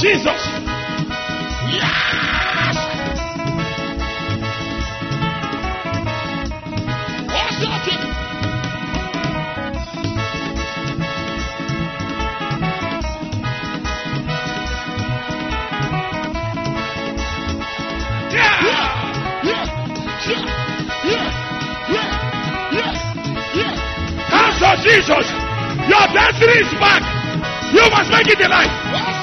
Jesus. Yes. What's that thing? Yeah. Yeah, yeah, yeah, yeah, yeah, yeah. Of Jesus. Your destiny is back. You must make it alive.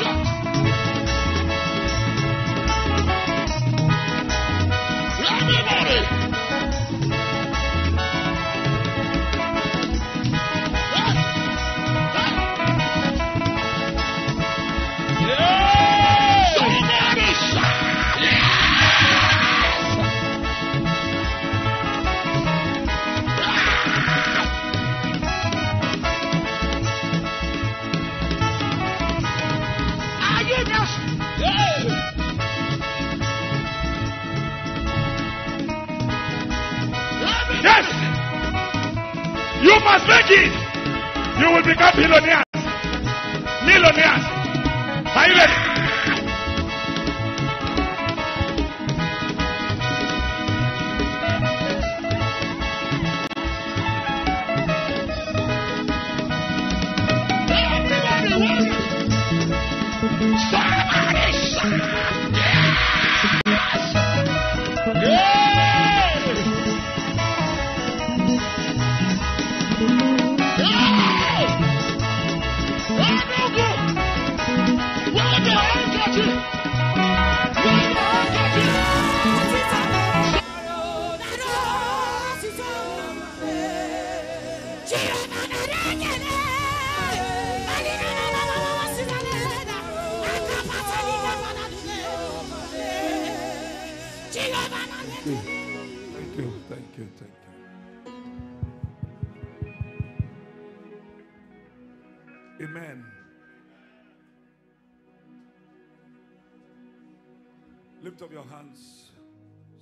Become millionaires. Millionaires. Are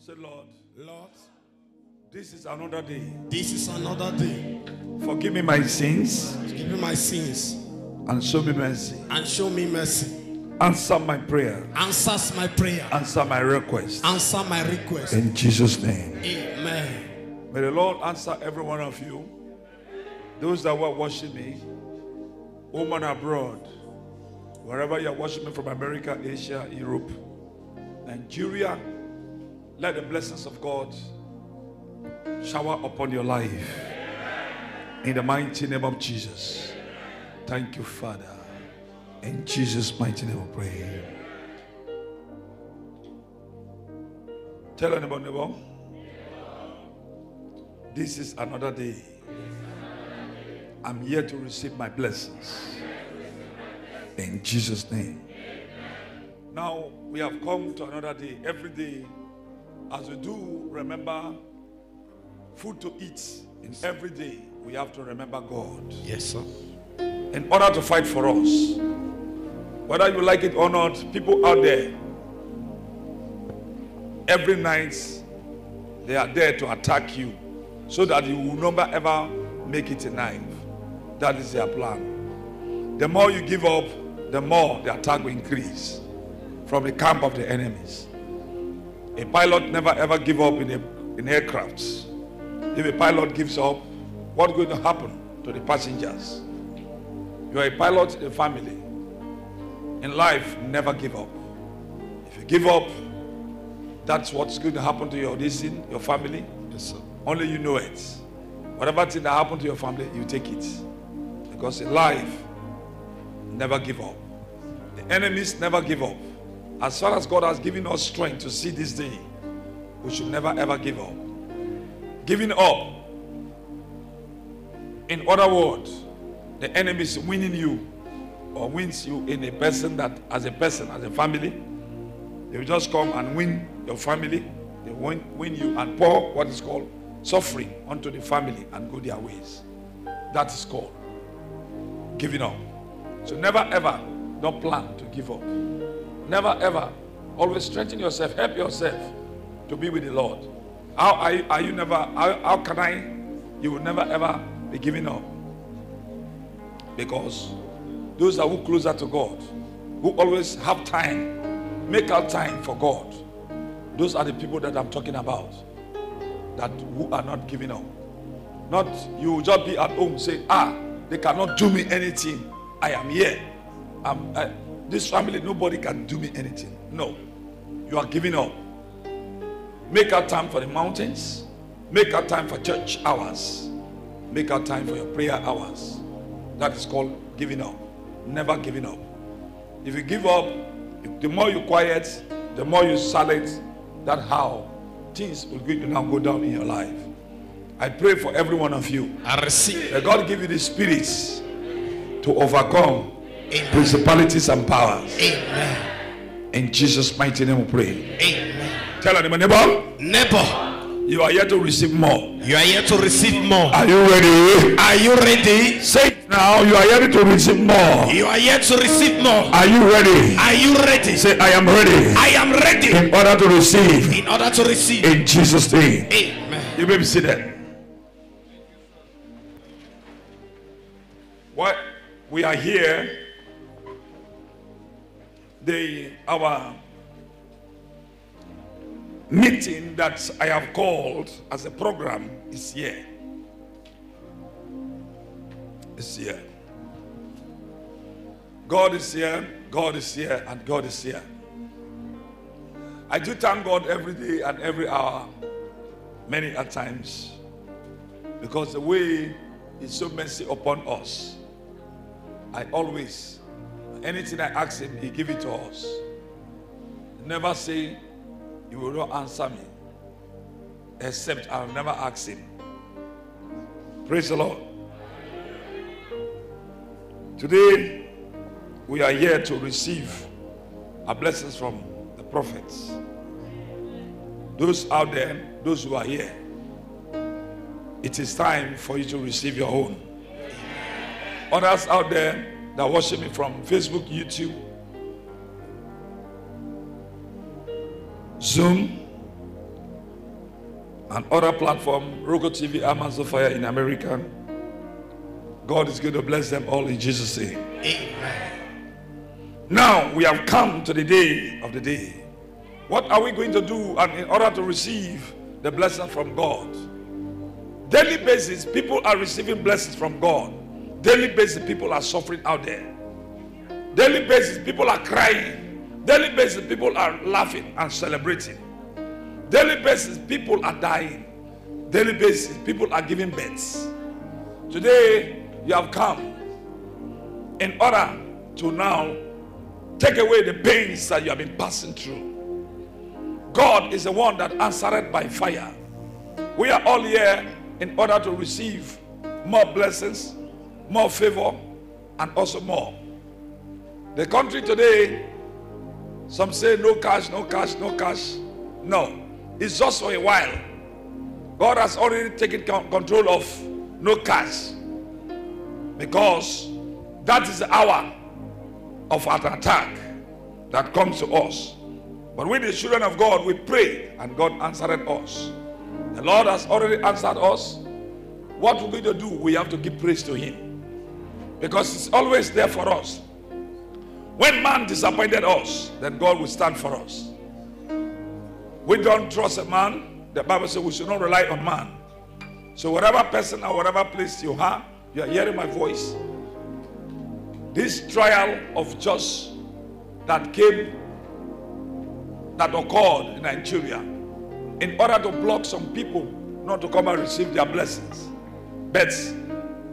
Say, Lord, Lord, this is another day. this is another day. Forgive me my sins Forgive me my sins and show me mercy. and show me mercy. Answer my prayer. Answers my prayer. Answer my request. Answer my request. In Jesus' name. Amen. May the Lord answer every one of you. Those that were watching me, woman abroad, wherever you're watching me from America, Asia, Europe, Nigeria, let the blessings of God shower upon your life. In the mighty name of Jesus. Thank you, Father. In Jesus' mighty name we pray. Tell anybody, neighbor. This is another day. I'm here to receive my blessings. In Jesus' name. Now we have come to another day. Every day, as we do remember food to eat, in every day we have to remember God. Yes, sir. In order to fight for us, whether you like it or not, people out there, every night they are there to attack you so that you will never ever make it a knife. That is their plan. The more you give up, the more the attack will increase from the camp of the enemies. A pilot never ever give up in, a, in aircrafts. If a pilot gives up, what's going to happen to the passengers? You are a pilot in a family. In life, never give up. If you give up, that's what's going to happen to your this your family. Yes, sir. Only you know it. Whatever thing that happened to your family, you take it. Because in life, never give up. The enemies never give up. As far as God has given us strength to see this day, we should never ever give up. Giving up, in other words, the enemy is winning you or wins you in a person that, as a person, as a family, they will just come and win your family. They win, win you and pour what is called suffering onto the family and go their ways. That is called giving up. So never ever don't plan to give up. Never ever. Always strengthen yourself. Help yourself to be with the Lord. How are you, are you never? How, how can I? You will never ever be giving up. Because those are who closer to God who always have time, make out time for God. Those are the people that I'm talking about. That who are not giving up. Not you just be at home saying, ah, they cannot do me anything. I am here. I'm, I, this family, nobody can do me anything. No, you are giving up. Make out time for the mountains. Make out time for church hours. Make out time for your prayer hours. That is called giving up. Never giving up. If you give up, the more you quiet, the more you silent, that how things will going to now go down in your life. I pray for every one of you. I receive. That God give you the spirits to overcome Amen. principalities and powers. Amen. In Jesus' mighty name we pray. Amen. Tell them, neighbor, Neighbor, you are here to receive more. you are here to receive more. Are you ready? Are you ready? Say it now. You are here to receive more. You are here to receive more. Are you ready? Are you ready? Say, I am ready. I am ready In order to receive. in order to receive. In Jesus' name. Amen. You may be seated. What we are here, the our meeting that I have called as a program is here. It's here. God is here, God is here, and God is here. I do thank God every day and every hour, many at times, because the way is so mercy upon us. I always, anything I ask Him, He give it to us. Never say, He will not answer me, except I'll never ask Him. Praise the Lord. Today, we are here to receive our blessings from the prophets. Those out there, those who are here, it is time for you to receive your own. Others out there that watching me from Facebook, YouTube, Zoom, and other platform, Roku TV, Amazon Fire in America. God is going to bless them all in Jesus' name. Amen. Now we have come to the day of the day. What are we going to do and in order to receive the blessing from God? Daily basis, people are receiving blessings from God. Daily basis, people are suffering out there. Daily basis, people are crying. Daily basis, people are laughing and celebrating. Daily basis, people are dying. Daily basis, people are giving births. Today, you have come in order to now take away the pains that you have been passing through. God is the one that answered by fire. We are all here in order to receive more blessings, more favor, and also more. The country today, some say no cash, no cash, no cash. No, it's just for a while. God has already taken control of no cash because that is the hour of an attack that comes to us. But with the children of God, we pray and God answered us. The Lord has already answered us. What we're going to do, we have to give praise to Him because it's always there for us. When man disappointed us, then God will stand for us. We don't trust a man. The Bible says we should not rely on man. So, whatever person or whatever place you are, you are hearing my voice. This trial of just that came, that occurred in Nigeria, in order to block some people not to come and receive their blessings. But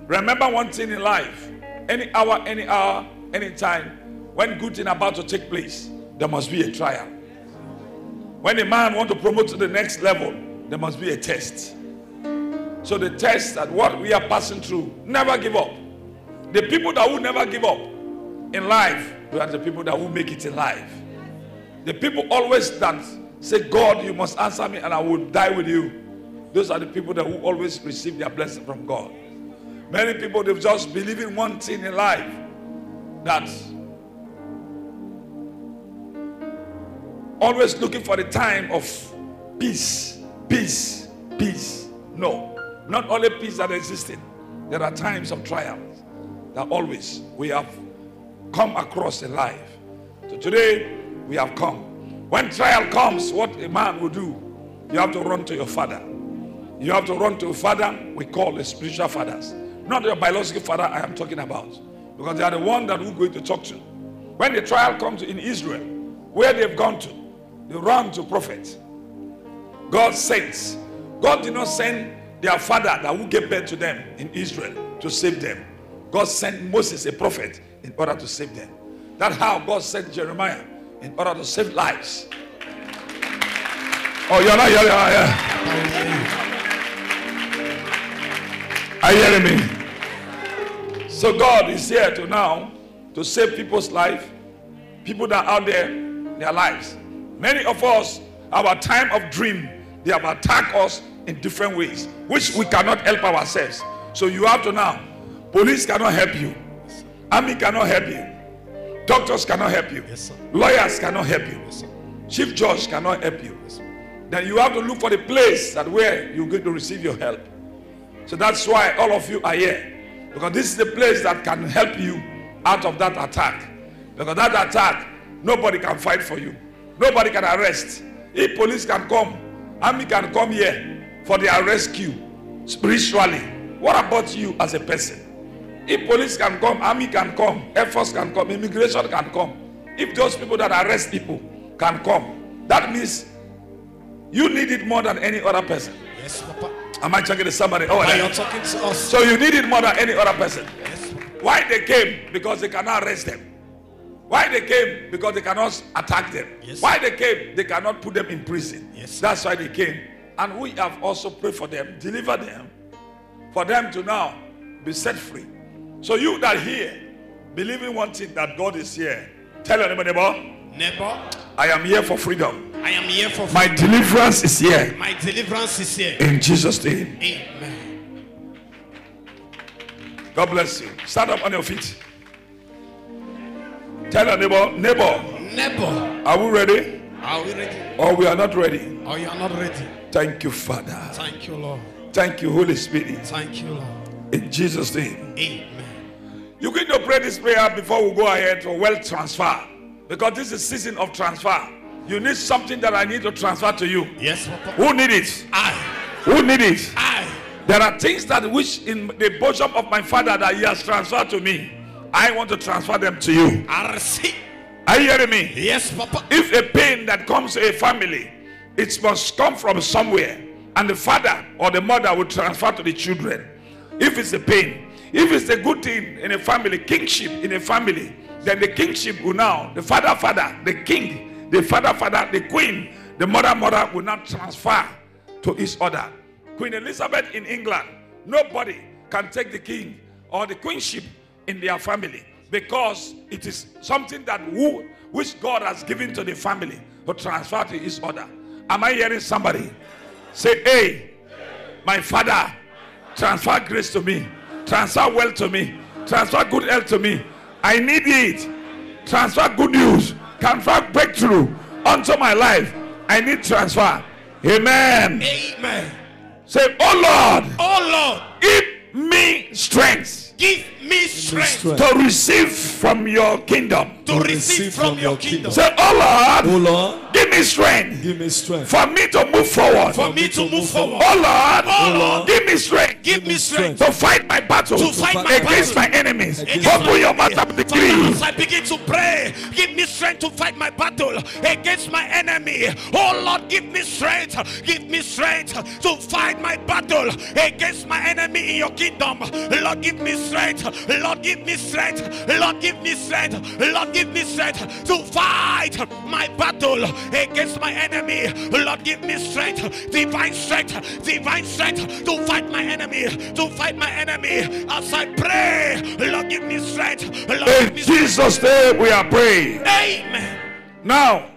remember one thing in life any hour, any hour, any time, when good thing about to take place, there must be a trial. When a man want to promote to the next level, there must be a test. So the test that what we are passing through, never give up. The people that will never give up in life, they are the people that will make it in life. The people always that say, God, you must answer me and I will die with you. Those are the people that will always receive their blessing from God. Many people, they've just believe in one thing in life that always looking for the time of peace, peace, peace. No, not only peace that existing. There are times of trials that always we have come across in life. So today we have come. When trial comes, what a man will do, you have to run to your father. You have to run to a father we call the spiritual fathers. Not your biological father I am talking about. Because they are the one that we're going to talk to. When the trial comes in Israel, where they've gone to, they run to prophets. God sends. God did not send their father that will give birth to them in Israel to save them. God sent Moses, a prophet, in order to save them. That's how God sent Jeremiah in order to save lives. Oh, you're not yeah. Are you hearing me? So God is here to now to save people's life, people that are out there, their lives. Many of us, our time of dream, they have attacked us in different ways, which we cannot help ourselves. So you have to now. Police cannot help you. Army cannot help you. Doctors cannot help you. Yes. Lawyers cannot help you. Yes. Chief judge cannot help you. Then you have to look for the place that where you're going to receive your help. So that's why all of you are here. Because this is the place that can help you out of that attack. Because that attack, nobody can fight for you. Nobody can arrest. If police can come, army can come here for their rescue spiritually. What about you as a person? If police can come, army can come, air force can come, immigration can come. If those people that arrest people can come, that means you need it more than any other person. Yes, Papa. Am I talking to somebody? Oh, Are there. you talking to us? so you need it more than any other person. Yes. Why they came? Because they cannot arrest them. Why they came? Because they cannot attack them. Yes. Why they came? They cannot put them in prison. Yes. That's why they came. And we have also prayed for them, deliver them, for them to now be set free. So you that here, believing one thing that God is here, tell your neighbor, Neighbor, I am here for freedom. I am here for My deliverance is here. my deliverance is here. In Jesus' name. Amen. God bless you. Stand up on your feet. Tell your neighbor, neighbor, Neighbor, are we ready? are we ready? Or we are not ready? Or you are not ready? Thank you, Father. Thank you, Lord. Thank you, Holy Spirit. Thank you, Lord. In Jesus' name. Amen. You're going to pray this prayer before we go ahead for wealth transfer. Because this is season of transfer. You need something that I need to transfer to you. Yes, Papa. Who need it? I, Who need it? I, There are things that which in the bosom of my father that he has transferred to me. I want to transfer them to you. I receive. Are you hearing me? Yes, Papa. If a pain that comes to a family, it must come from somewhere, and the father or the mother will transfer to the children. If it's a pain, if it's a good thing in a family, kingship in a family, then the kingship will now, the father, father, the king, the father, father, the queen, the mother, mother will not transfer to each other. Queen Elizabeth in England, nobody can take the king or the queenship in their family because it is something that who which God has given to the family to transfer to each other. Am I hearing somebody? Say, hey, my father, transfer grace to me, transfer wealth to me, transfer good health to me. I need it. Transfer good news, transfer breakthrough onto my life. I need transfer. Amen. Amen. Say, oh Lord, Oh Lord, give me strength give me strength strength. to receive from your kingdom. to receive from your kingdom. Say, oh Oh Lord, Lord, give me strength give me strength. for me to move forward. For me to move forward. Oh Lord, Oh Lord, give me strength give me strength to fight my battle to fight my against battle. my enemies. Against Open my your mouth enemy. and decree. as I begin to pray, give me strength to fight my battle against my enemy. Oh Lord, give me strength. Give me strength to fight my battle against my enemy in your kingdom. Lord, give me strength. Lord, give me strength. Lord, give me strength. Lord, give me strength to fight my battle against my enemy. Lord, give me strength, divine strength, divine strength to fight my enemy, to fight my enemy. As I pray, Lord, give me strength. Lord, give In me strength. Jesus' name we are praying. Amen. Now,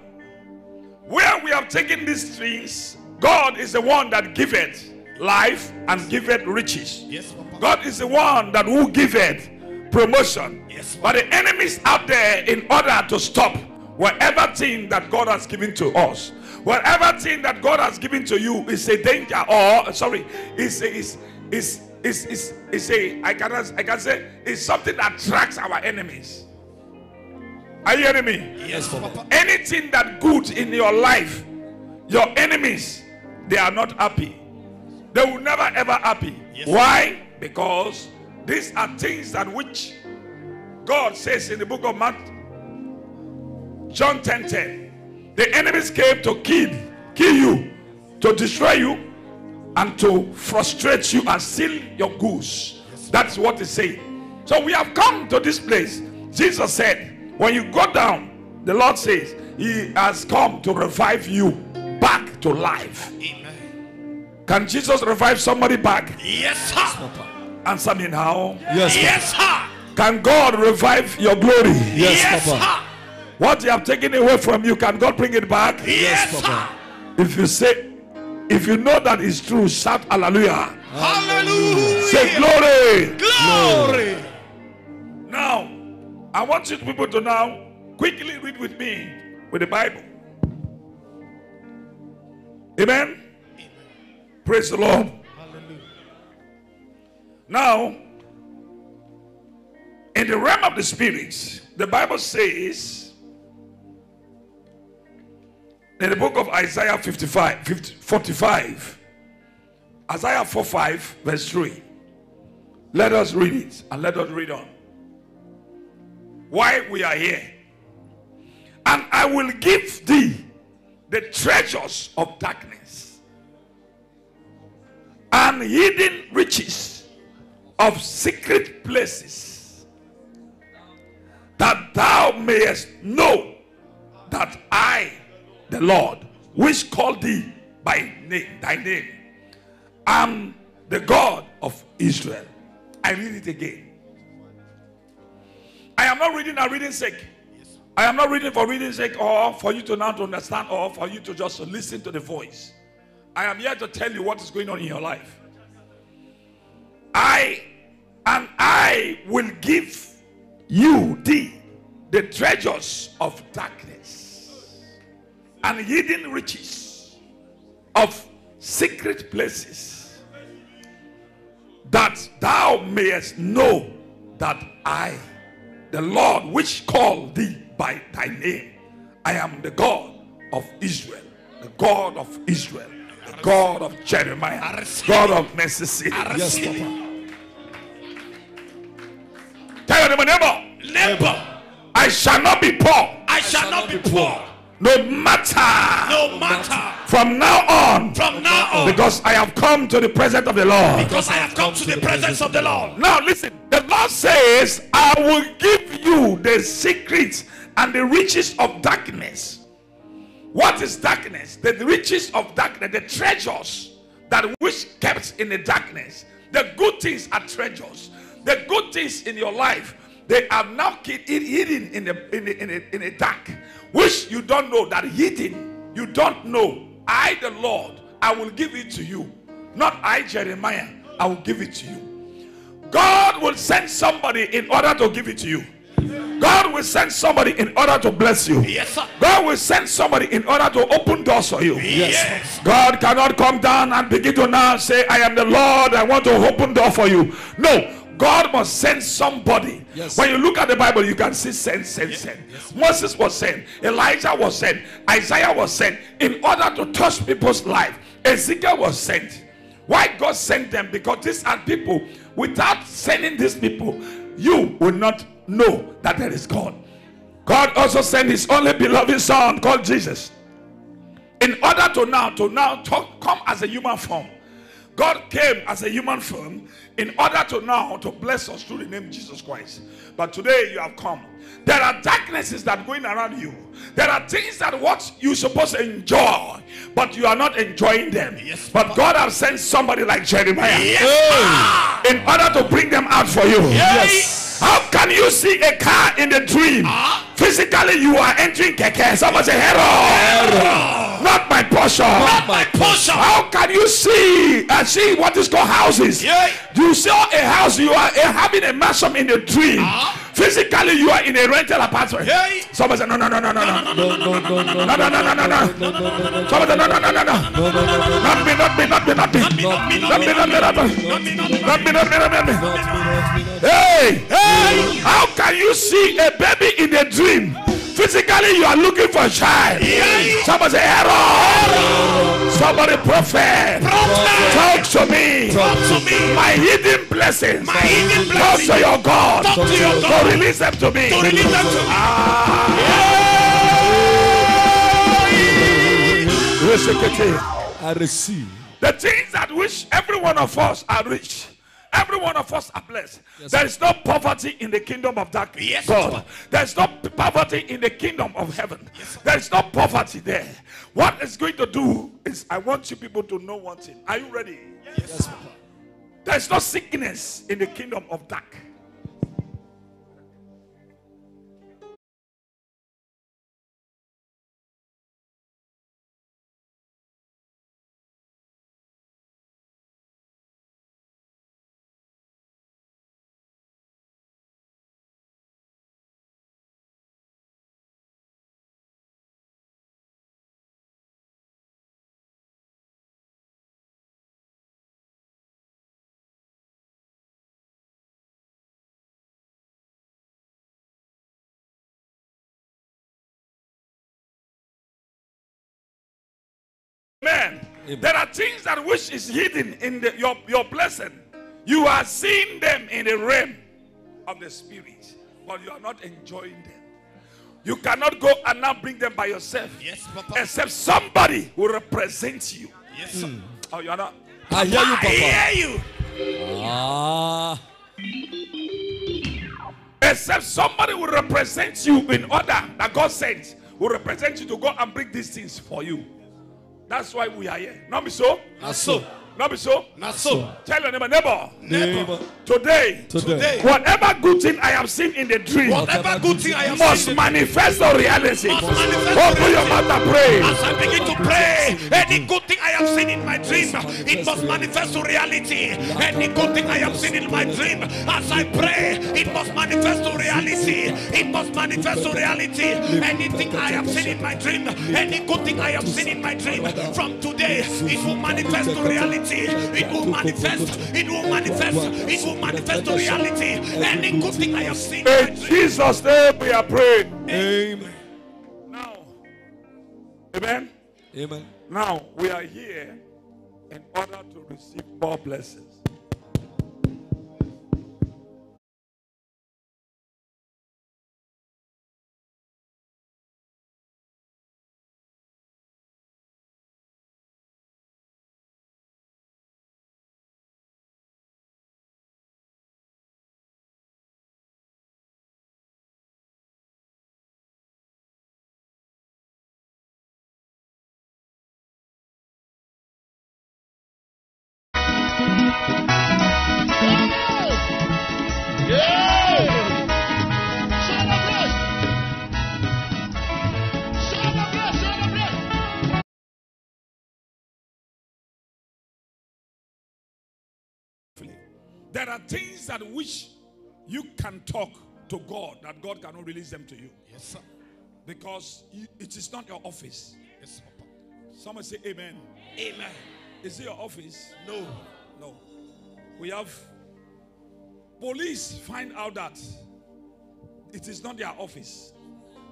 where we have taken these things, God is the one that giveth life and giveth riches. Yes, Papa. God is the one that will give it promotion. Yes, but the enemies out there, in order to stop whatever thing that God has given to us, whatever thing that God has given to you is a danger, or sorry, is is is is is is a I cannot I can say it's something that attracts our enemies. Are you hearing me? Yes, Papa. Anything that good in your life, your enemies, they are not happy. They will never ever happy. Yes. Why? Because these are things that which God says in the book of Matthew, John 10 10. The enemies came to kill, kill you, to destroy you, and to frustrate you and steal your goods. That's what he said. So we have come to this place. Jesus said, when you go down, the Lord says, He has come to revive you back to life. Amen. Can Jesus revive somebody back? Yes, sir. Answer me now. Yes, Yes, sir. Can God revive your glory? Yes, Yes, Papa. What you have taken away from you, can God bring it back? Yes, Yes, sir. Papa. If you say, if you know that is true, shout hallelujah. Hallelujah. Say glory. Glory. Now, I want you people to now quickly read with me with the Bible. Amen. Praise the Lord. Hallelujah. Now, in the realm of the spirits, the Bible says in the book of Isaiah 55, 50, 45, Isaiah 45, verse 3. Let us read it and let us read on. Why we are here. And I will give thee the treasures of darkness and hidden riches of secret places that thou mayest know that I, the Lord, which called thee by name, thy name, am the God of Israel. I read it again. I am not reading a reading sake. I am not reading for reading sake or for you to now to understand or for you to just listen to the voice. I am here to tell you what is going on in your life. I and I will give you thee the treasures of darkness and hidden riches of secret places that thou mayest know that I, the Lord which called thee by thy name, I am the God of Israel, the God of Israel, God of Jeremiah, God of Mississippi. Yes, Papa. Tell your neighbor, Neighbor, I shall not be poor, I shall not be poor. no matter No matter. from now on, From now on, because I have come to the presence of the Lord. because I have come to the presence of the Lord. Now listen, the Lord says, I will give you the secrets and the riches of darkness. What is darkness? The riches of darkness, the treasures that which kept in the darkness. The good things are treasures. The good things in your life, they are now hidden in the in the, in the, in the dark, which you don't know that hidden. You don't know. I, the Lord, I will give it to you. Not I, Jeremiah. I will give it to you. God will send somebody in order to give it to you. God will send somebody in order to bless you. Yes, sir. God will send somebody in order to open doors for you. Yes. God cannot come down and begin to now say, I am the Lord, I want to open door for you. No, God must send somebody. Yes. When you look at the Bible, you can see send, send, send. Moses was sent, Elijah was sent, Isaiah was sent in order to touch people's life. Ezekiel was sent. Why God sent them? Because these are people. Without sending these people, you will not know that there is God. God also sent his only beloved son called Jesus in order to now to now talk, come as a human form god came as a human form in order to now to bless us through the name jesus christ but today you have come there are darknesses that are going around you there are things that what you supposed to enjoy but you are not enjoying them Yes, but god has sent somebody like jeremiah Yes. in order to bring them out for you Yes. how can you see a car in the dream Ah. physically you are entering keke somebody say error not my portion Not my portion. how can you see and see what is called houses? Yeah. You saw a house, you are uh, having a mansion in the dream. Ah. Physically, you are in a rental apartment. Somebody said, No, no, no, no, no, no. No, no, no, no, no, No, no, no, no, no, no. Somebody said, No, no, no, no, no. no, no, no, no. Not me, not me, not me, not me. Not me, not me, Not me, not me, not me. Not me, not me. Not me, not me, not me, not me. Not me, not me, not me. Hey, hey, how can you see a baby in a dream Physically, you are looking for a child. Somebody say, Aaron. Somebody prophet. Talk to me. Talk to me. My hidden blessings. My hidden Talk blessings. to your God. Talk to your So God. release them to me. To release them to me. Ah. I receive. The things that which every one of us are rich. Every one of us are blessed. there is no poverty in the kingdom of darkness. Yes, God. There is no poverty in the kingdom of heaven. there is no poverty there. What it's going to do is, I want you people to know one thing. Are you ready? Yes, Papa. There is no sickness in the kingdom of dark. Amen. There are things that which is hidden in the, your, your blessing. You are seeing them in the realm of the spirit, but you are not enjoying them. You cannot go and now bring them by yourself. Yes, Papa. Except somebody who represents you. Yes, sir. Oh, you are not. I hear you, Papa. I hear you. Ah. Except somebody will represent you in order that God sent, will represent you to go and bring these things for you. That's why we are here. Not be so? Not so. Not be so? Not so. Tell your neighbor, neighbor, Neighbor. today, Today. whatever good thing I have seen in the dream Whatever good thing I have must seen. manifest on reality. Must manifest Open on your reality. mouth and pray. As I begin to pray, any good thing I have seen in my dream, it must manifest to reality. Any good thing I have seen in my dream, as I pray, it must manifest to reality. It must manifest to reality. Anything I have seen in my dream, any good thing I have seen in my dream, from today, it will manifest to reality. It will manifest. It will manifest. It will manifest to reality. Any good thing I have seen in my In dream. Jesus' name we are praying. Amen. Now, amen. Amen. Now we are here in order to receive more blessings. There are things that which you can talk to God that God cannot release them to you Yes, sir. because it is not your office. Yes, Papa. Someone say amen. Amen. Is it your office? No. No. We have police find out that it is not their office.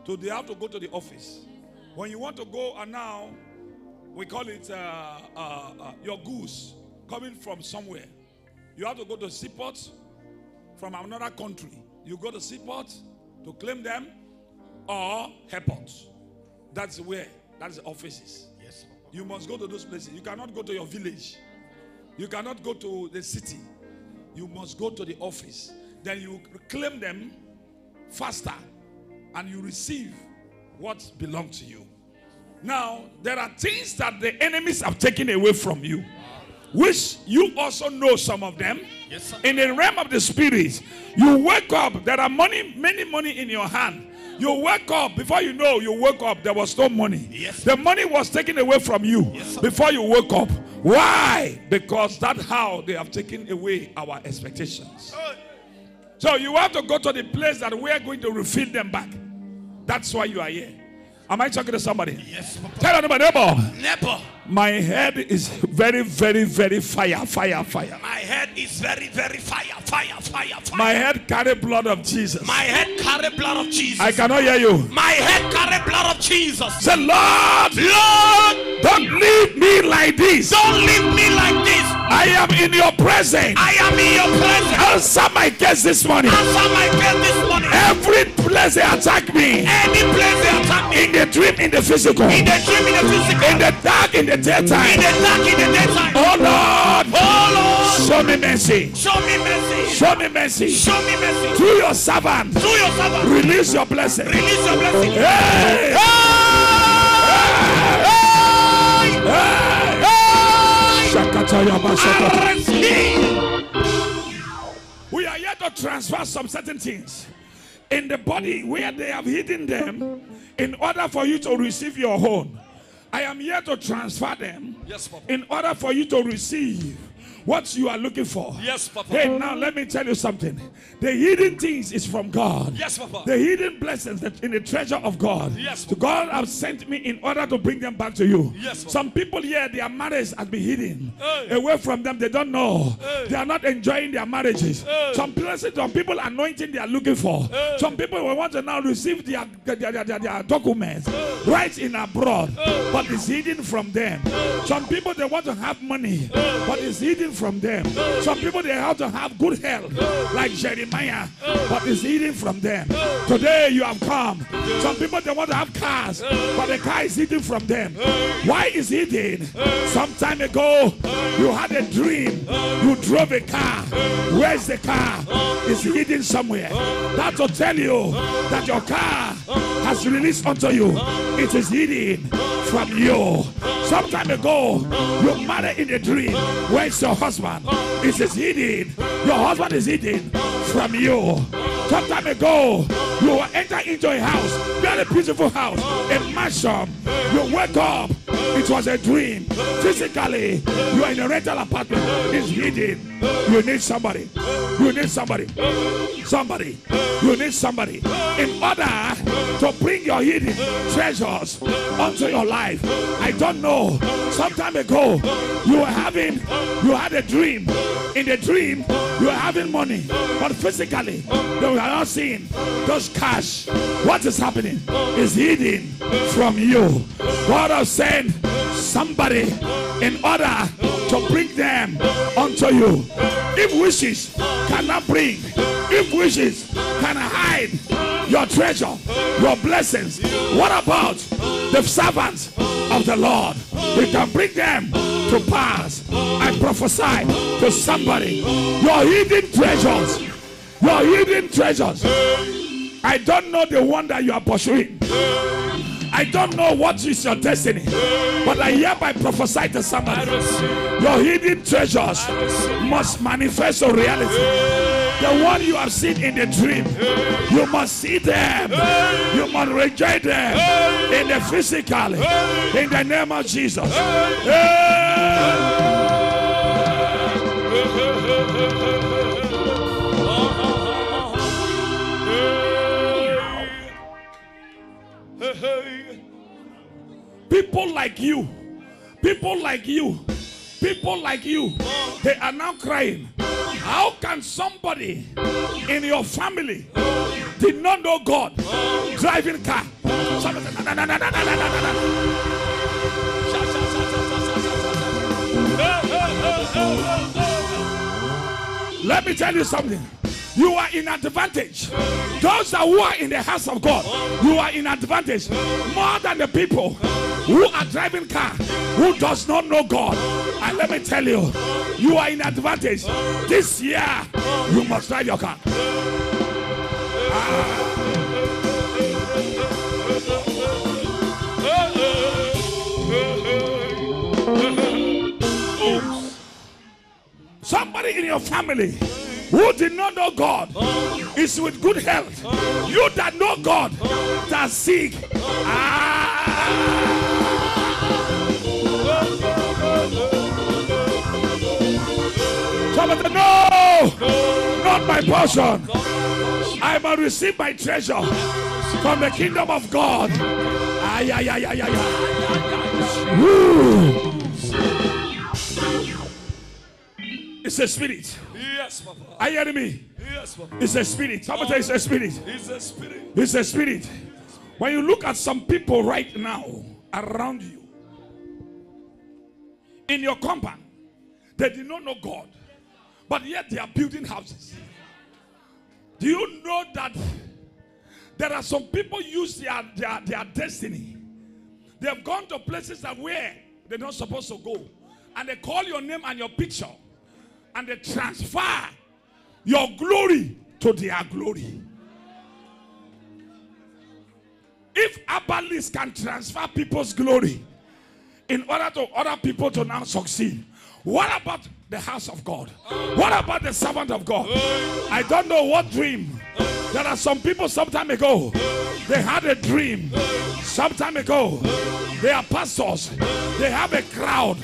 So they have to go to the office. When you want to go and now we call it uh, uh, uh, your goose coming from somewhere. You have to go to seaport from another country. You go to seaport to claim them or airport. That's where that's the offices. Yes, You must go to those places. You cannot go to your village. You cannot go to the city. You must go to the office. Then you claim them faster and you receive what belongs to you. Now, there are things that the enemies have taken away from you, which you also know some of them. Yes. In the realm of the spirit, you wake up, there are money, many money in your hand. You wake up, before you know, you wake up, there was no money. Yes. The money was taken away from you Yes, before you woke up. Why? Because that's how they have taken away our expectations. So you have to go to the place that we are going to refill them back. That's why you are here. Am I talking to somebody? Yes, Papa. Tell anybody, neighbor. Neighbor, My head is very, very, very fire, fire, fire. my head is very, very fire, fire, fire, fire. My head carry blood of Jesus. My head carry blood of Jesus. I cannot hear you. My head carry blood of Jesus. Say, Lord, Lord, don't leave me like this. don't leave me like this. I am in your presence. I am in your presence. Answer my case this morning. Answer my prayer this morning. Every place they attack me, Any place they attack me, in the dream, in the physical, in in the dream, in the physical, In the dark, in the in daytime. the dark, in the daytime. Oh Lord, Oh Lord. show me mercy. Show me mercy. Show me mercy. Show me mercy. Through your servant, Through your servant, release your blessing. release your blessing. Hey! Hey! I receive. We are here to transfer some certain things in the body where they have hidden them in order for you to receive your own. I am here to transfer them Yes, in order for you to receive what you are looking for. Yes, Papa. Hey, now let me tell you something. The hidden things is from God. Yes, Papa. The hidden blessings that in the treasure of God. Yes, So God have sent me in order to bring them back to you. Yes, Papa. Some people here, their marriage has been hidden Hey. away from them. They don't know. Hey. They are not enjoying their marriages. Hey. Some places, some people anointing they are looking for. Some people will want to now receive their their, their, their, their documents right in abroad, but it's hidden from them. Some people they want to have money, but it's hidden from them. Some people they have to have good health, like Jeremiah, but it's hidden from them. Today you have come. Some people they want to have cars, but the car is hidden from them. Why is hidden? Some time ago you had a dream. You drove a car. Where's the car? It's hidden somewhere. That to tell you that your car has released unto you. It is hidden from you. Some time ago, you married in a dream. Where's your husband? Is hidden. Your husband is hidden from you. Some time ago, you were enter into a house, very beautiful house, a mansion. You wake up, it was a dream. Physically, you are in a rental apartment. It's hidden. You need somebody. You need somebody. Somebody. You need somebody. In order to bring your hidden treasures onto your life. I don't know. Some time ago, you were having, you had a dream. In the dream, you are having money, but physically, they were not seeing those cash. What is happening is hidden from you. God has sent somebody in order to bring them unto you. If wishes cannot bring, if wishes can hide your treasure, your blessings, what about the servants of the Lord? We can bring them to pass. I prophesy to somebody your hidden treasures, your hidden treasures. I don't know the one that you are pursuing. I don't know what is your destiny, but I hereby prophesy to somebody. Your hidden treasures must manifest a reality. The one you have seen in the dream, you must see them. You must reject them in the physical. In the name of Jesus. People like you, people like you, people like you, they are now crying. How can somebody in your family did not know God driving car? Let me tell you something. You are in advantage. Those that who are in the house of God, you are in advantage more than the people who are driving car who does not know God. And let me tell you, you are in advantage. This year, you must drive your car. Ah. Somebody in your family who did not know God is with good health. You that know God that sick. Ah. Somebody, no, not my portion. I must receive my treasure. from the kingdom of God. Ay, ay, ay, ay, ay, ay. Woo. It's a spirit. Yes, Papa. Are you hearing me? Yes, Papa. It's a spirit. Somebody say it's a spirit. It's a spirit. It's a spirit. When you look at some people right now around you, in your compound, they did not know God, but yet they are building houses. Do you know that there are some people use their, their, their destiny? They have gone to places that where they're not supposed to go, and they call your name and your picture, and they transfer your glory to their glory. If Abalis can transfer people's glory in order to other people to now succeed, what about the house of God? What about the servant of God? I don't know what dream. There are some people some time ago, they had a dream. Some time ago, they are pastors. They have a crowd,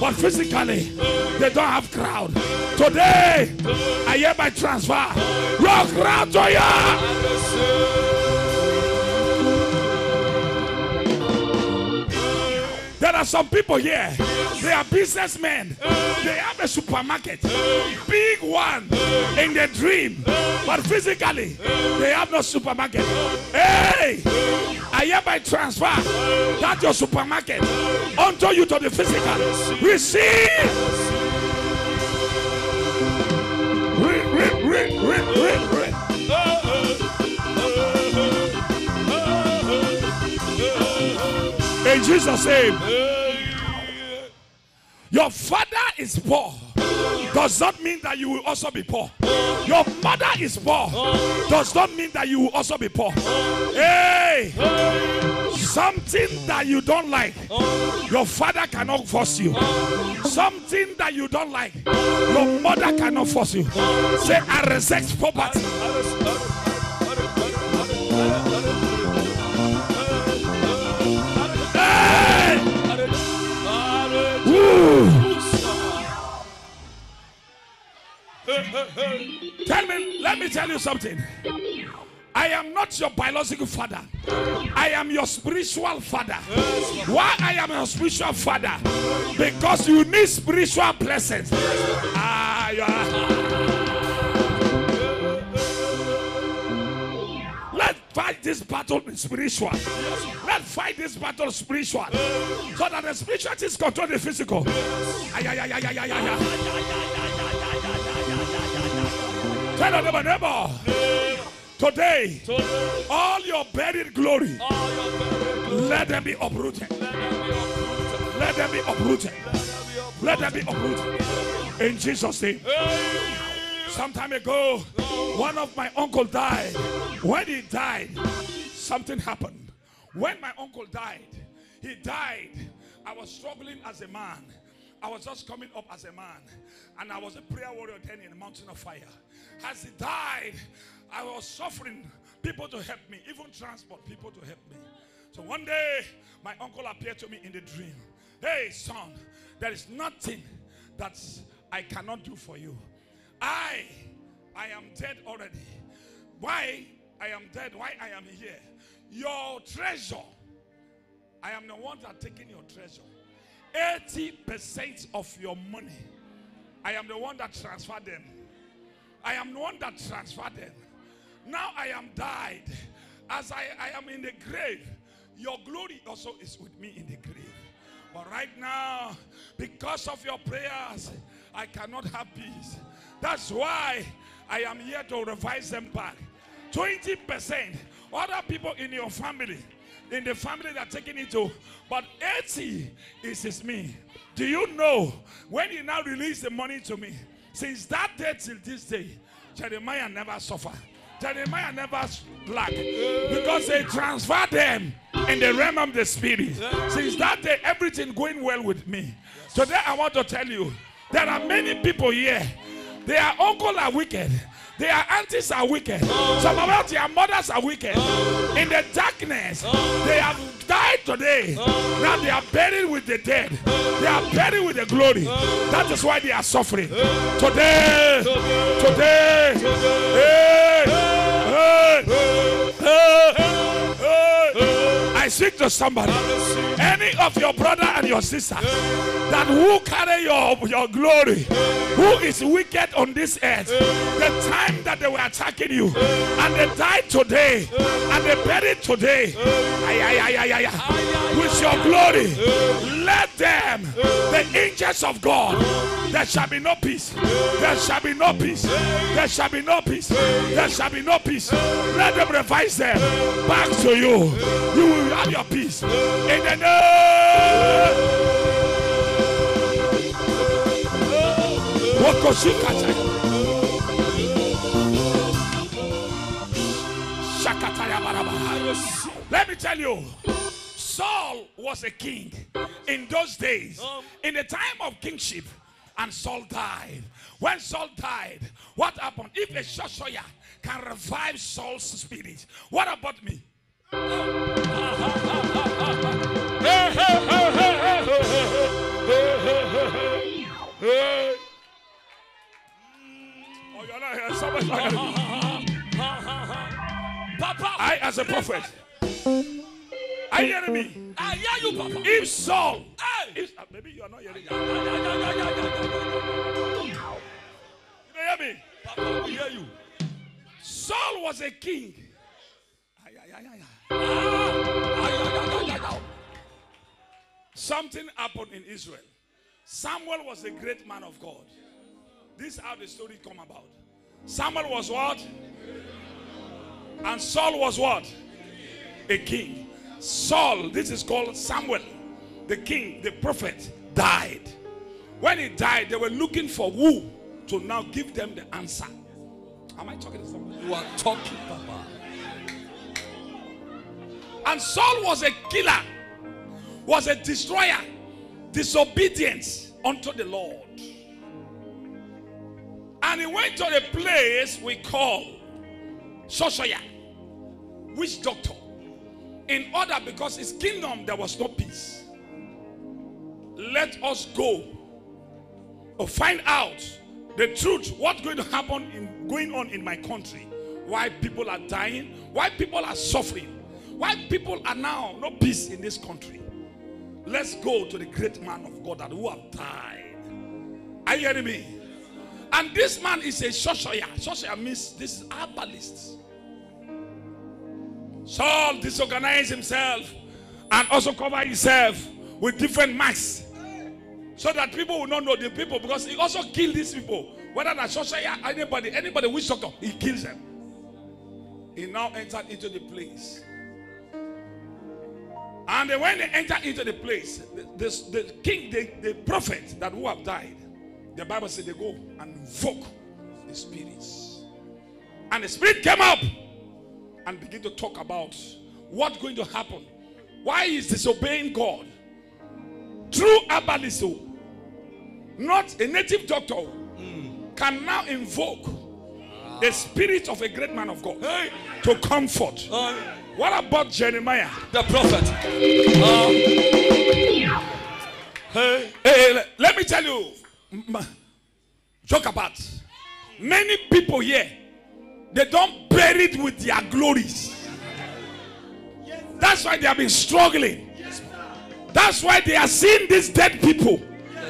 but physically, they don't have crowd. Today, I hereby transfer your crowd to you. There are some people here. They are businessmen. They have a supermarket, big one in the dream, but physically they have no supermarket. Hey, I hereby transfer that your supermarket unto you to the physical. Receive. Jesus' name. Your father is poor. Does not mean that you will also be poor. Your mother is poor. Does not mean that you will also be poor. Hey! Something that you don't like, your father cannot force you. Something that you don't like, your mother cannot force you. Say, I resist poverty. Tell me, let me tell you something. I am not your biological father. I am your spiritual father. Why I am your spiritual father? Because you need spiritual blessings. Ah, you are- Let's fight this battle spiritual. Let's fight this battle spiritual. So that the spiritual things control the physical. Ay, ay, ay, ay, ay, ay, ay, ay. Tell your neighbor, neighbor. Today, all your buried glory, let them be uprooted. Let them be uprooted. Let them be uprooted. In Jesus' name. Some time ago, one of my uncle died. When he died, something happened. When my uncle died, he died. I was struggling as a man. I was just coming up as a man. And I was a prayer warrior then in the mountain of fire. As he died, I was suffering people to help me, even transport people to help me. So one day, my uncle appeared to me in the dream. Hey, son, there is nothing that I cannot do for you. I, I am dead already. Why I am dead? Why I am here? Your treasure. I am the one that taking your treasure. 80% of your money. I am the one that transferred them. I am the one that transferred them. Now I am died. As I, I am in the grave, your glory also is with me in the grave. But right now, because of your prayers, I cannot have peace. That's why I am here to revise them back. 20%. Other people in your family, in the family they're taking it to, but 80 is, is me. Do you know when you now release the money to me? Since that day till this day, Jeremiah never suffered. Jeremiah never lack because they transfer them in the realm of the spirit. Since that day, everything going well with me. Today, I want to tell you there are many people here. Their uncle are wicked. Their aunties are wicked. Some of their mothers are wicked. In the darkness, they have died today. Now they are buried with the dead. They are buried with the glory. That is why they are suffering. Today, today, hey, hey, hey, speak to somebody. Any of your brother and your sister that who carry your, your glory, who is wicked on this earth, the time that they were attacking you, and they died today, and they buried today, ay, ay, ay, ay, ay, ay, with your glory, let them, the angels of God, there shall be no peace, there shall be no peace, there shall be no peace, there shall be no peace. Let them revise them back to you. You will have your peace in the name. Let me tell you, Saul was a king in those days, in the time of kingship, and Saul died. When Saul died, what happened? If a Shoshoya can revive Saul's spirit, what about me? You're not here. Somebody's not hearing me. Papa, I, as a prophet, you hearing me? I hear you, Papa. If Saul, Hey! if, uh, maybe you are not hearing me. You don't hear me? Papa, we hear you. Saul was a king. Something happened in Israel. Samuel was a great man of God. This is how the story come about. Samuel was what? And Saul was what? A king. Saul, this is called Samuel, the king, the prophet, died. When he died, they were looking for who to now give them the answer. Am I talking to somebody? You are talking, Papa. And Saul was a killer, was a destroyer, disobedience unto the Lord. And he went to a place we call Shoshoya, witch doctor, in order because his kingdom there was no peace. Let us go to find out the truth, what's going to happen in going on in my country, why people are dying, why people are suffering, why people are now no peace in this country. Let's go to the great man of God that who have died. Are you hearing me? And this man is a shoshoya. Shoshoya means this is herbalist. Saul disorganized himself and also covered himself with different masks so that people will not know the people because he also killed these people. Whether that's shoshoya, anybody, anybody which doctor, he kills them. He now entered into the place. And when they enter into the place, the, the, the king, the, the prophet that who have died, the Bible said they go and invoke the spirits. And the spirit came up and begin to talk about what's going to happen. Why is disobeying God? True herbalism, not a native doctor, can now invoke the spirit of a great man of God to comfort. Uh, What about Jeremiah? the prophet. Uh, hey, Hey, let me tell you, joke about many people here, they don't bury it with their glories. That's why they have been struggling. That's why they are seeing these dead people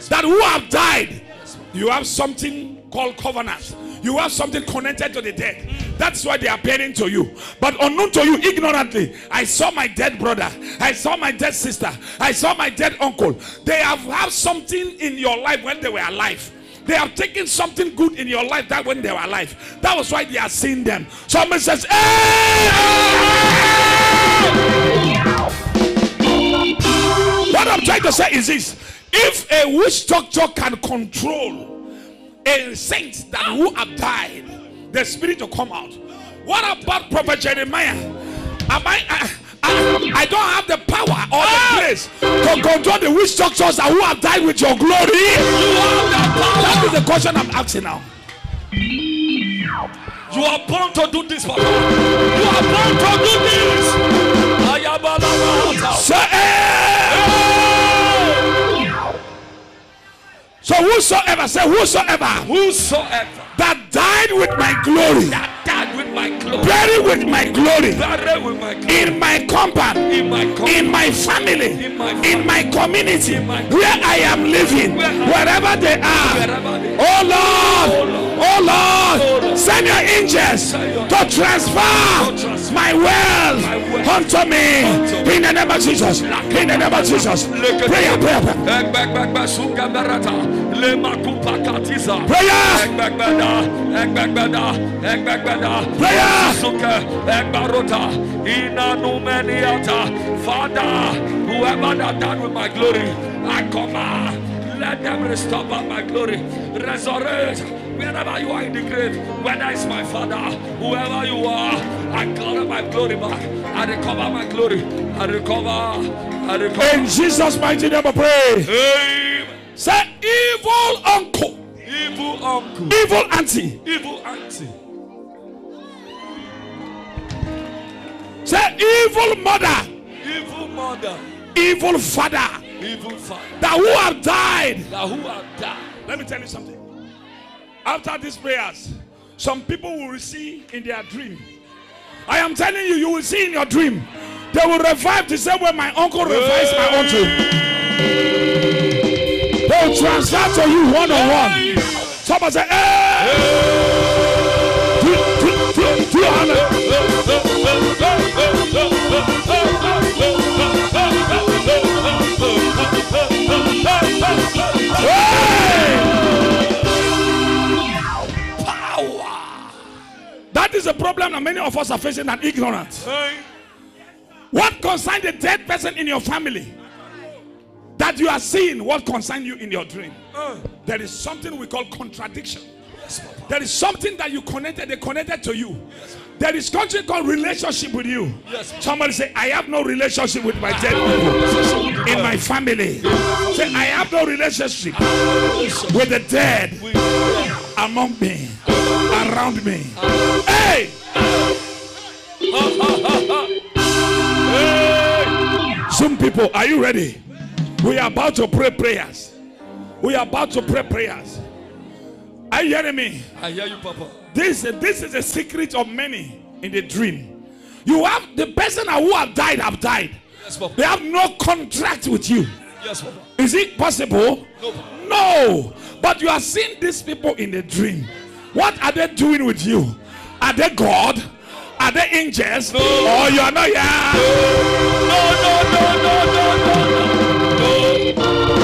that who have died. You have something called covenant. You have something connected to the dead. That's why they are appearing to you. But unknown to you, ignorantly, I saw my dead brother. I saw my dead sister. I saw my dead uncle. They have have something in your life when they were alive. They have taken something good in your life that when they were alive. That was why they are seeing them. Someone says, "Hey!" What I'm trying to say is this: if a witch doctor can control a saint that who have died, the spirit will come out. What about Prophet Jeremiah? Am I? I, I, I don't have the power or the place to control the witch doctors who have died with your glory. That is the question I'm asking now. you are born to do this, for Papa. You are born to do this. Say, "Eh." So whosoever, say whosoever Whosoever that died with my glory, that with my glory, buried with my glory, buried with my glory. In my compound, in my company, in my family, In my in my community, In my- where I am living, Where- wherever they are. Oh wherever they Oh Lord, oh Lord, Oh Lord. send your angels Send your to transfer To transfer my wealth my wealth unto me. unto in the name of Jesus. In the name of Jesus. Prayer, prayer, prayer. Prayer. Egbẹgbẹda egbẹgbẹda. Prayer. Suke egbarota. Father, whoever that died with my glory, I command, let them restore my glory, resurrect. Wherever you are in the grave, whether it's my father, whoever you are, I gather my glory back. I recover my glory. I recover. I recover. In Jesus' mighty name, I pray. Amen. Say evil uncle, Evil uncle, evil auntie. evil auntie, Say evil mother, evil mother, evil father evil father, that who have died. that who have died. Let me tell you something. After these prayers, some people will see in their dream. I am telling you, you will see in your dream. They will revive the same way my uncle revives my uncle. They will transfer to you one on one. Somebody say, hey! Do- do- do- do you honor- Hey! That is a problem that many of us are facing and ignorant. What concerns the dead person in your family that you are seeing, what concerns you in your dream? There is something we call contradiction. There is something that you connected, they connected to you. There is something called relationship with you. Somebody say, I have no relationship with my dead people in my family. Say, I have no relationship with the dead among me, around me. Hey! Some people, are you ready? We are about to pray prayers. We are about to pray prayers. Are you hearing me? I hear you, Papa. This, this is a secret of many in the dream. You have the person who have died have died. Yes, Papa. They have no contract with you. Yes, Papa. Is it possible? No. No. But you are seeing these people in the dream. What are they doing with you? Are they God? Are they angels? No. Or you are not here? No, no, no, no, no, no,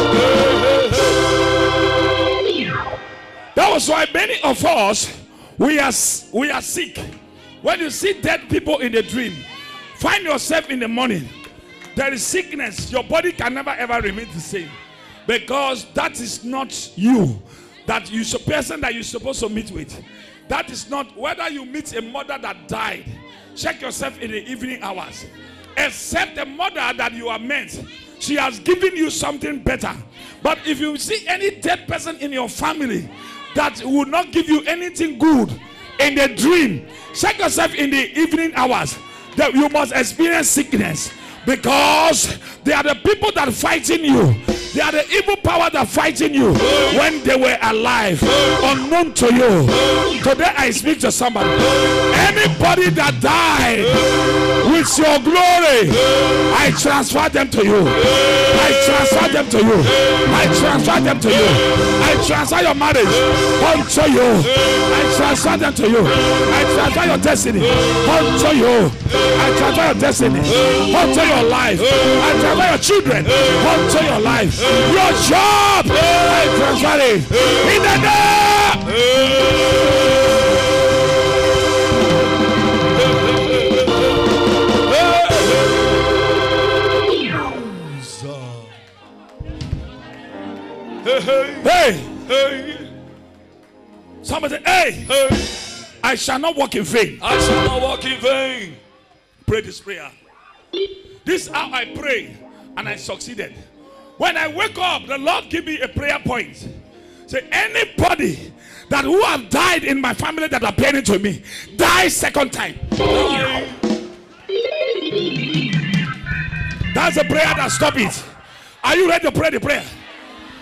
no. That was why many of us we are we are sick. When you see dead people in the dream, find yourself in the morning. There is sickness. Your body can never ever remain the same because that is not you. That you person that you're supposed to meet with. That is not whether you meet a mother that died. Check yourself in the evening hours. Except the mother that you are meant, she has given you something better. But if you see any dead person in your family that will not give you anything good in the dream, check yourself in the evening hours that you must experience sickness because they are the people that fighting you. They are the evil power that fighting you when they were alive, unknown to you. Today I speak to somebody. Anybody that died with your glory, I transfer them to you. I transfer them to you. I transfer them to you. I transfer your marriage unto you. I transfer them to you. I transfer your destiny unto you. I transfer your destiny unto your life. I transfer your children unto your life. Your job, I transfer it in the name. Hey, hey, somebody say, hey, hey. I shall not walk in vain. I shall not walk in vain. Pray this prayer. This is how I prayed and I succeeded. When I wake up, the Lord give me a prayer point. Say, anybody that who have died in my family that are appearing to me, die second time. Die. That's a prayer that stop it. Are you ready to pray the prayer?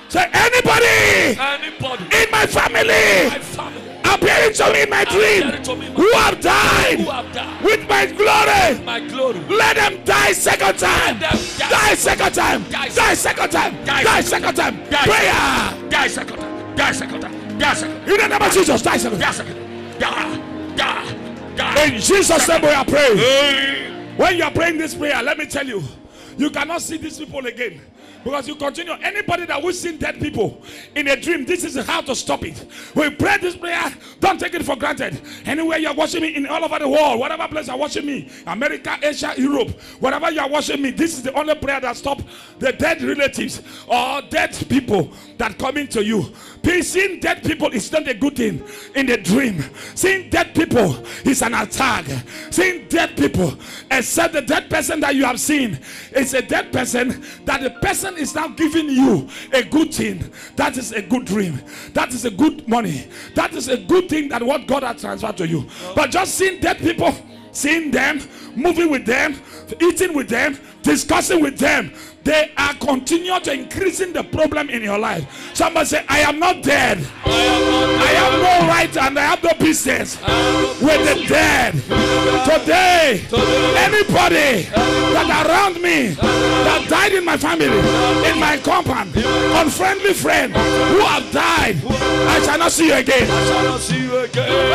Say anybody Anybody in my family my family appearing to me in my dream to me my who have died who have died with my glory. my glory. Let them die second time. Die Die second time. Die second time. Die second time. Prayer. Die second time. Die second time. Die second time. In the name of Jesus, die second Die second time. Die. Die. Die. In Jesus' name we are praying. When you are praying this prayer, let me tell you, you cannot see these people again. Because you continue, anybody that will see dead people in a dream, this is how to stop it. We pray this prayer, don't take it for granted. Anywhere you're watching me in all over the world, whatever place you're watching me, America, Asia, Europe, wherever you are watching me, this is the only prayer that stops the dead relatives or dead people that come into you. Seeing dead people is not a good thing in the dream. Seeing dead people is an attack. Seeing dead people, except the dead person that you have seen, it's a dead person that the person is now giving you a good thing. That is a good dream. That is a good money. That is a good thing that what God has transferred to you. But just seeing dead people, seeing them, moving with them, eating with them, discussing with them, they are continuing to increasing the problem in your life. Somebody say, I am not dead. I have no right and I have no business with the dead. Today, anybody that around me that died in my family, in my compound, unfriendly friend who have died, I shall not see you again. I Shall not see you again.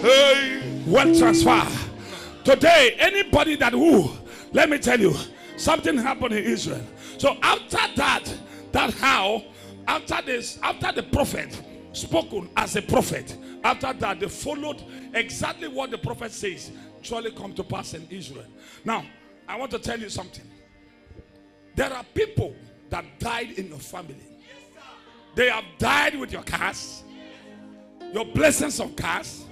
Hey. Wealth transfer. Today, anybody that who, let me tell you, something happened in Israel. So after that, that how, after this, after the prophet spoken as a prophet, after that they followed exactly what the prophet says surely come to pass in Israel. Now, I want to tell you something. There are people that died in your family. They have died with your cars, your blessings of cars.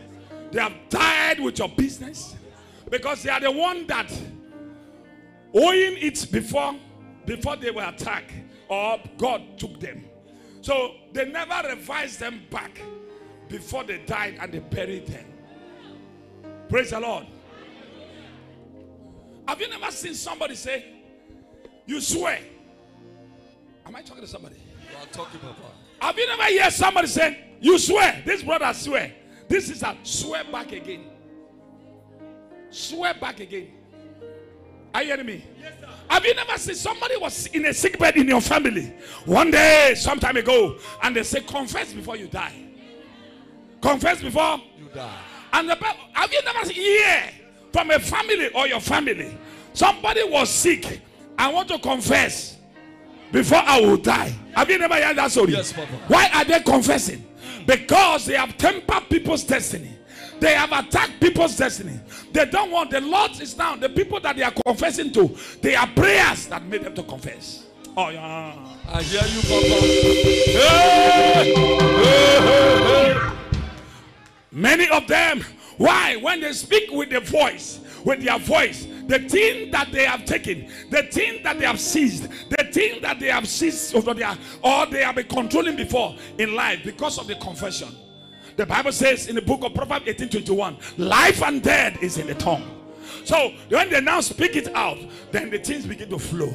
They have died with your business because they are the one that owing it before before they were attacked or God took them. So they never revised them back before they died and they buried them. Praise the Lord. Have you never seen somebody say, You swear? Am I talking to somebody? You are talking, Papa. Have you never heard somebody say, You swear? This brother swear. This is a swear back again. Swear back again. Are you hearing me? Yes, sir. Have you never seen somebody was in a sick bed in your family one day, some time ago, and they say, Confess before you die. Confess before You die. and the, have you never seen here from a family or your family? Somebody was sick. I want to confess before I will die. Have you never heard that story? Yes, Papa. Why are they confessing? Because they have tempered people's destiny. They have attacked people's destiny. They don't want the Lord is now the people that they are confessing to. They are prayers that made them to confess. Oh yeah. I hear you, Papa. Hey. Hey, hey. Many of them, why? When they speak with the voice, with their voice, the thing that they have taken, the thing that they have seized, the thing that they have seized over their, or they have been controlling before in life because of the confession. The Bible says in the book of Proverbs 18:21, life and death is in the tongue. So when they now speak it out, then the things begin to flow.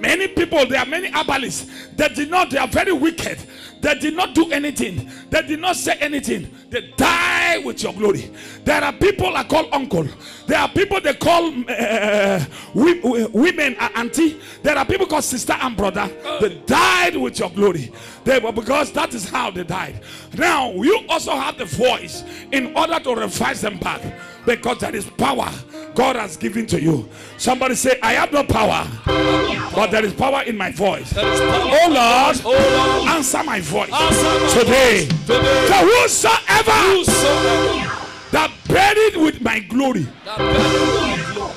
Many people, there are many abbalists that did not, they are very wicked. They did not do anything. They did not say anything. They die with your glory. There are people I call uncle. There are people they call uh, women uh, auntie. There are people called sister and brother. They died with your glory. They were because that is how they died. Now you also have the voice in order to revise them back because there is power God has given to you. Somebody say, I have no power, but there is power in my voice. There is power. Oh Lord, Oh Lord. answer my voice Answer today. Today. So whosoever Whosoever that buried with my glory. that buried my glory.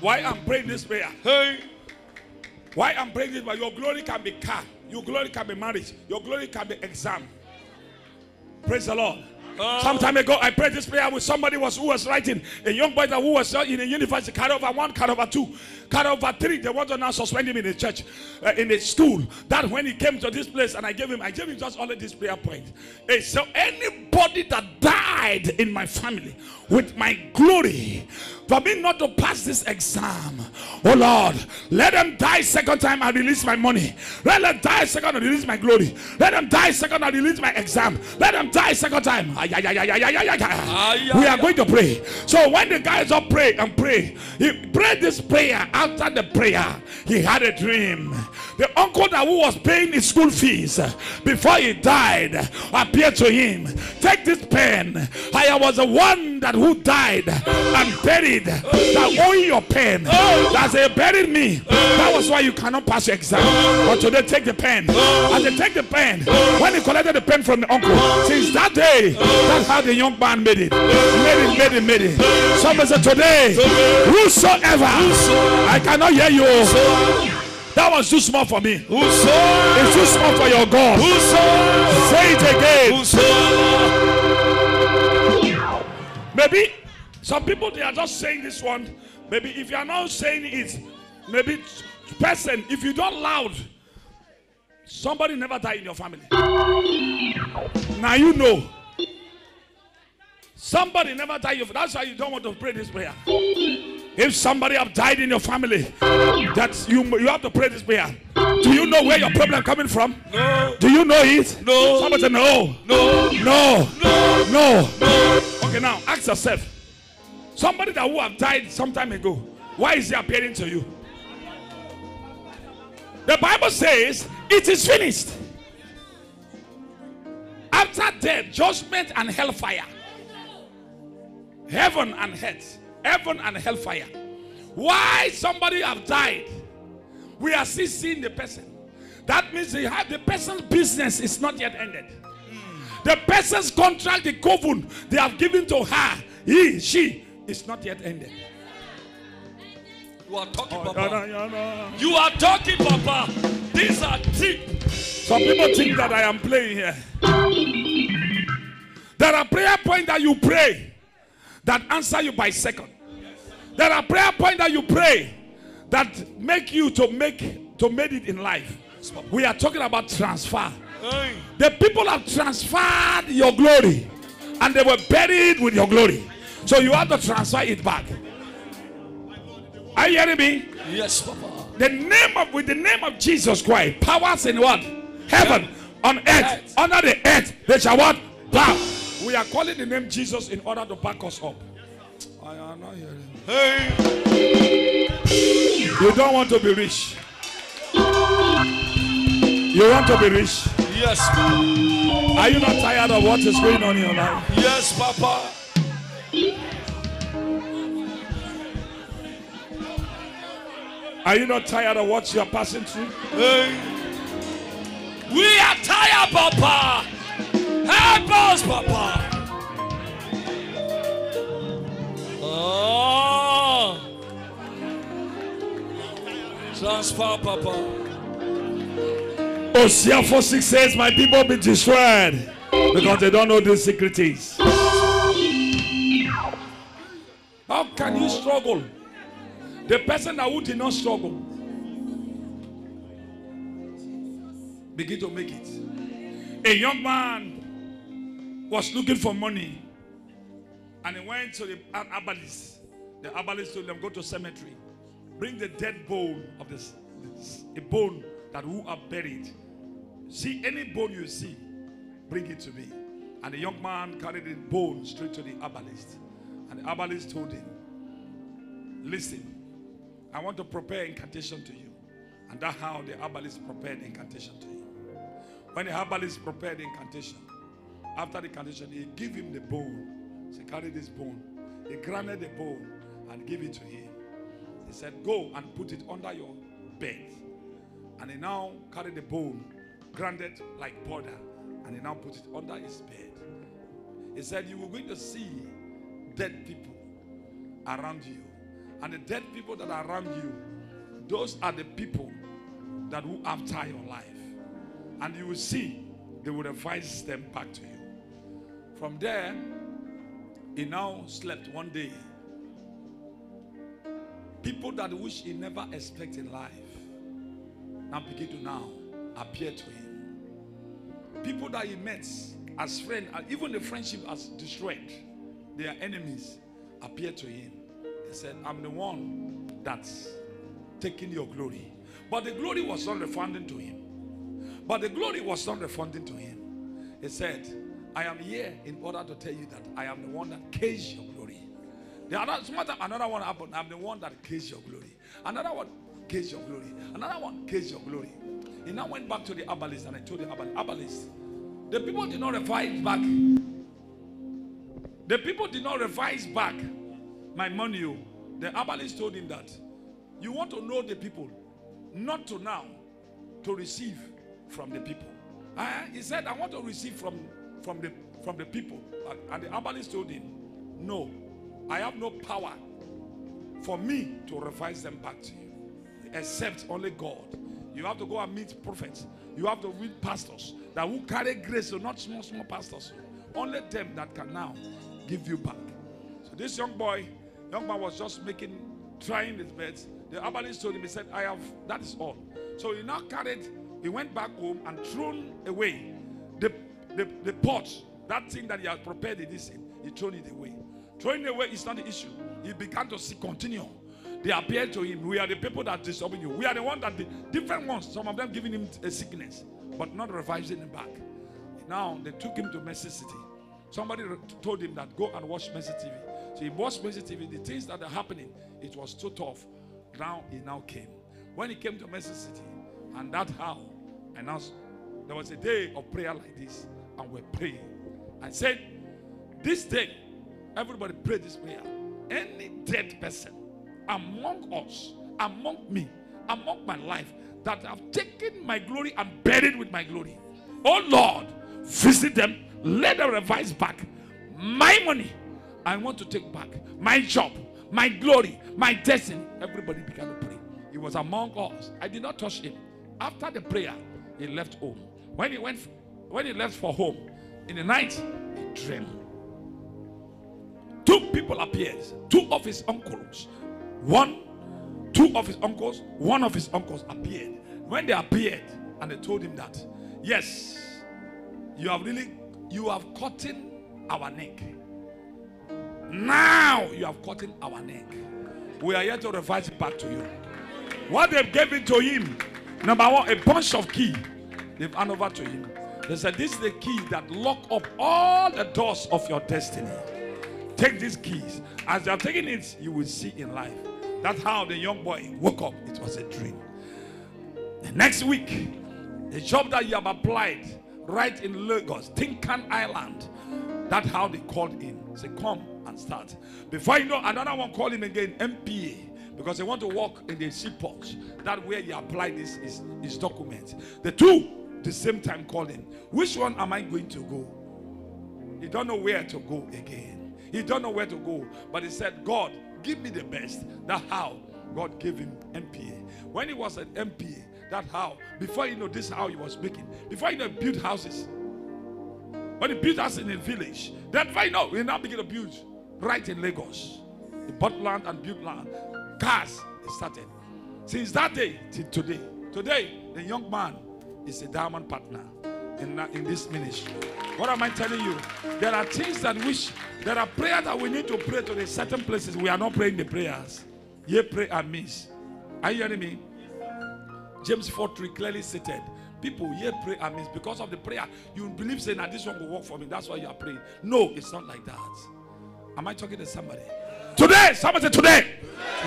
Why I'm praying this prayer? Hey. Why I'm praying this prayer? Your glory can be car, your glory can be marriage, your glory can be exam. Praise the Lord. Some time ago, I prayed this prayer with somebody was who was writing a young boy that who was in a university, cut over one, cut over two, cut over three. They want to now suspend him in the church, uh, in the school. That when he came to this place, and I gave him, I gave him just only this prayer point. Hey, so anybody that died in my family with my glory, for me not to pass this exam. Oh Lord, let them die second time I release my money. Let them die second I release my glory. Let them die second I release my exam. Let them die second time. Ay, ay. Ay, We are going to pray. So when the guys up pray and pray, he prayed this prayer. After the prayer, he had a dream. The uncle that who was paying his school fees before he died appeared to him. Take this pen. I was the one that who died and buried that you your pen. That they buried me. That was why you cannot pass your exam. But today, take the pen. And they take the pen, when he collected the pen from the uncle, since that day, that's how the young man made it. Made it, made it, made it. Somebody said today, whosoever, I cannot hear you. That was too small for me. Whoso, It's too small for your God. whoso, Say it again. whoso. Maybe some people they are just saying this one. Maybe if you are not saying it, maybe person, if you don't loud, somebody never died in your family. Now you know. Somebody never your- That's why you don't want to pray this prayer. If somebody have died in your family, that you you have to pray this prayer. Do you know where your problem coming from? No, Do you know it? No. Somebody no. no, No. no, No. no. Okay, now ask yourself. Somebody that who have died some time ago, why is he appearing to you? The Bible says it is finished. After death, judgment and hellfire. Heaven and earth. Heaven and hellfire. Why somebody have died? We are still seeing the person. That means they have the person's business is not yet ended. The person's contract, the covenant they have given to her, he, she, is not yet ended. You are talking, oh, Papa. You are talking, Papa. These are deep. Some people think that I am playing here. There are prayer points that you pray that answer you by second. There are prayer points that you pray that make you to make to make it in life. We are talking about transfer. The people have transferred your glory and they were buried with your glory. So you have to transfer it back. Are you hearing me? Yes, Papa. The name of with the name of Jesus Christ, powers in what? Heaven, on earth, Earth. under the earth, they shall what? Bow. We are calling the name Jesus in order to back us up. I am not hearing. Hey. You don't want to be rich. You want to be rich. Yes, Papa. Are you not tired of what is going on in your life? Yes, Papa. Are you not tired of what you are passing through? Hey. We are tired, Papa. Help us, Papa. Oh. Transfer, Papa. Hosea 4 6 says, My people be destroyed because they don't know the secret things. How can you struggle? The person that who did not struggle begin to make it. A young man was looking for money and he went to the an herbalist. The herbalist told him, Go to cemetery, bring the dead bone of this, this a bone that who are buried. See any bone you see, bring it to me. And the young man carried the bone straight to the herbalist. And the herbalist told him, Listen, I want to prepare incantation to you. And that's how the herbalist prepared incantation to you. When the herbalist prepared incantation, after the condition, he gave him the bone. He carried this bone. He granted the bone and gave it to him. He said, Go and put it under your bed. And he now carried the bone, granted like powder, and he now put it under his bed. He said, You were going to see dead people around you. And the dead people that are around you, those are the people that will after your life. And you will see they will advise them back to you. From there, he now slept one day. People that wish he never expect in life now begin to now appear to him. People that he met as friend, and even the friendship has destroyed, their enemies, appear to him. He said, I'm the one that's taking your glory. But the glory was not refunding to him. But the glory was not refunding to him. He said, I am here in order to tell you that I am the one that carries your glory. The other, another one happened. I'm the one that carries your glory. Another one carries your glory. Another one carries your glory. He now went back to the Abalis and I told the Abalis, the people did not revise back. The people did not revise back my money. oh. The Abalis told him that you want to know the people, not to now to receive from the people. Ah, he said, I want to receive from, from, the, from the people. And, the Abalis told him, No, I have no power for me to revise them back to you, except only God. You have to go and meet prophets. You have to meet pastors that will carry grace, so not small, small pastors. Only them that can now give you back. So this young boy, young man was just making, trying his best. The herbalist told him, he said, I have, that is all. So he now carried, he went back home and thrown away the, the, pot, that thing that he had prepared in this he thrown it away. Throwing it away is not the issue. He began to see, continue. They appeared to him. We are the people that disobey you. We are the one that the different ones. Some of them giving him a sickness, but not revising him back. Now they took him to Mercy City. Somebody told him that go and watch Mercy TV. So he watched Mercy TV. The things that are happening, it was too tough. Now he now came. When he came to Mercy City, and that how, and now there was a day of prayer like this, and we're praying. I said, this day, everybody pray this prayer. Any dead person among us, among me, among my life, that have taken my glory and buried with my glory. Oh Lord, visit them, let them revise back my money. I want to take back my job, my glory, my destiny. Everybody began to pray. He was among us. I did not touch him. After the prayer, he left home. When he went, when he left for home, in the night, he dreamed. Two people appeared. Two of his uncles. One, two of his uncles, one of his uncles appeared. When they appeared and they told him that, yes, you have really, you have cut in our neck. Now you have cut in our neck. We are here to revise it back to you. What they've given to him, number one, a bunch of key. They've handed over to him. They said, This is the key that lock up all the doors of your destiny. Take these keys. As you are taking it, you will see in life. That's how the young boy woke up. It was a dream. The next week, the job that you have applied right in Lagos, Tin Can Island, that's how they called him. Say, come and start. Before you know, another one called him again, NPA, because they want to work in the seaport. That where you apply this is his document. The two, the same time calling. Which one am I going to go? He don't know where to go again. He don't know where to go. But he said, God, give me the best. That how God gave him NPA. When he was an NPA, that how, before you know this how he was making, before you know built houses. When he built us in a village, then why know, he now begin to build right in Lagos. He bought land and built land. Cars, started. Since that day till today, today, the young man is a diamond partner in, uh, in this ministry. What am I telling you? There are things that which there are prayers that we need to pray to the certain places. We are not praying the prayers. Ye pray and miss. Are you hearing me? James 4 3 clearly stated. People ye pray and miss because of the prayer. You believe saying that this one will work for me. That's why you are praying. No, it's not like that. Am I talking to somebody? Today, somebody say today.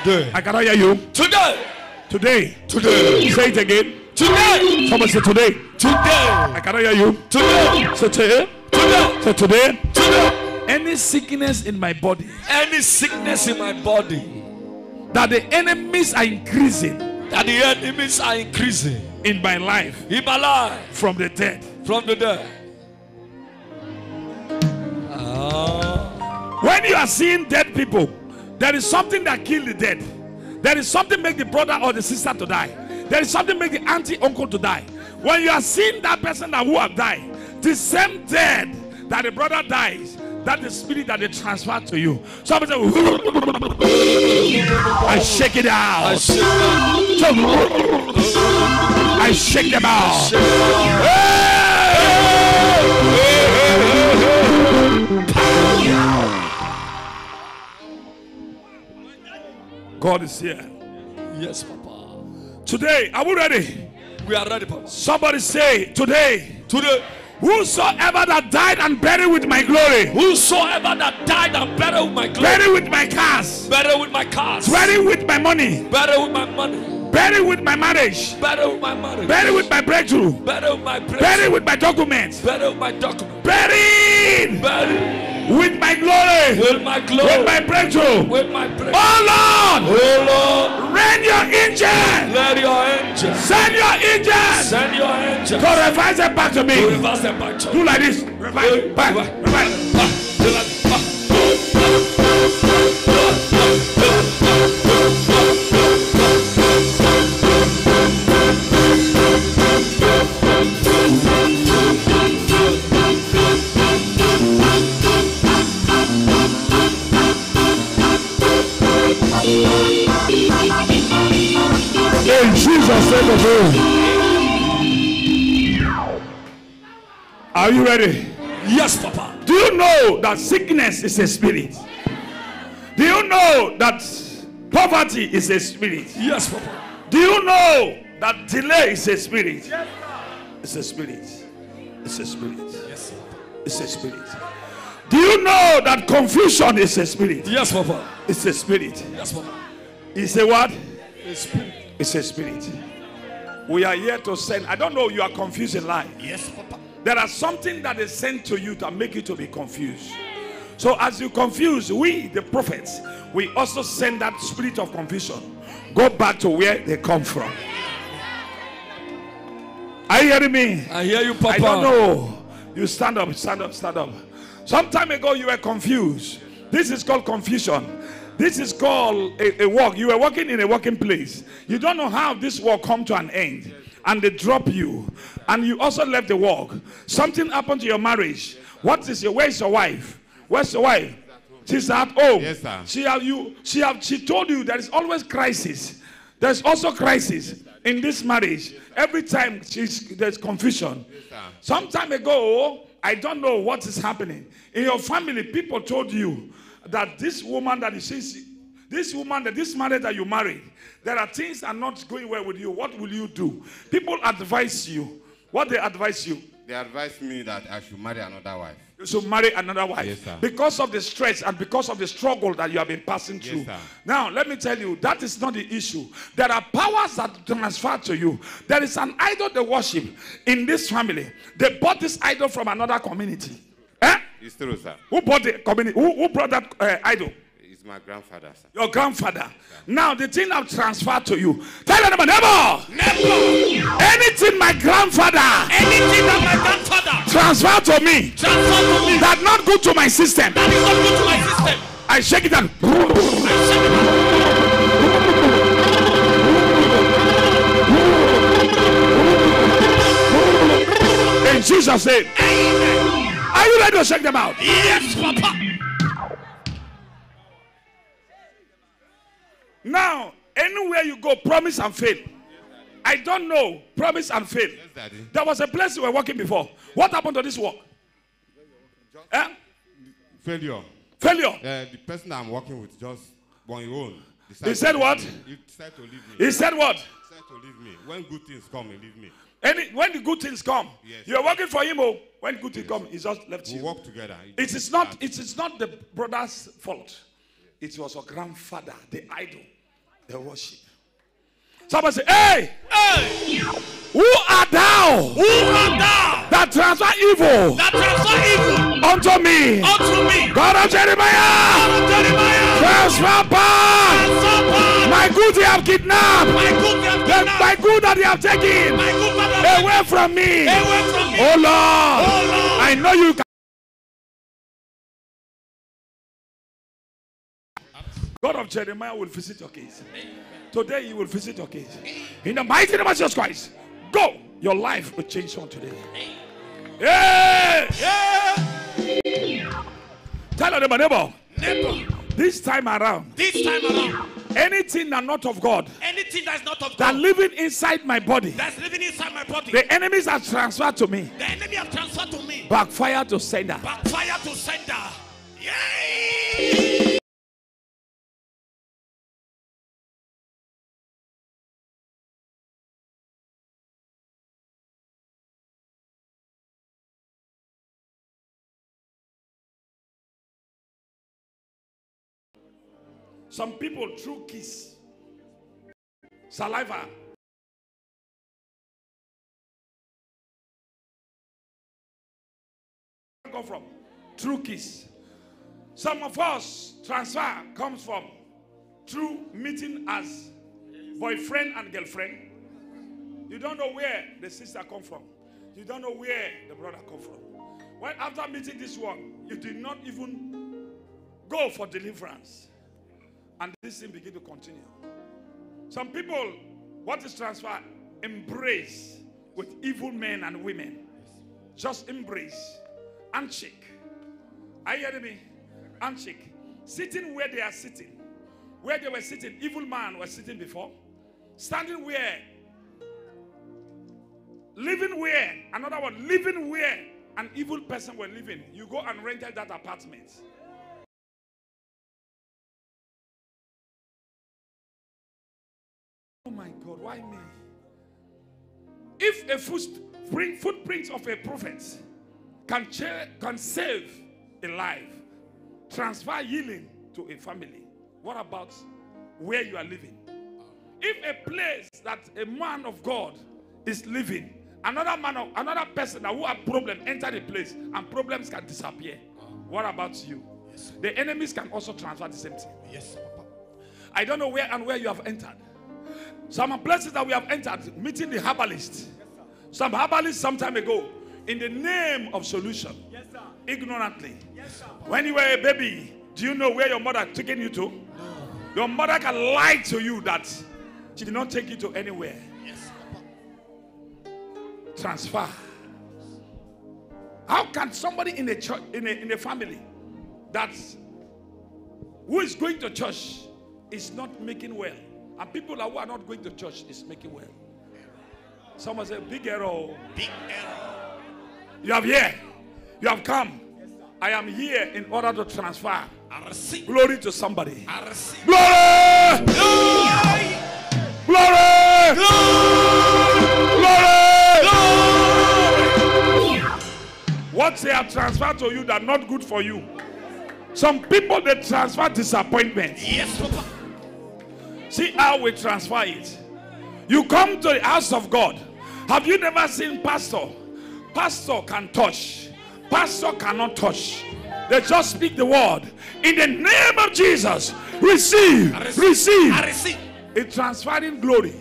Today. I cannot hear you. Today. Today. Today. Say it again. Today. Somebody say today. Today. I cannot hear you. Today. Say today. Today. Say today. Today. Any sickness in my body Any sickness in my body that the enemies are increasing that the enemies are increasing in my life in my life from the dead. from the dead. When you are seeing dead people, there is something that killed the dead. There is something make the brother or the sister to die. There is something make the auntie uncle to die. When you are seeing that person that who have died, the same dead that the brother dies, that the spirit that they transfer to you. Somebody say, I shake it out. I shake them. I shake them out. God is here. Yes, Papa. Today, are we ready? We are ready, Papa. Somebody say, Today, Today, whosoever that died and buried with my glory, whosoever that died and buried with my glory, buried with my cars, buried with my cars, buried with my money, buried with my money, buried with my marriage, Bury with my money, Bury with my breakthrough, Bury with my praise, buried with my documents, Bury with my document, buried buried with my glory, with my glory, with my breakthrough. with my praise. Oh Lord, Oh Lord, rain your angels, let your angels send your angels send your angels to reverse it back to to me. reverse them back to me. Do like this, revive, back, revive. Jesus' name we. Are you ready? Yes, Papa. Do you know that sickness is a spirit? Do you know that poverty is a spirit? Yes, Papa. Do you know that delay is a spirit? It's a spirit. It's a spirit. Yes, Papa. It's a spirit. Do you know that confusion is a spirit? Yes, Papa. It's a spirit. Yes, Papa. It's a what? The spirit. It's a spirit. We are here to send. I don't know. You are confused in life. Yes, Papa. There are something that is sent to you that make you to be confused. So as you confuse, we the prophets, we also send that spirit of confusion. Go back to where they come from. Are you hearing me? I hear you, Papa. I don't know. You stand up, stand up, stand up. Some time ago you were confused. This is called confusion. This is called a, a walk. You are walking in a working place. You don't know how this walk come to an end. And they drop you. And you also left the walk. Something happened to your marriage. What is your where's your wife? Where's your wife? She's at home. Yes, sir. She have you she have she told you there is always crisis. There's also crisis in this marriage. Every time she's, there's confusion. Some time ago, I don't know what is happening. In your family, people told you that this woman that is this woman that this marriage that you married, there are things are not going well with you. What will you do? People advise you. What they advise you? They advise me that I should marry another wife. You should marry another wife Yes, sir. because of the stress and because of the struggle that you have been passing Yes, through. sir. now, let me tell you, that is not the issue. There are powers that transfer to you. There is an idol they worship in this family. They bought this idol from another community. It's true, sir. Who bought the community? Who, who brought that uh, idol? It's my grandfather, sir. Your grandfather. Now the thing I've transferred to you. Tell neighbor, neighbor. Never. Anything my grandfather Anything that my grandfather transfer to me transferred to me that not good to my system, that is not good to my system, I shake it and I send it in Jesus' name. Are you ready to shake them out? Yes, Papa. Now, anywhere you go, promise and fail. I don't know. Promise and fail. Yes, Daddy. There was a place you were working before. What happened to this work? Eh? Failure. Failure. Uh, the person I'm working with just on your own. He said what? He decided to leave me. He said what? He decided to leave me. When good things come, he leave me. Any, when the good things come, Yes. you are working for him. Oh, when good things come, he just left We you. work together. He It just is not. It is not the brother's fault. It was your grandfather, the idol, the worship. Somebody say, "Hey, Hey, who are thou who art thou that transfer evil that transfer evil unto me?" unto me? God of Jeremiah, God of Jeremiah, transfer back my good they have kidnapped, my good they have kidnapped, my good that they have taken my good that they have away from me. away from me. Oh Lord, Oh, Lord. I know you can. God of Jeremiah will visit your case. Today you will visit your case. In the mighty name of Jesus Christ. Go. Your life will change on today. Yeah. Tell your neighbor, neighbor, this time around, this time around, anything that not of God anything that's not of that God living inside my body, that's living inside my body, the enemies are transferred to me, the enemy have transferred to me. backfire to sender. Backfire to sender. Yay! Some people through kiss, saliva. Come from through kiss. Some of us transfer comes from through meeting as boyfriend and girlfriend. You don't know where the sister come from. You don't know where the brother come from. When after meeting this one, you did not even go for deliverance. And this thing begin to continue. Some people, what is transfer? Embrace with evil men and women. Just embrace. Handshake. Are you hearing me? Handshake. Sitting where they are sitting. Where they were sitting, evil man was sitting before. Standing where? Living where? Another one, living where an evil person were living. You go and rented that apartment. My God, why me? If a footprint, footprint of a prophet can, cha- can save a life, transfer healing to a family, what about where you are living? If a place that a man of God is living, another man of another person that who have problem enter the place and problems can disappear. What about you? The enemies can also transfer the same thing. Yes, Papa. I don't know where and where you have entered. Some places that we have entered, meeting the herbalist. Some herbalist some time ago, in the name of solution, yes, ignorantly. Yes, When you were a baby, do you know where your mother taken you to? Your mother can lie to you that she did not take you to anywhere. Yes, Transfer. How can somebody in a church, in a, in a family, that who is going to church is not making well, and people who are not going to church is making well? Someone say, big error. Big error. You have here. You have come. I am here in order to transfer glory to somebody. I receive. Glory! Glory! Glory! What they have transferred to you that are not good for you. Some people they transfer disappointment. Yes, Papa. See how we transfer it. You come to the house of God. Have you never seen pastor? Pastor can touch. Pastor cannot touch. They just speak the word. In the name of Jesus, receive, I receive. I receive. It's transferring glory.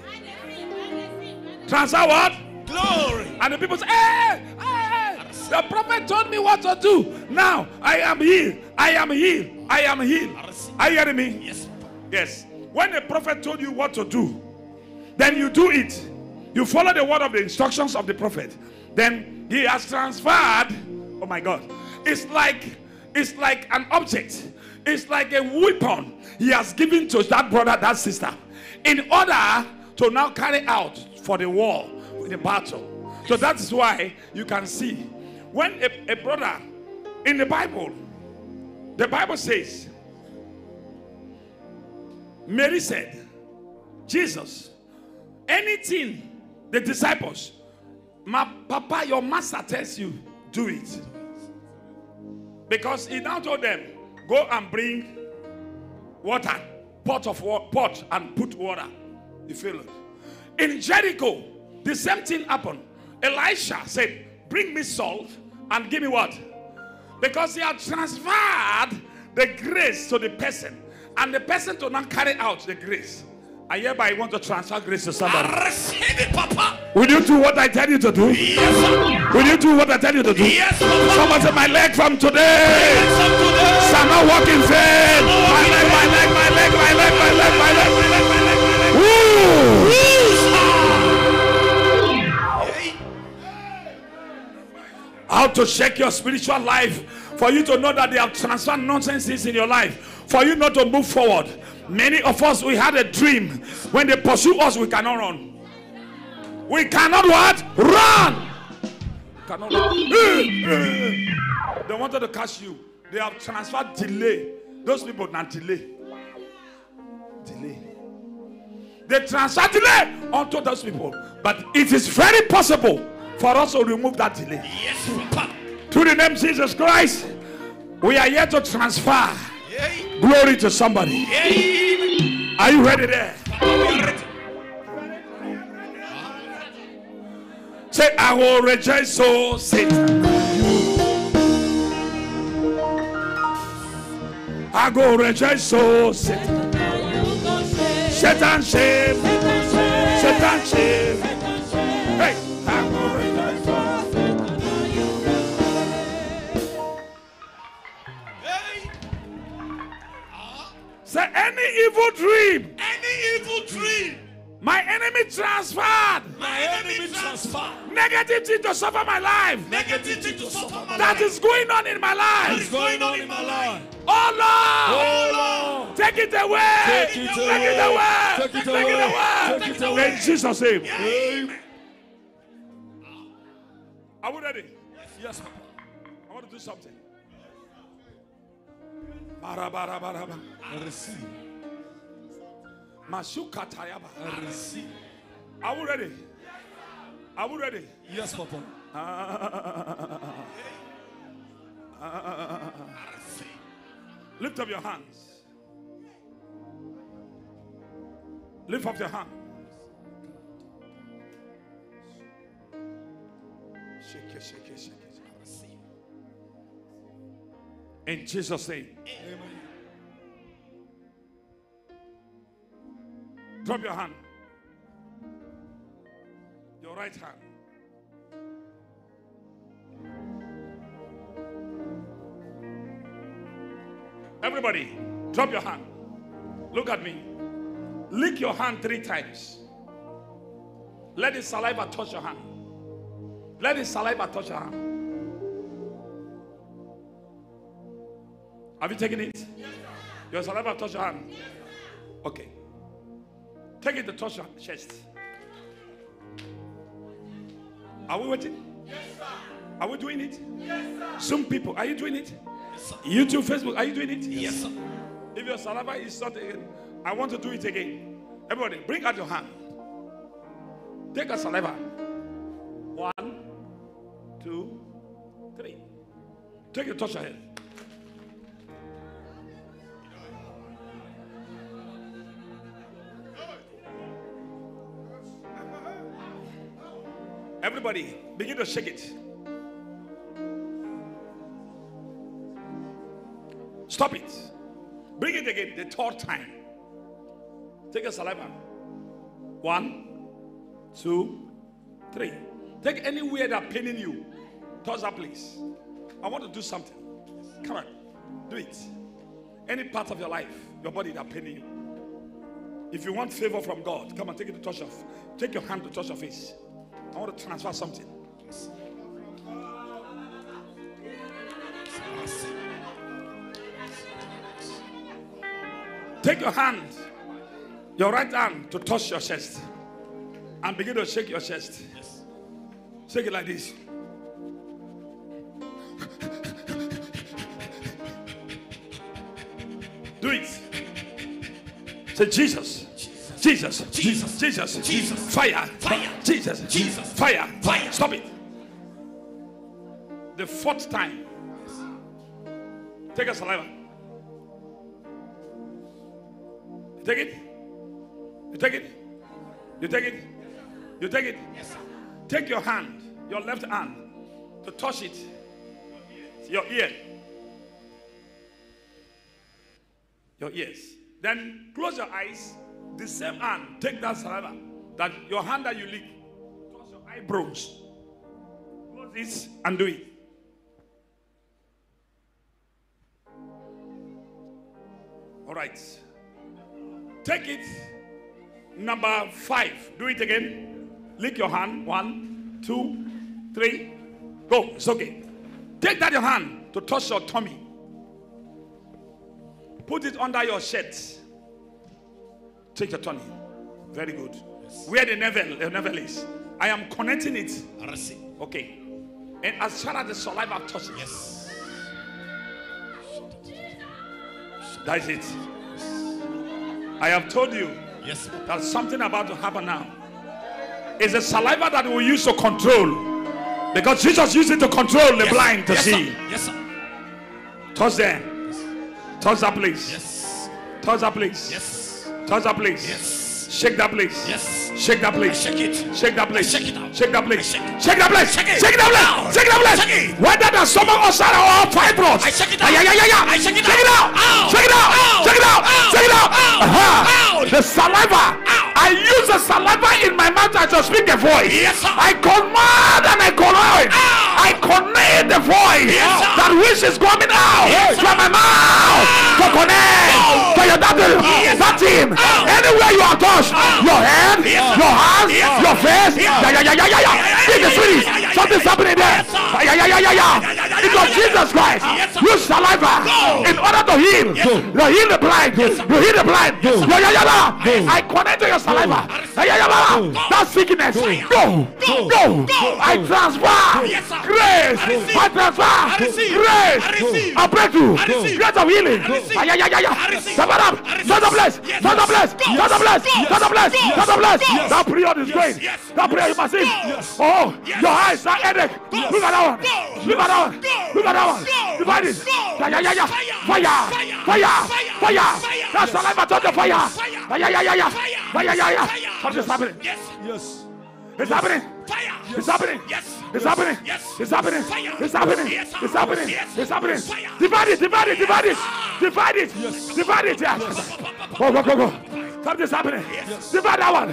Transfer what? Glory. And the people say, hey, hey, hey, the prophet told me what to do. Now I am healed. I am healed. I am healed. I. Are you hearing me? Yes, Yes. When the prophet told you what to do, then you do it. You follow the word of the instructions of the prophet. Then he has transferred. Oh my God. It's like it's like an object. It's like a weapon he has given to that brother, that sister, in order to now carry out for the war, the battle. So that is why you can see when a, a brother in the Bible, the Bible says, Mary said, Jesus, anything the disciples, my papa, your master tells you, do it. Because he now told them, go and bring water, pot of water, pot and put water. He filled. In Jericho, the same thing happened. Elisha said, bring me salt and give me what? Because he had transferred the grace to the person, and the person to not carry out the grace. I hereby want to transfer grace to somebody. I receive it, Papa. Will you do what I tell you to do? Yes, sir. Will you do what I tell you to do? Yes, Papa. Someone say, My leg from today. Yes, sir, today. Shall not walk in vain. My leg, my leg, my leg, my leg, my leg, my leg, my leg, my leg, my leg. Woo! How to check your spiritual life for you to know that they have transferred nonsense in your life, for you not to move forward. Many of us we had a dream. When they pursue us, we cannot run. We cannot what? Run. Cannot run. they wanted to catch you. They have transferred delay. Those people not delay. Delay. They transfer delay onto those people. But it is very possible for us to remove that delay. Yes. Through the name Jesus Christ, we are here to transfer. Glory to somebody. Are you ready there? Say, I will rejoice, so Satan. I go rejoice, so Satan. Satan shame, Satan shame. Hey, Say any evil dream, Any evil dream, my enemy transferred my enemy transferred. negative thing to suffer my life. negative thing to suffer my life. is going on in my life. That is going on in my oh, life? Oh Lord, Oh Lord, take it away. Take it Take away. it away. Take it Take away. it away. Take it away. In Jesus' name. Amen. Are we ready? Yes, Papa. I want to do something. Bara, bara, bara, bara. Receive. Mashuka tayaba. Receive. Are we ready? Are we ready? Yes, Papa. Lift up your hands. Lift up your hand. Shake it, shake it, shake it. In Jesus' name. Drop your hand. Your right hand. Everybody, drop your hand. Look at me. Lick your hand three times. Let the saliva touch your hand. Let the saliva touch your hand. Have you taken it? Yes, Your saliva touch your hand? Yes, sir. okay. Take it to touch your chest. Are we waiting? Yes, sir. Are we doing it? Yes, sir. Some people, are you doing it? Yes, sir. YouTube, Facebook, are you doing it? Yes, sir. If your saliva is not again, I want to do it again. Everybody, bring out your hand. Take a saliva. One, two, three. Take it, touch your head. Everybody, begin to shake it. Stop it. Bring it again the third time. Take a saliva. One, two, three. Take anywhere that paining you. Touch that place. I want to do something. Come on. Do it. Any part of your life, your body that paining you. If you want favor from God, come and take it to touch your take your hand to touch your face. I want to transfer something. Take your hand, your right hand to touch your chest and begin to shake your chest. Shake it like this. Do it. Say Jesus. Jesus. Jesus. Jesus. Jesus. Fire. Fire. Jesus. Jesus. Fire. Fire. Stop it. The fourth time. Take a saliva. You take it? You take it? You take it? You take it? Yes. Take your hand, your left hand, to touch it. Your ear. Your ears. Then close your eyes. The same hand, take that saliva. That your hand that you lick. Touch your eyebrows. Close this and do it. All right. Take it. Number five. Do it again. Lick your hand. One, two, three. Go. It's okay. Take that your hand to touch your tummy. Put it under your shirt. Take your tummy. Very good. Where the navel, the navel is. I am connecting it. Okay. And as far as the saliva touches, Yes. that is it. I have told you Yes. that something about to happen now. It's the saliva that we use to control. Because Jesus used it to control the Yes. blind to yes, see. Sir. Yes, sir. Touch them. Touch that place. Yes. Touch that place. Yes. Touch that place. Yes. Shake that place. Yes. Shake that place. Shake it. Shake that place. Shake it out. Shake that place. Shake. Shake that place. Shake it. Shake that place. Out. Shake that place. Shake it. Whether the stomach ulcer or fibroids. I shake it Ah, out. Yeah, yeah, yeah, yeah. I shake it Shake it out. out. Out. Shake it out. Out. Shake it out. Out. Shake it out. Out. Out. The saliva. Out. I use the saliva in my mouth as to speak a voice. Yes. I command and I command. Out. I connect the voice Yes, that which is coming out Yes, from my mouth to connect Out. to your daddy, Yes, that team, Out. anywhere you are touched, Out. your head, Yes, your hands, Yes, your face, yeah, yeah, yeah, yeah, yeah, yeah. yeah, See the yeah, yeah, yeah, something's happening there. Yes. Yeah, yeah, yeah, yeah, yeah. It was Jesus Christ yes, saliva in order to heal. You heal the blind. You heal the blind. I connect to your saliva. That sickness. Go. Go. go. I transfer grace. I, transfer grace. I pray you. grace of healing. Stand up. Stand. Bless. Stand. Bless. Stand. Bless. Stand. Bless. Stand. Bless. That prayer is great. That prayer you must see. Oh, your eyes are headache. Look at that one. Look at that one. Go. Look at that one. Go. Divide it. Yeah, yeah, yeah, yeah. Fire. Fire. Fire. Fire. Fire. Fire. Fire. That's saliva. Touch the fire. Fire. Yeah, yeah, yeah, yeah. Fire. Yeah, yeah, yeah, yeah. Fire. Something's happening. Yes. Yes. It's happening. Fire. It's happening. Yes. It's happening. Yes. It's happening. Fire. It's happening. Yes. It's happening. Yes. It's happening. Fire. Divide it. Divide it. Divide it. Divide it. Divide it. Yeah. Go, go, go, go. Something's happening. Divide that one.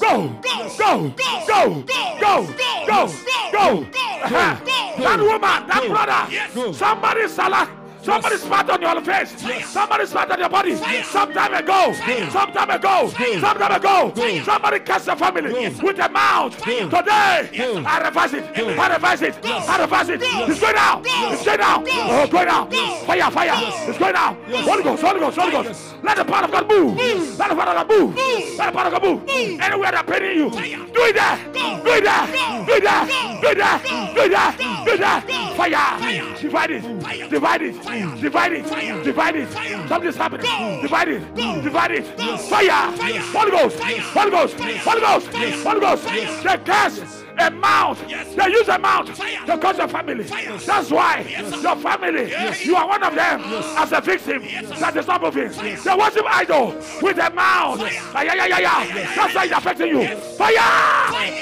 Go. Go. Go. Go. Go. Go. Go. Uh-huh. That woman. That brother. Yes. Somebody salah. Somebody spat on your face. Somebody spat on your body. Some time ago. Some time ago. Some time ago. Somebody cursed the family with a mouth. Today, I reverse it. I reverse it. I reverse it. It's going out. It's going out. Oh, going out. Fire, fire. It's going out. Holy Ghost, Holy Ghost, Holy Ghost. Let the power of God move. Let the power of God move. Let the power of God move. Anywhere they're paining you, do it there. Do it there. Do it there. Do it there. Do it there. Do it there. Fire. Divide it. Divide it. Divide it. Divide it. Something's happening. Divide it. Divide it. Fire. Holy Ghost. Holy Ghost. Holy Ghost. Holy Ghost. They curse a mouth. They use a mouth to curse your family. That's why your family, you are one of them as a victim that is not moving. They worship idol with a mouth. Ah, Yeah, yeah, yeah, yeah. That's why it's affecting you. Fire.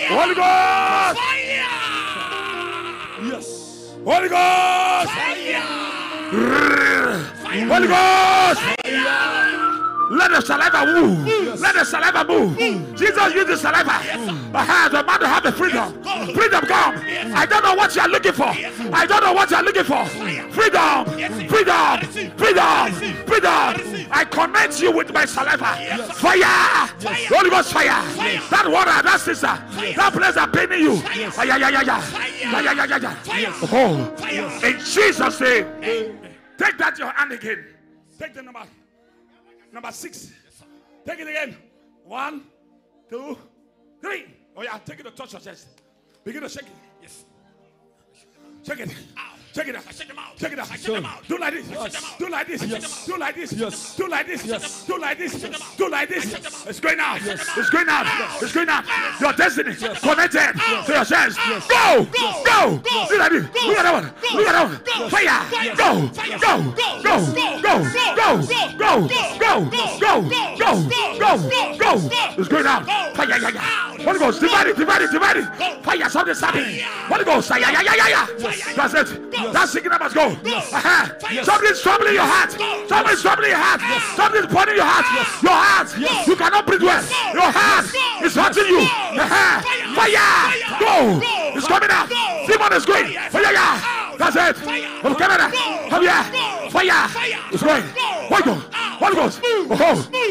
Holy Ghost. Fire. Yes. Holy Ghost. Holy Ghost. Let the saliva move. Let the saliva move. Jesus used the saliva. Uh-huh, the man to have the freedom. Freedom come. I don't know what you are looking for. I don't know what you are looking for. Freedom. Freedom. Freedom. Freedom. I connect you with my saliva. Fire. Holy Ghost fire. That water, that sister, that place are paining you. Yeah, yeah, yeah, yeah. Yeah, yeah, yeah, yeah, yeah. Oh, in Jesus' name. Take that your hand again. Take the number. Number six. Take it again. One, two, three. Oh yeah, take it to touch your chest. Begin to shake it. Yes. Shake it. Ah. Shake it out. I them out. Shake it out. I shake them out. Do like this. I shake them out. Do like this. I shake them out. Do like this. Yes. Do like this. Yes. Do like this. Do like I shake them this. It's going out. It's going out. It's going out. Your destiny connected Out. to your chest. Yes. Go. Go. Go. Go. Do like this. Go. Look at that one. Go. Look at that one. Go. Fire. Fire. Go. Fire. Go. Go. Go. Go. Go. Go. Go. Go. Go. Go. Go. Go. Go. Go. It's going out. Go. Fire. Yeah. Holy Ghost. Divide it. Divide it. Divide it. Go. Fire. Something's happening. Fire. Holy Ghost. Yeah, yeah, yeah, yeah. Fire. That's it. Go. That sickness must go. Uh-huh. Fire. Something's troubling your heart. Go. Something's troubling your heart. Something's burning your heart. Yes. Your heart. Yes. You cannot breathe well. Go. Your heart Go. is hurting you. Go. Uh-huh. Fire. Fire. Fire. Go. Go. It's coming out. Demon is going. Fire. Fire. That's it. Fire. From Canada. Go. Come here. Fire. It's right. Holy Ghost. Holy Ghost. Oh,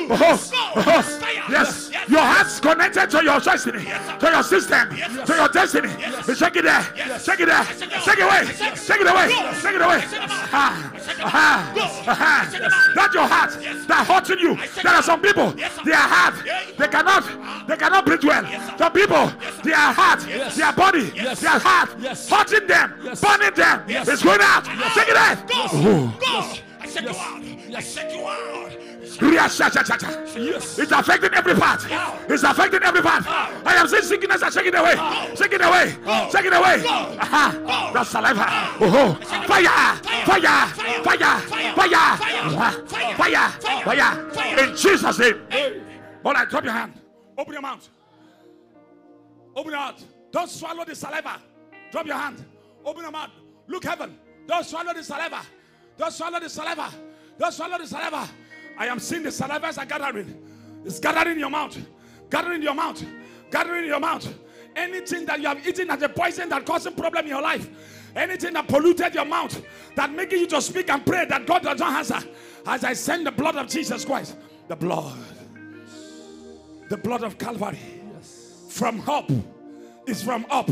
oh, oh, Yes. Your heart's connected to your destiny, to your system, to your destiny. Shake it there. Shake it there. Shake it away. Shake it away. Shake it away. Ah, ah, ah. That's your heart. That hurting you. There are some people. Their heart. They cannot. They cannot breathe well. Some people. Their heart. Their body. Their heart. Hurting them. Burning them. It's going out. Shake it out. Go. Oh. Go. I shake you Yes. out. I shake you out. Riashachachacha. Yes. It's affecting every part. It's affecting every part. I am saying sickness are shaking away. Shaking away. Shaking away. Aha. The saliva. Oh, fire. Fire. Fire. Fire. Fire. Fire. Fire. Fire. Fire. In Jesus' name. All right, drop your hand. Open your mouth. Open your mouth. Don't swallow the saliva. Drop your hand. Open your mouth. Look heaven. Don't swallow the saliva. Don't swallow the saliva. Don't swallow the saliva. I am seeing the saliva is gathering. It's gathering in your mouth. Gathering in your mouth. Gathering in your mouth. Anything that you have eaten as a poison that causing problem in your life. Anything that polluted your mouth, that making you to speak and pray that God does not answer. As I send the blood of Jesus Christ, the blood, the blood of Calvary, from up, is from up.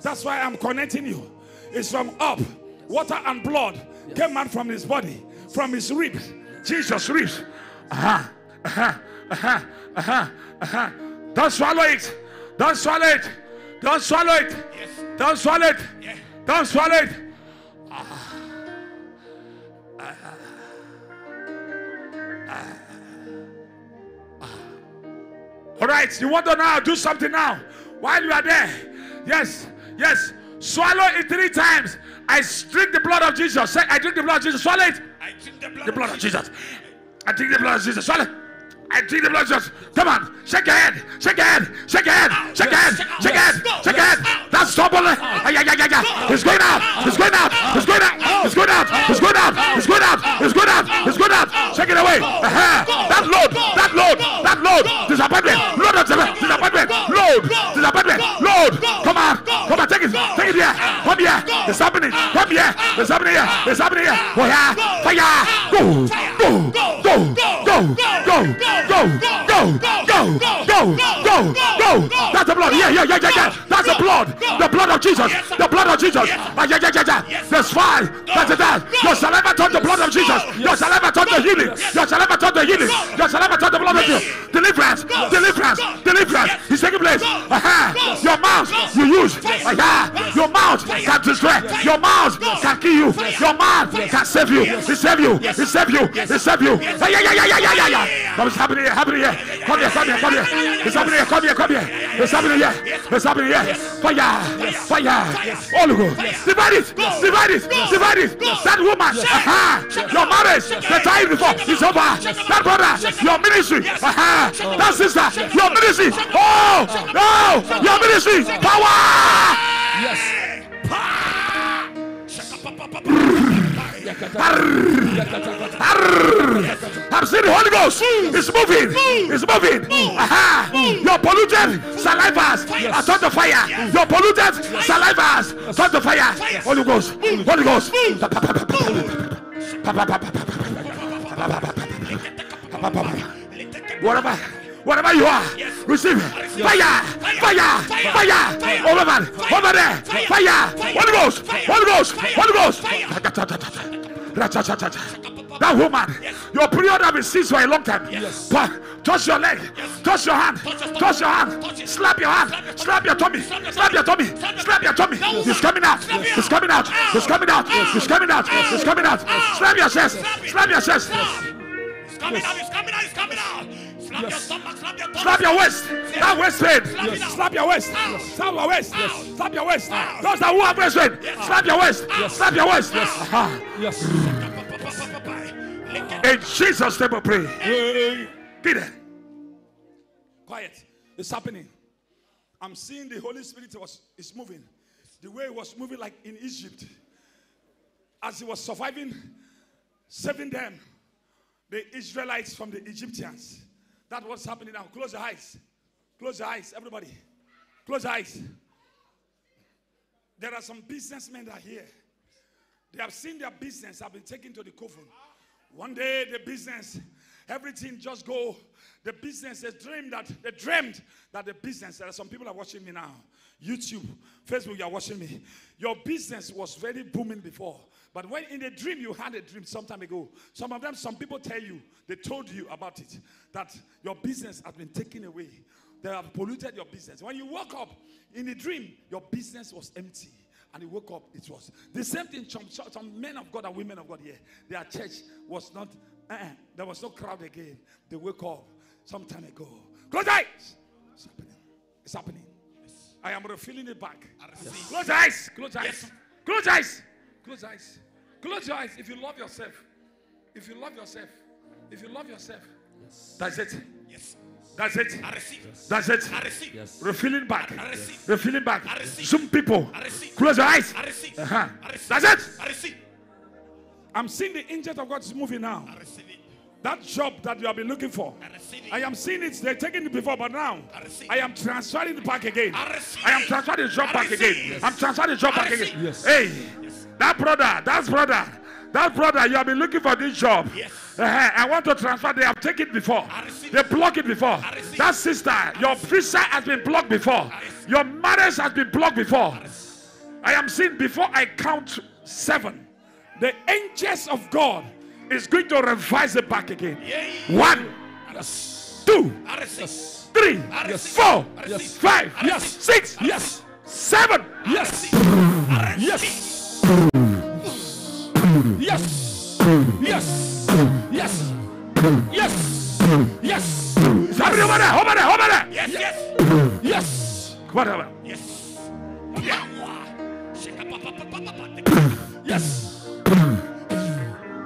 That's why I'm connecting you. It's from up. Water and blood came out from his body, from his ribs. Jesus' ribs. Aha, aha, aha, aha, aha. Don't swallow it. Don't swallow it. Don't swallow it. Don't swallow it. Don't swallow it. All right, you want to now do something now while you are there. Yes, yes. Swallow it three times. I drink the blood of Jesus. Say, I drink the blood of Jesus. Swallow it. I drink the blood, The blood of Jesus. I drink the blood of Jesus. Swallow. I drink the blood of Jesus. Come on, shake your head, shake your head, shake your head, shake your head, shake your head, shake your head. That's stubborn. Yeah, yeah, yeah, yeah. It's going out, it's going out, it's going out, it's going out, it's going out, it's going out, it's going out, it's going out. Shake it away. Uh-huh. That load, that load, that load, disappointment, load of disappointment, load, disappointment, load. Come on, come on, take it, take it here. Come here, it's happening. Come here, it's happening here, it's happening here. Fire, fire, go, go, go, go, go, go. Go. Go. Go. Go. Go. Go. That's the blood. Yeah. Yeah. Yeah. Yeah. Yeah. That's the blood. The blood of Jesus. The blood of Jesus. Ah, yeah. Yeah. Yeah. Yeah. There's fire. That's it. Your saliva turned the blood of Jesus. Your saliva turned the healing. Your saliva turned the healing. Your saliva turned the blood of Jesus. Deliverance. Deliverance. Deliverance. He's taking place. Aha. Your mouth you use. Aha. Your mouth can destroy. Your mouth can kill you. Your mouth can save you. He save you. He save you. He save you. Yeah, yeah, yeah, yeah, yeah, yeah, yeah. Happening here. Happening here. Come here. Come here. Come here. It's happening here. Come here. Come here. It's happening here. It's happening here. Fire. Fire. All go. Divide it. Divide it. Divide it. That woman. Aha. Your marriage. The time before is over. That brother. Your ministry. Aha. That sister. Your ministry. Oh. No. Your ministry. power, Power. I'm seeing the Holy Ghost. It's moving. It's moving. Aha. Your polluted salivas are turned to fire. Your polluted salivas turned to fire. Holy Ghost. Holy Ghost. Whatever. Whatever you are, receive it. Fire, fire, fire. Over there, over there. Fire. Holy Ghost, Holy Ghost, Holy Ghost. That woman, your period have been ceased for a long time. But touch your leg, touch your hand, touch your hand, slap your hand, slap your tummy, slap your tummy, slap your tummy. It's coming out, it's coming out, it's coming out, it's coming out, it's coming out. Slap your chest, slap your chest, It's coming out, it's coming out, it's coming out. Slap your stomach, slap your tongue. slap your waist. That waist pain, slap your waist, slap your waist, slap your waist. Those that who have waist pain, slap your waist, slap your waist. Aha. Yes. In Jesus' name we pray. Get it. Quiet. It's happening. I'm seeing the Holy Spirit was is moving. The way it was moving like in Egypt. As he was surviving, saving them, the Israelites from the Egyptians. That's what's happening now. Close your eyes. Close your eyes, everybody. Close your eyes. There are some businessmen that are here. They have seen their business have been taken to the coffin. One day the business, everything just go. The business, they dreamed that they dreamed that the business. There are some people are watching me now. YouTube, Facebook, you are watching me. Your business was very booming before. But when in a dream you had a dream some time ago, some of them, some people tell you, they told you about it, that your business has been taken away. They have polluted your business. When you woke up in a dream, your business was empty and you woke up, it was the same thing. Some, some men of God and women of God here, their church was not Uh-uh. There was no crowd again. They woke up some time ago. Close eyes. It's happening. It's happening. I am refilling it back. Close your eyes. Close eyes. Close eyes. Close eyes. Close your eyes. If you love yourself, if you love yourself, if you love yourself, that's it. Yes. That's it. I receive. That's it. I receive. Yes. Refilling back. I receive. Refilling back. I receive. Some people. I receive. Close your eyes. I receive. Uh-huh. That's it. I receive. I'm seeing the angel of God is moving now. I receive it. That job that you have been looking for. I receive it. I am seeing it. They're taking it before, but now I. I am transferring it back again. I receive. I am transferring the job back again. Yes. I'm transferring the job back again. Yes. Hey, that brother, that brother, that brother, you have been looking for this job. Yes. Uh-huh. I want to transfer. They have taken it before. They blocked it before. That sister, your visa has been blocked before. Your marriage has been blocked before. I am seeing before I count seven, the angels of God is going to revise it back again. One, two, three, four, five, six, Yes. seven. Yes. Yes. Yes. Yes. Yes. Yes. Yes. Somebody over there, over there, over there. Yes. Yes. Yes. Over. Yes. Yes.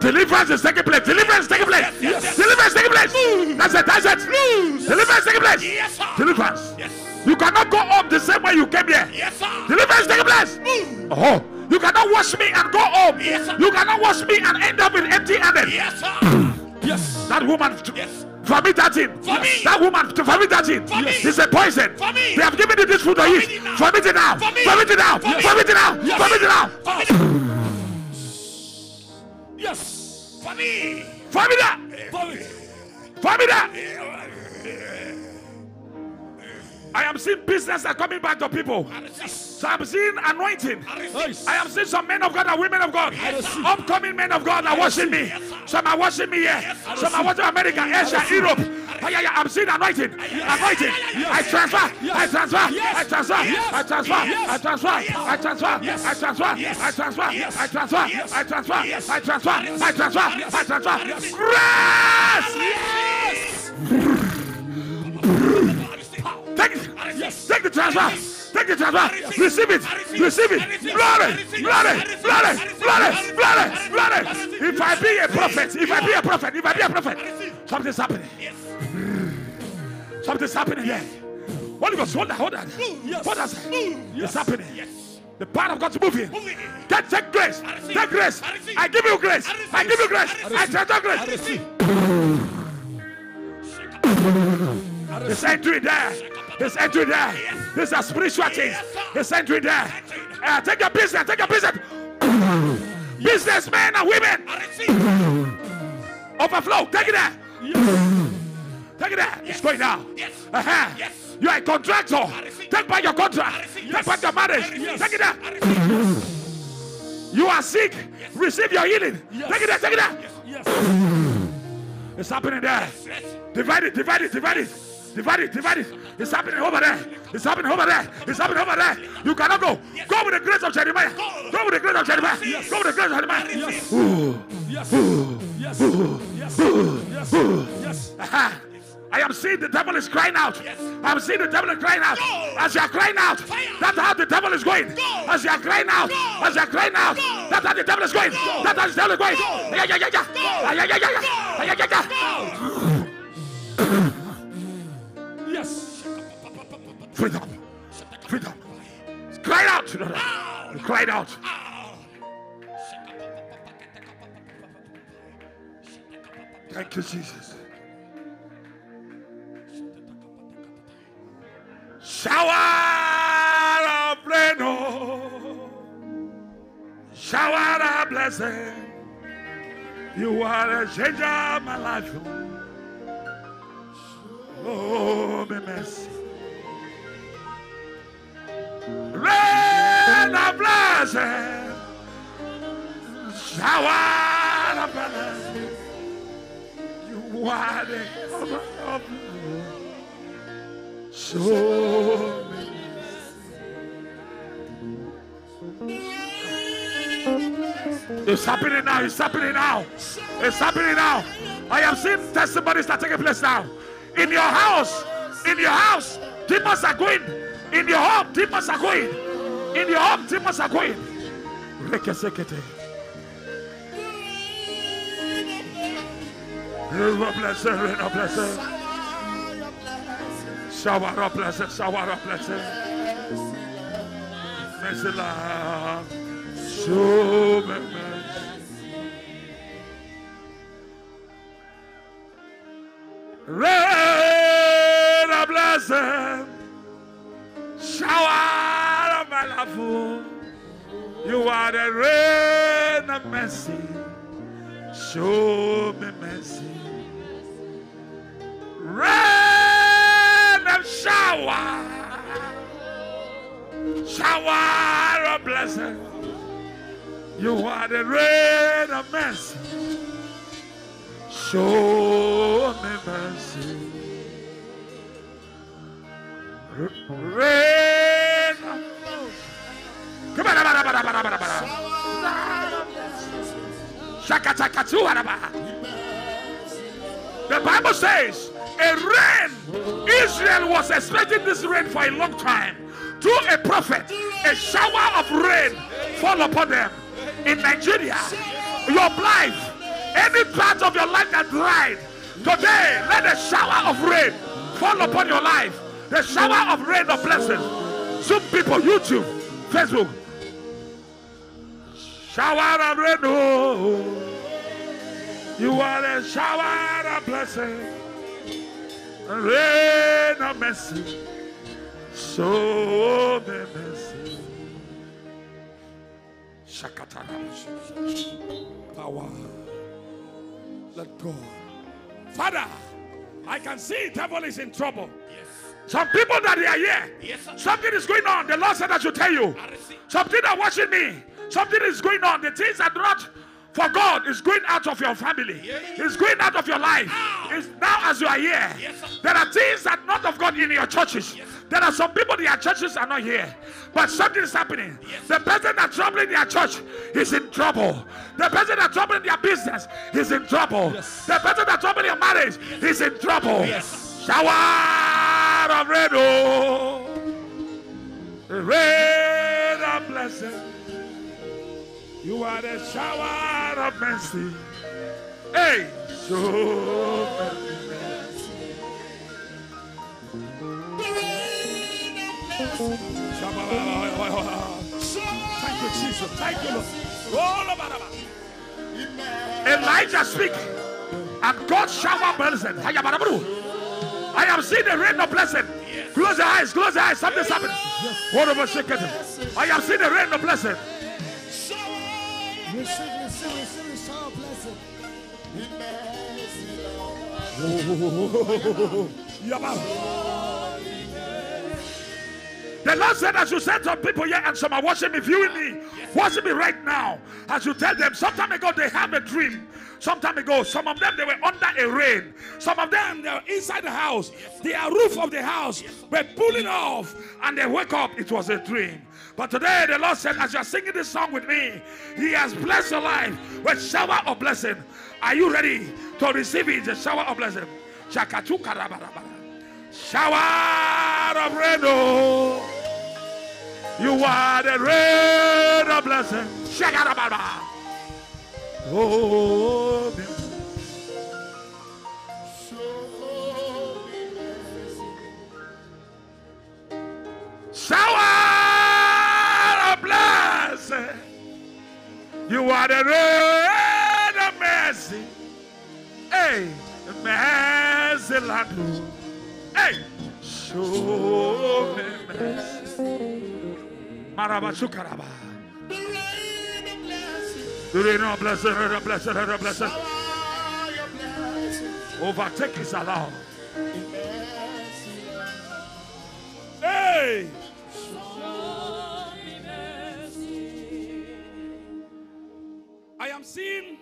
Deliverance is taking place. Deliverance is taking place. Yes. Deliverance is taking place. That's it. That's it. Deliverance is taking place. Yes, sir. Deliverance. Yes. You cannot go home the same way you came here. Yes, sir. Deliverance is taking place. Oh, you cannot wash me and go home. Yes, sir. You cannot wash me and end up with empty-handed. Yes, sir. Yes. That woman, Yes. vomit that in. For me. That woman, to vomit that in. For me. It's a poison. For me. They have given you this food to eat. Vomit it now. For me. Vomit it now. For me. Vomit it now. Yes. Vomit it now. For me. Yes. For me. Vomit that. Vomit that. I am seeing business are coming back to people. I. So I'm seeing anointing. I am seeing some men of God and women of God. Upcoming men of God are watching me. Yes. Some are watching me here. Yes, Some are watching America, Asia, Europe. Ah, I'm seeing anointing. Anointing. I transfer. I transfer. I transfer. I transfer. I transfer. I transfer. I transfer. I transfer. I transfer. I transfer. I transfer. I transfer. I transfer. Grace. Take Take the transfer. Take the transfer. Receive it. Receive it. Glory. Glory. Glory. Glory. Glory. Glory. If I be a prophet, if I be a prophet, if I be a prophet, something's happening. Something's happening here. Holy Ghost, hold that, hold that. Hold that. It's happening. The power of God's moving. Get take grace. Take grace. I give you grace. I give you grace. I transfer grace. It's entry there. It's entry there. This is a spiritual thing. It's entry there. Uh, take your business. Take your business. Businessmen and women. Overflow. Take it there. Take it there. It's going now. Uh-huh. Yes. You are a contractor. Take back your contract. Take back your marriage. Take it there. You are sick. Receive your healing. Take it there. Take it there. Yes. It's happening there. Divide it, divide it, divide it. Divide it, divide it. It's happening over there. It's happening over there. It's happening over there. You cannot go. Go with the grace of Jeremiah. Go with the grace of Jeremiah. Go with the grace of Jeremiah. Yes. Ooh. Yes. Yes. Yes. Yes. Yes. Aha. I am seeing the devil is crying out. Yes. I'm seeing the devil is crying out. Go. As you are crying out, Fire. that's how the devil is going. Go. As you are crying out, Go. as you are crying out, Go. that's how the devil is going. Go. That's how the devil is going. Go. Yeah, yeah, yeah, yeah. Ah, yeah, yeah, yeah, yeah. Ah, yeah, yeah, yeah. Yes. Freedom. Freedom. Cry out. Cry out. Thank you, Jesus. Shower of rain, oh. shower of blessing. You are a changer of my life. Oh. Oh, be mercy. Rain of blessing. Shower of blessing. You are the cover of so. It's happening now. It's happening now. It's happening now. I am seeing testimonies that taking place now. In your house, in your house, demons are going. In your home, demons are going. In your home, demons are going. Rekesekete. Of blessing, rain of blessing. Shower of blessing, shower of blessing. Mercy, Lord. Show me mercy. Rain of blessing. Shower of my love. You are the rain of mercy. Show me mercy. Rain of shower. Shower of blessing. You are the rain of mercy. Show me mercy. Rain. Come on, bara, bara, bara, bara, bara. Shakatakatua, bara. The Bible says a rain. Israel was expecting this rain for a long time. Through a prophet, a shower of rain fall upon them. In Nigeria, your life, any part of your life that dried, today let a shower of rain fall upon your life. The shower of rain of blessings. Some people, YouTube, Facebook, shower of rain. Oh. You are a shower of blessing, a rain of mercy. Show me mercy. Shakatana. Power. Let go. Father, I can see devil is in trouble. Yes. Some people that they are here, Yes, something is going on. The Lord said I should tell you. Something are watching me. Something is going on. The things are not for God is going out of your family. It's going out of your life. It's now as you are here. Yes. There are things that not of God in your churches. There are some people their churches are not here, but something is happening. The person that's troubling their church is in trouble. The person that's troubling their business is in trouble. The person that's troubling your marriage is in trouble. Yes. Shower of rain, oh. rain of blessing. You are the shower of mercy. Hey, show me Thank you, Jesus. Thank you, Lord. Oh. Elijah speak, and God shower blessing. I am seeing the rain of blessing. Close your eyes, close your eyes. Something's happening. What of a? I am seeing the rain of blessing. Receive, receive, receive the shower of blessing. The Lord said, as you said some people here, and some are watching me, viewing me, watching me right now, as you tell them, some time ago they have a dream. Some time ago, some of them they were under a rain. Some of them they were inside the house. The roof of the house were pulling off, and they wake up. It was a dream. But today the Lord said, as you are singing this song with me, He has blessed your life with shower of blessing. Are you ready to receive it? The shower of blessing. Shower of rain. Oh. You are the rain of blessing. Shakarabara. Oh, me- shower of blessing. You are the rain of mercy. Hey, mercy, Lord. Hey, show me mercy. Marabachukaraba. The rain of blessing, rain of blessing, rain of blessing. Overtake is allowed. Hey! I am seeing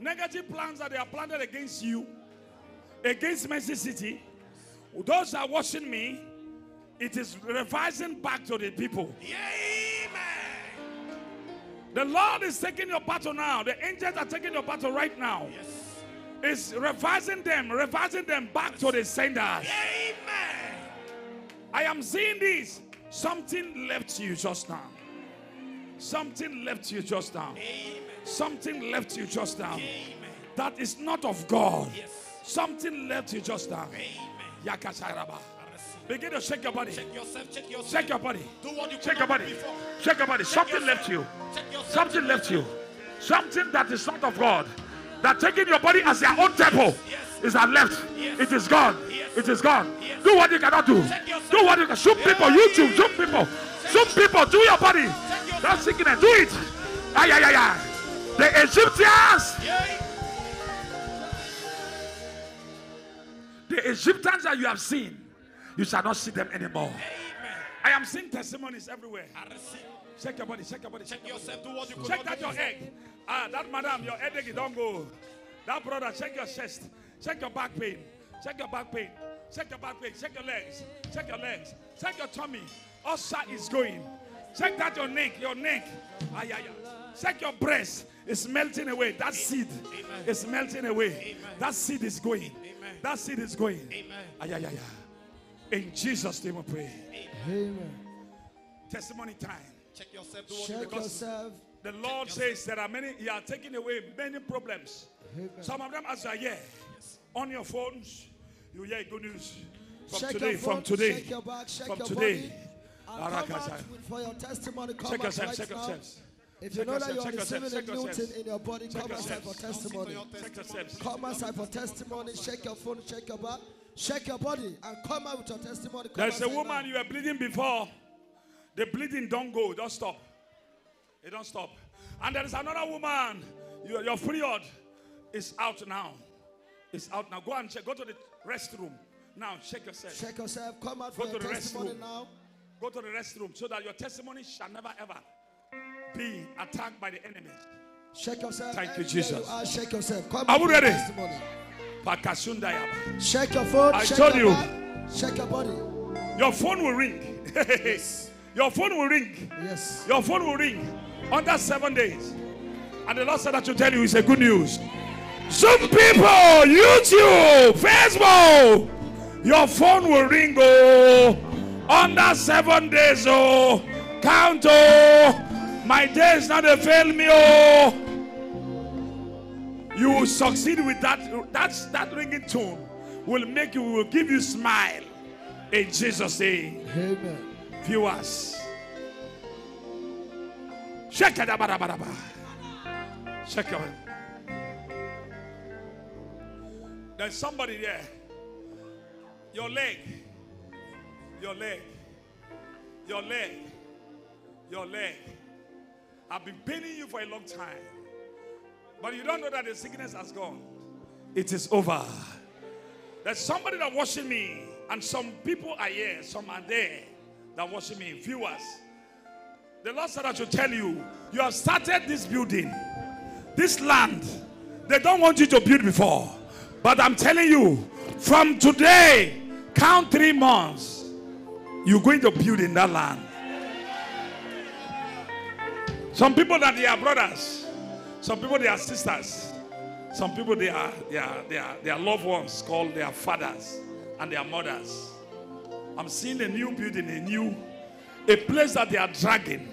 negative plans that they are planted against you, against Mercy City. Those are watching me, it is revising back to the people. Amen. The Lord is taking your battle now. The angels are taking your battle right now. Yes. Is reversing them, reversing them back to the senders. Amen. I am seeing this. Something left you just now. Something left you just now. Amen. Something left you just now. Amen. That is not of God. Yes. Something left you just now. Amen. Yakasharaba. Begin to shake your body. Check yourself. Check yourself. Shake your body. Do what you Shake your body. before. Shake your body. Something yourself. left you. Check. Something left you. Something that is not of God. That taking your body as their own temple Yes. is that left. Yes. It is gone. Yes. It is gone. Do what you cannot do. Do what you can. Shoot people. YouTube. Shoot people. Shoot people. Do your body. That's That sickness. Do it. Ay, ay, ay, ay. The Egyptians. Yay. The Egyptians that you have seen, you shall not see them anymore. Amen. I am seeing testimonies everywhere. Check your body. Check your body. Check Check yourself. Do what you could Check that your egg. Ah, that madam, your headache, don't go. That brother, check your chest. Check your back pain. Check your back pain. Check your back pain. Check your legs. Check your legs. Check your tummy. Ulcer is going. Check that your neck. Your neck. Ay, ay, ay. Check your breast. It's melting away. That seed is melting away. That seed is going. That seed is going. Amen. Ay, ay, ay, ay. In Jesus' name we pray. Amen. Testimony time. Check yourself. Do Check could yourself. The Lord says there are many, He are taking away many problems. Amen. Some of them, as you are here, on your phones, you hear good news. From Check today, your from today, check your back, check from your today. body. And come Arakasai. out for your testimony. Come Check yourself, right check now. yourselves. If you Check know that you are check receiving a check new thing in your body, Check come outside for testimony. Come outside for testimony. Check your phone, check your back, check your body, and come out with your testimony. Come There's a woman now. you were bleeding before. The bleeding don't go, don't stop. It don't stop. And there is another woman. Your, your period is out now. It's out now. Go and check. Go to the restroom now. Check yourself. Check yourself. Come out for Go your to the testimony restroom. now. Go to the restroom so that your testimony shall never ever be attacked by the enemy. Shake yourself. Thank you, Jesus. are, check yourself. Come Are we ready? testimony. Check your phone. I check told your you. back, check your body. Your phone will ring. yes. your phone will ring. Yes. Your phone will ring under seven days. And the Lord said that to tell you is a good news. Some people, YouTube, Facebook, your phone will ring oh under seven days oh count oh my days not fail me oh you will succeed with that that's that ringing tone will make you will give you smile in Jesus name Amen. viewers. Check it out. Check it. There's somebody there. Your leg. Your leg. Your leg. Your leg. I've been paining you for a long time. But you don't know that the sickness has gone. It is over. There's somebody that watching me, and some people are here, some are there that watching me, viewers. The Lord said I should tell you, you have started this building, this land. They don't want you to build before, but I'm telling you, from today, count three months, you're going to build in that land. Some people that they are brothers, some people they are sisters, some people they are they are they are, they are loved ones called their fathers and their mothers. I'm seeing a new building, a new a place that they are dragging,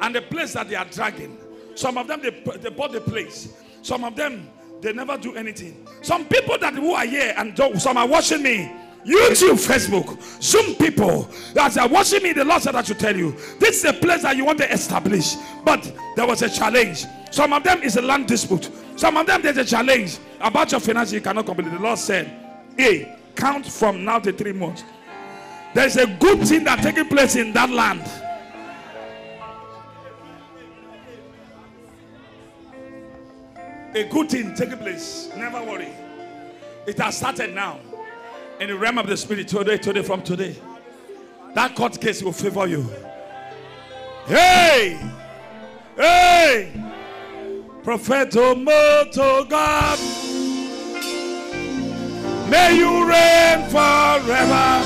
and the place that they are dragging. Some of them they, they bought the place. Some of them they never do anything. Some people that who are here and some are watching me. YouTube, Facebook, some people that are watching me, the Lord said I should tell you, this is a place that you want to establish, but there was a challenge. Some of them is a land dispute. Some of them there's a challenge about your finances you cannot complete. The Lord said, "Hey, count from now to three months." There's a good thing that taking place in that land. A good thing taking place. Never worry. It has started now in the realm of the spirit today, today, from today, that court case will favor you. Hey! Hey! Prophet Omoto God, may you reign forever.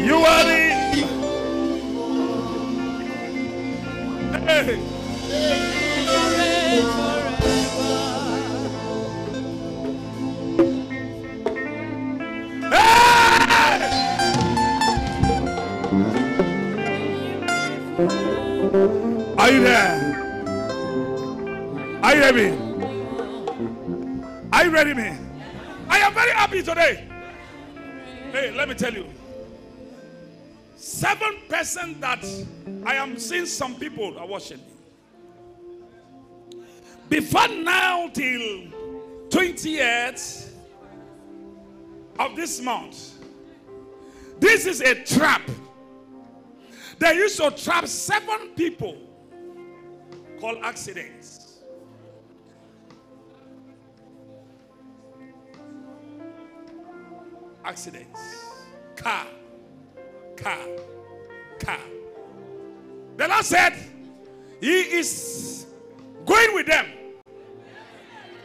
You are the Hey! May you reign forever. Are you there? Are you ready? Are you ready, me? I am very happy today. Hey, let me tell you. Seven percent that I am seeing some people are watching. Before now till 28 of this month, this is a trap. They used to trap seven people called accidents. Accidents. Car. Car. Car. The Lord said, He is going with them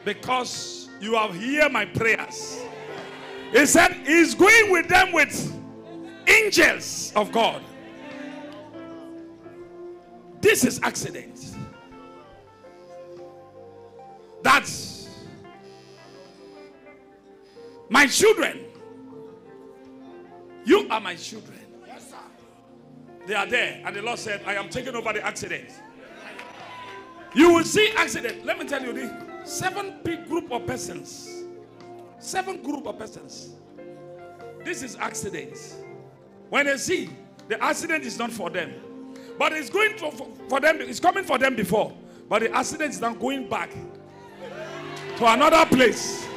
because you have heard my prayers. He said, He's going with them with angels of God. This is accident. That my children, you are my children. They are there, and the Lord said, I am taking over the accident. You will see accident. Let me tell you this seven big group of persons. Seven group of persons. This is accidents. When they see the accident is not for them, but it's going to, for, them, it's coming for them before, but the accident is now going back to another place.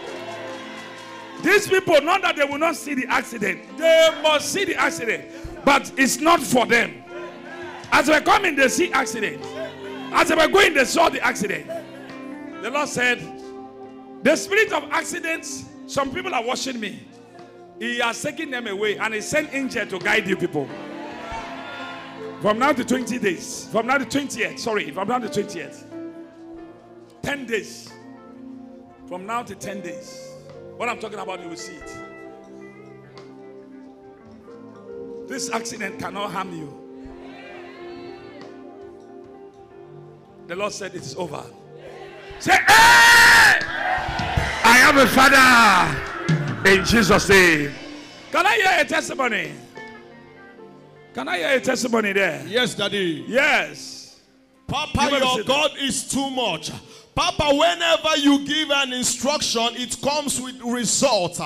These people, not that they will not see the accident, they must see the accident, but it's not for them. As come coming, they see accident. As they were going, they saw the accident. The Lord said, The spirit of accidents, some people are watching me. He has taken them away and he sent angel to guide you people. From now to 20 days. From now to 20th. Sorry, from now to 20th. 10 days. From now to 10 days. What I'm talking about, you will see it. This accident cannot harm you. The Lord said it is over. Say, hey! I am a father in Jesus' name. Can I hear a testimony? Can I hear a testimony there? Yes, Daddy. Yes. Papa, You your God is too much. Papa, whenever you give an instruction, it comes with result.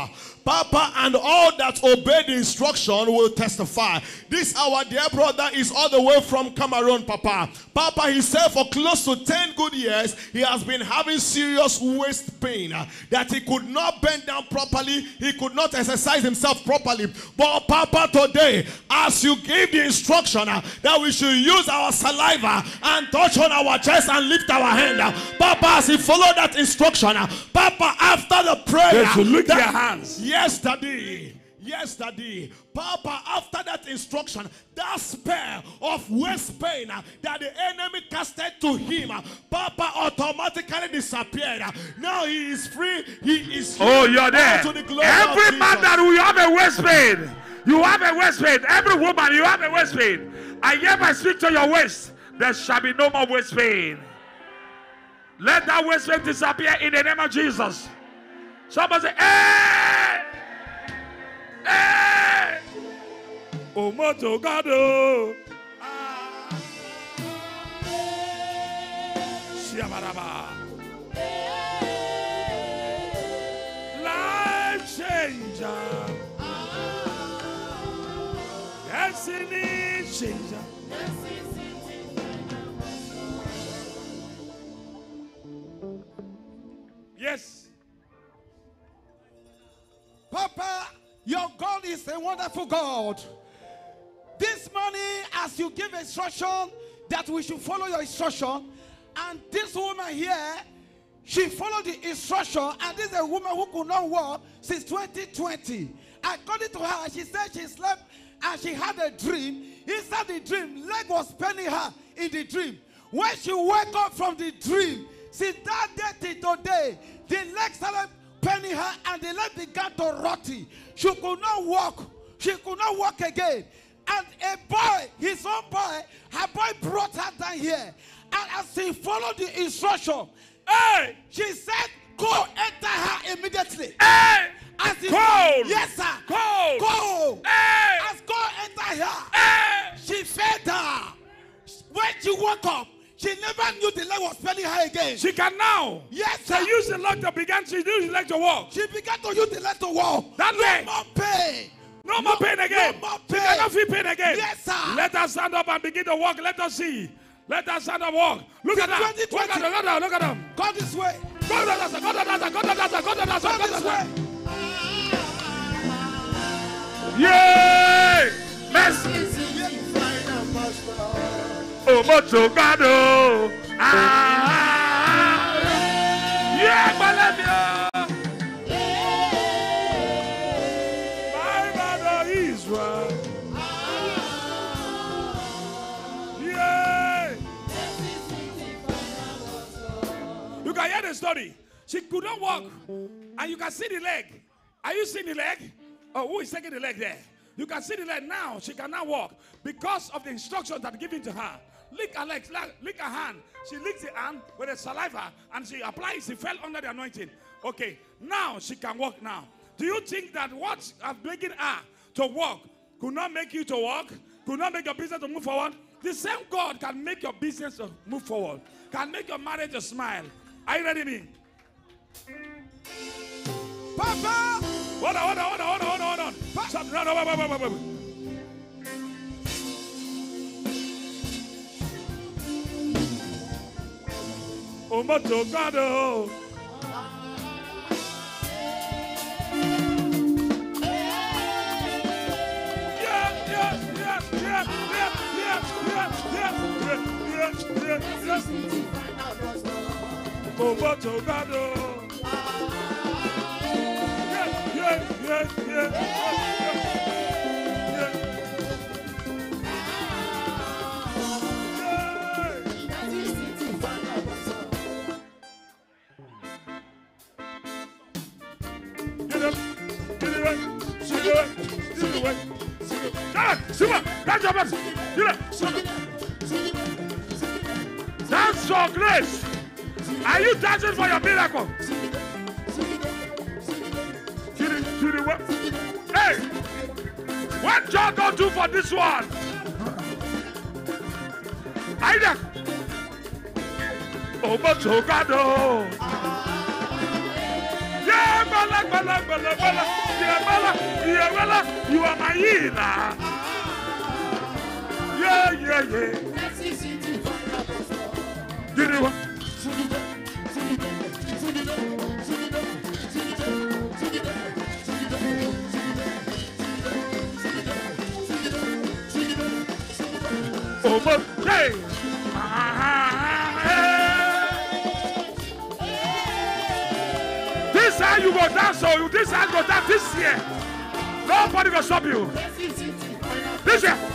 Papa and all that obey the instruction will testify. This our dear brother is all the way from Cameroon, Papa. Papa, he said for close to 10 good years, he has been having serious waist pain. uh, That he could not bend down properly, he could not exercise himself properly. But Papa, today, as you gave the instruction uh, that we should use our saliva and touch on our chest and lift our hand, uh, Papa, as he followed that instruction, Papa, after the prayer, They should lift that- their hands. Yes, yesterday. Papa, after that instruction, that spell of waist pain that the enemy casted to him, Papa automatically disappeared. Now he is free. He is free. Oh, you're there. To the glory Every man that will have a waist pain, you have a waist pain. Every woman, you have a waist pain. I hereby speak to your waist. There shall be no more waist pain. Let that waist pain disappear in the name of Jesus. Somebody say, hey! Hey! Oh, moto God, oh. Ah. Shiabaraba. Life changer. Destiny changer. Yes. Papa, your God is a wonderful God. This morning, as you give instruction that we should follow your instruction, and this woman here, she followed the instruction, and this is a woman who could not walk since 2020. According to her, she said she slept and she had a dream. Inside the dream, leg was paining her in the dream. When she woke up from the dream, since that day till today, the leg started paining her and the leg began to rot. She could not walk. She could not walk again. And a boy, his own boy, her boy brought her down here. And as he followed the instruction, Hey! she said, Go enter her immediately. Hey! As he Cold! Yes, sir. Cold! Go. Hey! As go enter her. Hey! She fell down. When she woke up. She never knew the leg was paining her again. She can now. Yes, She sir. use the leg to begin. She use the leg to walk. She began to use the leg to walk. That no leg. more pain. No more pain again. No more She pain. cannot feel pain again. Yes, sir. Let her stand up and begin to walk. Let us see. Let her stand up walk. Look at that. Look 2020. at her. Look at her. Look at her. Go this way. Go to that. Go to that. Go to that. Go to that. Go Go to this that. way. Yay! Mercy. Ah. Yeah, Malavia. My mother Israel. You can hear the story. She could not walk, and you can see the leg. Are you seeing the leg? Oh, who is taking the leg there? You can see the leg now. She cannot walk because of the instructions that are given to her. Lick her legs, lick- her hand. She licks the hand with the saliva and she applies. She fell under the anointing. Okay, now she can walk now. Do you think that what has making her to walk could not make you to walk? Could not make your business to move forward? The same God can make your business to move forward. Can make your marriage to smile. Are you ready, me? Papa. Hold on, hold on, hold on, hold on, hold on. Stop. No, no, wait, wait, wait, wait. Yeah, yeah, yeah, yeah, yeah, yeah. Dance for grace. Are you dancing for your miracle? Hey, what John gonna do for this one? Aida. Oh, but oh God. Yeah, bala, bala, bala, bala. You are my healer. Yeah, yeah, yeah. It what? Oh, but hey. This how you go dance, so you this how you go dance this year. Nobody will stop you. This year.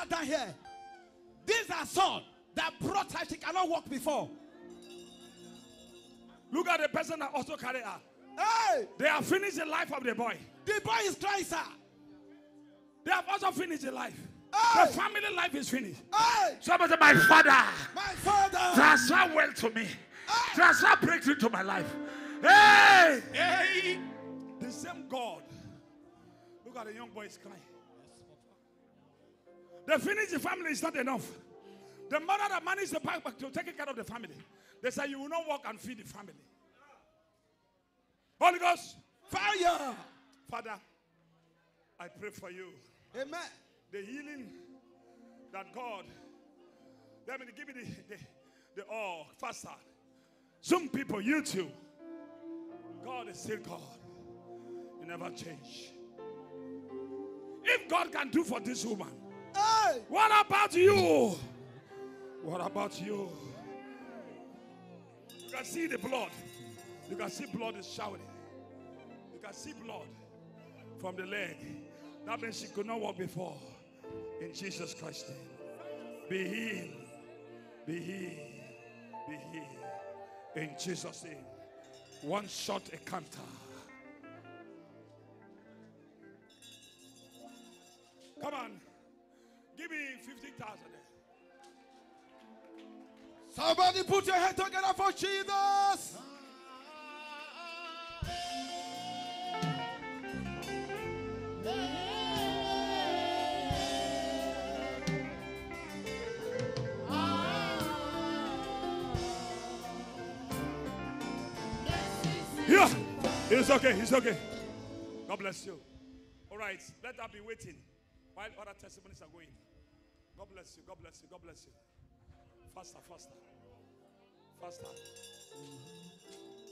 Her down here. These are son that brought her. She cannot walk before. Look at the person that also carried her. Hey, They have finished the life of the boy. the boy is crying, sir. They have also finished the life. Hey. The family life is finished. Hey, Somebody My father, my father. transfer well to me. Hey. Transfer breakthrough to my life. Hey! Hey! The same God. Look at the young boy is crying. They finish the family is not enough. The mother that managed the back to take care of the family. They say you will not work and feed the family. Holy Ghost, Fire. Father, I pray for you. Amen. The healing that God, let me give me the, the, the all faster. Some people, you too. God is still God. You never change. If God can do for this woman, Hey, what about you? What about you? You can see the blood. You can see blood is shouting. You can see blood. from the leg. That means she could not walk before. In Jesus Christ's name. Be healed. Be healed. Be healed. In Jesus' name. One shot a canter. Come on. Give me 50,000. Somebody put your hand together for Jesus. Yeah. It's okay. It's okay. God bless you. All right. Let her be waiting while other testimonies are going. God bless you. God bless you. God bless you. Faster, faster. Faster.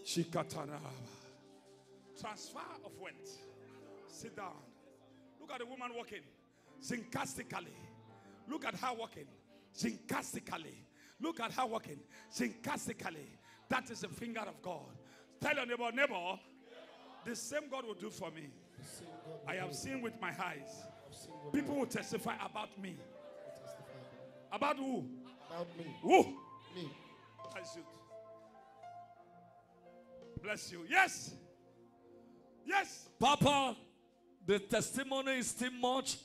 Shikatana. Transfer of wealth. Sit down. Look at the woman walking. Syncastically. Look at her walking. Syncastically. Look at her walking. Syncastically. That is the finger of God. Tell your neighbor, neighbor, the same God will do for me. I have seen with my eyes. People will testify about me. About who? About me. Who? Me. Bless you. Bless you. Yes. Yes. Papa, the testimony is still much.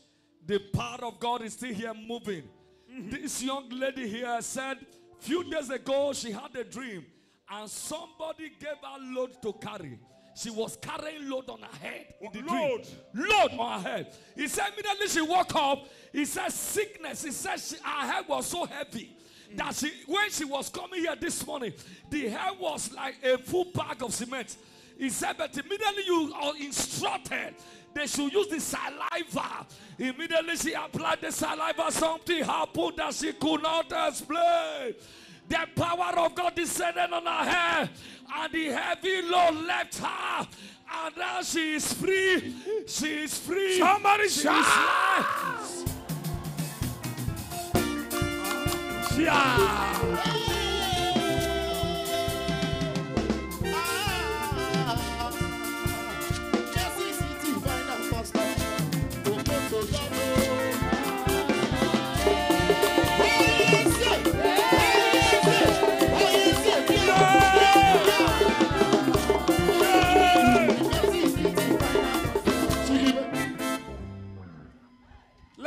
The power of God is still here moving. Mm-hmm. This young lady here said, few days ago she had a dream and somebody gave her load to carry. She was carrying load on her head in the Load? dream. Load on her head. He said immediately she woke up, he said sickness. He said she, her head was so heavy that she, when she was coming here this morning, the hair was like a full bag of cement. He said, but immediately you are instructed they should use the saliva. Immediately she applied the saliva, something happened that she could not explain. The power of God descended on her hair, and the heavy load left her. And now she is free. She is free. Somebody She is shout. Yeah.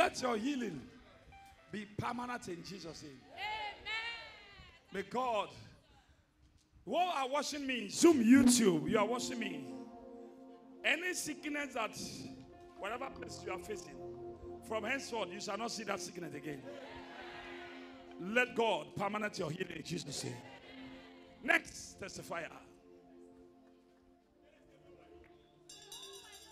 Let your healing be permanent in Jesus' name. Amen. May God, who are watching me, Zoom, YouTube, you are watching me. Any sickness that, whatever place you are facing, from henceforth, you shall not see that sickness again. Let God permanent your healing in Jesus' name. Next testifier.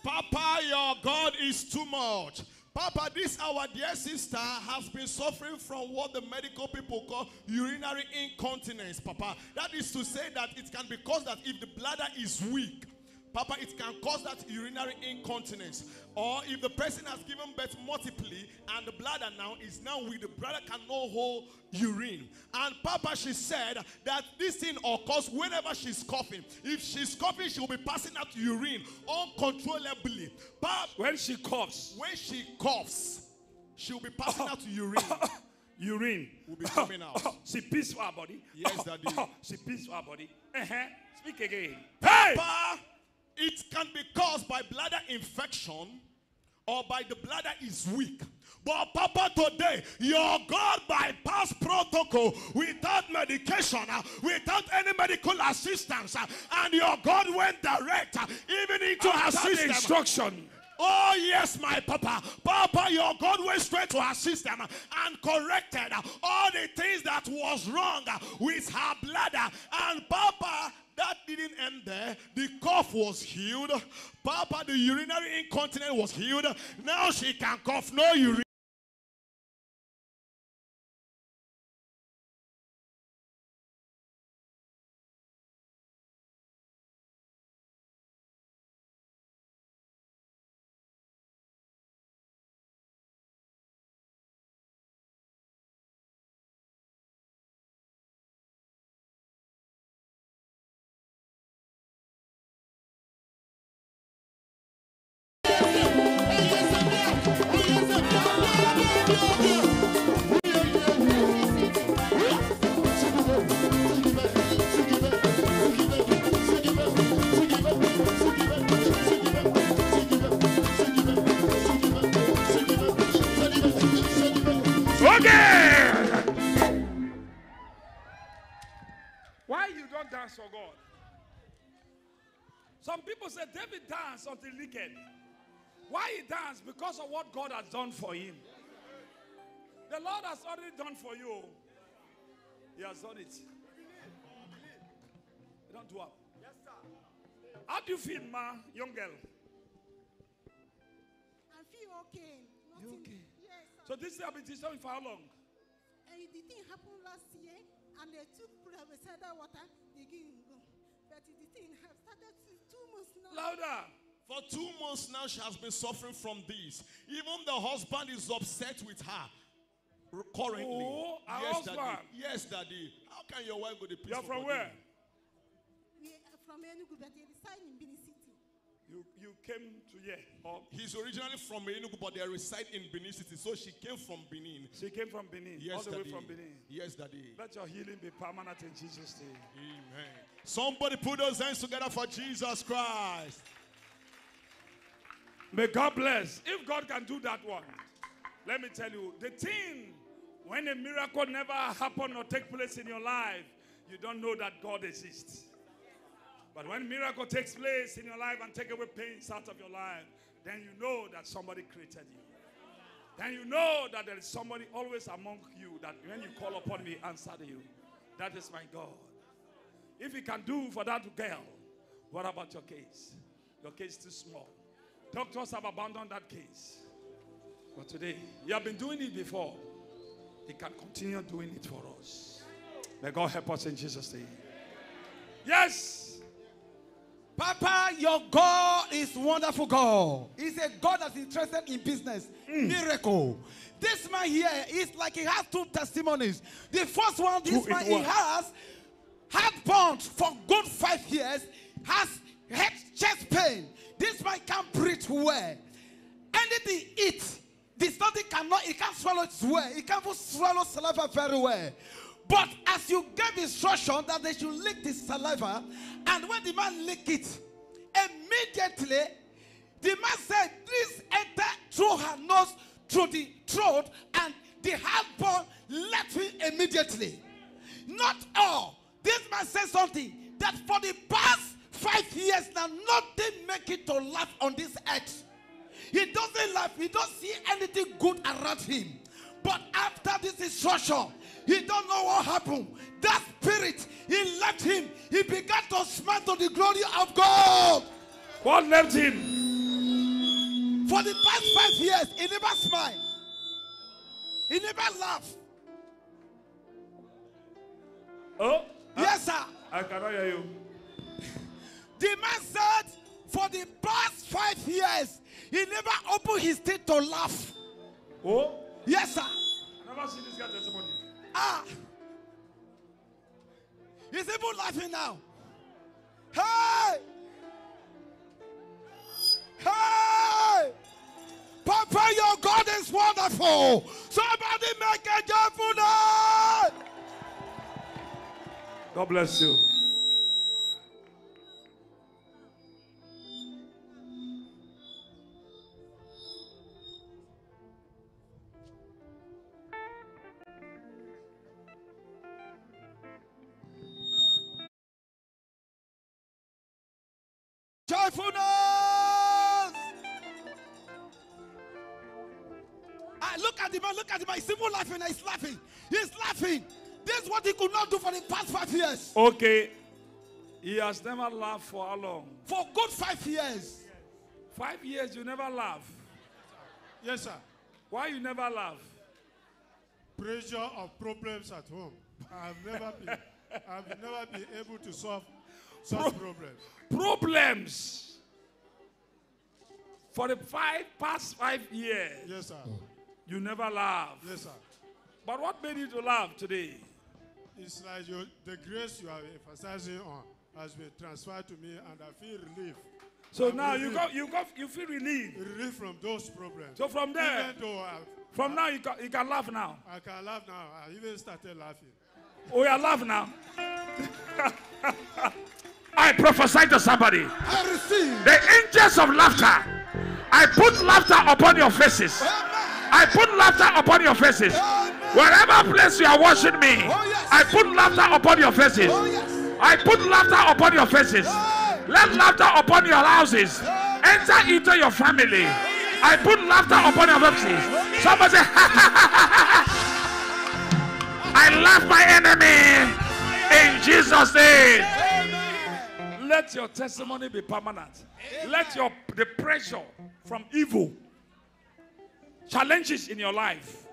Papa, your God is too much. Papa, this our dear sister has been suffering from what the medical people call urinary incontinence, Papa. That is to say that it can be caused that if the bladder is weak, Papa, it can cause that urinary incontinence. Or if the person has given birth multiply and the bladder now is now weak, the bladder can cannot hold urine. And Papa, she said that this thing occurs whenever she's coughing. If she's coughing, she will be passing out urine uncontrollably. Papa, When she coughs, when she coughs, she will be passing out urine. urine Will be coming out. she pees for her body. Yes, Daddy. she pees for her body. Uh-huh. Speak again. Hey! Papa, it can be caused by bladder infection or by the bladder is weak. But Papa, today, your God bypassed protocol without medication, uh, without any medical assistance, uh, and your God went direct, uh, even into her system. instruction. Oh, yes, my papa. Papa, your God went straight to her system and corrected all the things that was wrong with her bladder. And Papa, that didn't end there. The cough was healed. Papa, the urinary incontinence was healed. Now she can cough no urine. Some people David danced until naked. Why he danced? Because of what God has done for him. The Lord has already done for you. He has done it. You don't do up. Yes, sir. How do you feel, ma, young girl? I feel okay. You Nothing- okay? Yes. sir. So this have been teaching for how long? And the thing happened last year, and they took pesticide water, they give him go. But the thing months now. Louder. For two months now, she has been suffering from this. Even the husband is upset with her. r- Currently, Oh, her yes, husband. daddy. Yes, daddy. How can your wife go to You're from where? We are from Enugu, but they reside in Benin City. You you came to here. Or He's originally from Enugu, but they reside in Benin City. So she came from Benin. she came from Benin. Yes, all the daddy. way from Benin. Yes, daddy. Let your healing be permanent in Jesus' name. Amen. Somebody put those hands together for Jesus Christ. May God bless. If God can do that one, let me tell you, the thing when a miracle never happen or take place in your life, you don't know that God exists. But when miracle takes place in your life and take away pains out of your life, then you know that somebody created you. Then you know that there is somebody always among you that when you call upon me, answer you. That is my God. If he can do for that girl, what about your case? Your case is too small. Doctors have abandoned that case. But today, you have been doing it before. He can continue doing it for us. May God help us in Jesus' name. Yes. Papa, your God is wonderful God. He's a God that's interested in business. Hmm. Miracle. This man here is like he has two testimonies. The first one, this Two man he has had bond for good five years, has head chest pain. This man can't breathe well. Anything eats, the stomach cannot, he can't swallow it well. He can't swallow saliva very well. But as you gave instruction that they should lick the saliva, and when the man lick it, immediately the man said, This enter through her nose, through the throat, and the heartburn left him immediately. Not all. This man said something that for the past five years now, nothing make it to laugh on this earth. He doesn't laugh. He don't see anything good around him. But after this instruction, he don't know what happened. That spirit, he left him. He began to smile to the glory of God. What left him? For the past five years, he never smiled. He never laughed. Oh, Yes, sir. I cannot hear you. The man said, for the past five years, he never opened his teeth to laugh. Oh, Yes, sir. I never seen this guy testimony. Ah. He's even laughing now. Hey! Hey! Papa, your God is wonderful. Somebody make a joyful noise. God bless you. Joyfulness. Ah, look at the man, look at the man. He's even laughing. He's laughing. He's laughing. This is what he could not do for the past five years. Okay. He has never laughed for how long? For good five years. Five years, you never laugh. Yes, sir. Why you never laugh? Pressure of problems at home. I've never been, I've never been able to solve such problems. Problems. For the five past five years, Yes, sir. you never laugh. Yes, sir. But what made you to laugh today? It's like you, the grace you are emphasizing on has been transferred to me, and I feel relief. So I'm now you relieved. got you got you feel relief. relief from those problems. So from there, though I, from now you can, you can laugh now. I can laugh now, I even started laughing. Oh, you are laugh now. I prophesy to somebody. I receive. The angels of laughter. I put laughter upon your faces. I put laughter upon your faces. Wherever place you are watching me, Oh. I put laughter upon your faces. Oh. I put laughter upon your faces. Let laughter upon your houses. Enter into your family. I put laughter upon your faces. Somebody say, I love my enemy in Jesus' name. Let your testimony be permanent. Let your the pressure from evil, challenges in your life,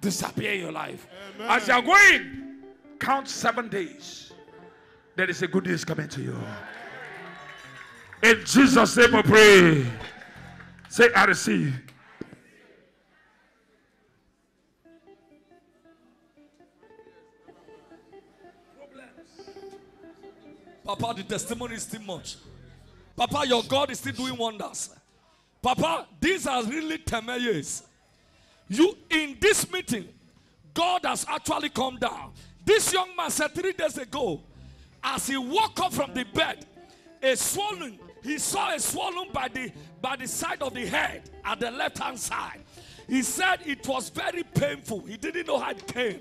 disappear in your life. As you are going, count seven days. There is a good news coming to you. In Jesus' name, we pray. Say, I receive. Papa, the testimony is still much. Papa, your God is still doing wonders. Papa, these are really 10 years. You in this meeting, God has actually come down. This young man said three days ago, as he woke up from the bed, a swollen, he saw a swollen by the by the side of the head at the left hand side. He said it was very painful. He didn't know how it came.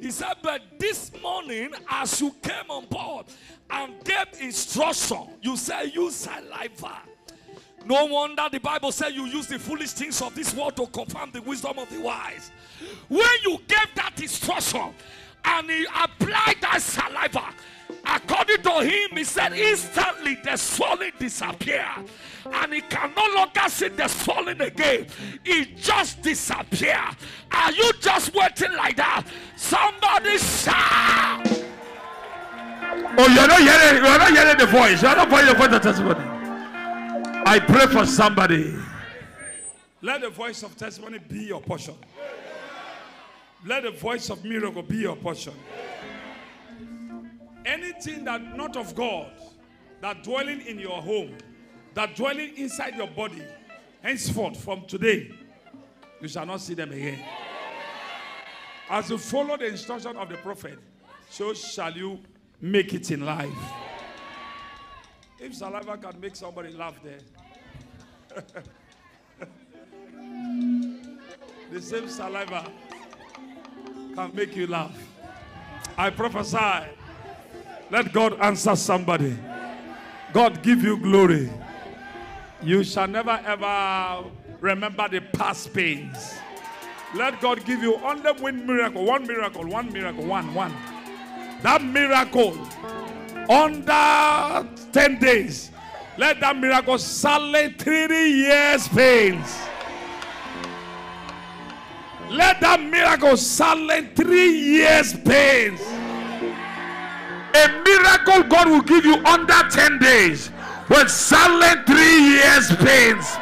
He said, but this morning, as you came on board and gave instruction, you said you use saliva. No wonder the Bible said you use the foolish things of this world to confirm the wisdom of the wise. When you gave that instruction and he applied that saliva, according to him, he said instantly the swelling disappeared. And he can no longer see the swelling again. It just disappeared. Are you just waiting like that? Somebody shout. Oh, you're not hearing, you're not hearing the voice. You're not hearing the voice of testimony. I pray for somebody. Let the voice of testimony be your portion. Let the voice of miracle be your portion. Anything that not of God, that dwelling in your home, that dwelling inside your body, henceforth from today, you shall not see them again. As you follow the instruction of the prophet, so shall you make it in life. If saliva can make somebody laugh there, the same saliva can make you laugh. I prophesy. Let God answer somebody. God give you glory. You shall never ever remember the past pains. Let God give you only one miracle, one miracle, one miracle, one, one. That miracle under 10 days. Let that miracle silence three years pains. Let that miracle silence three years pains. A miracle God will give you under 10 days will silence three years pains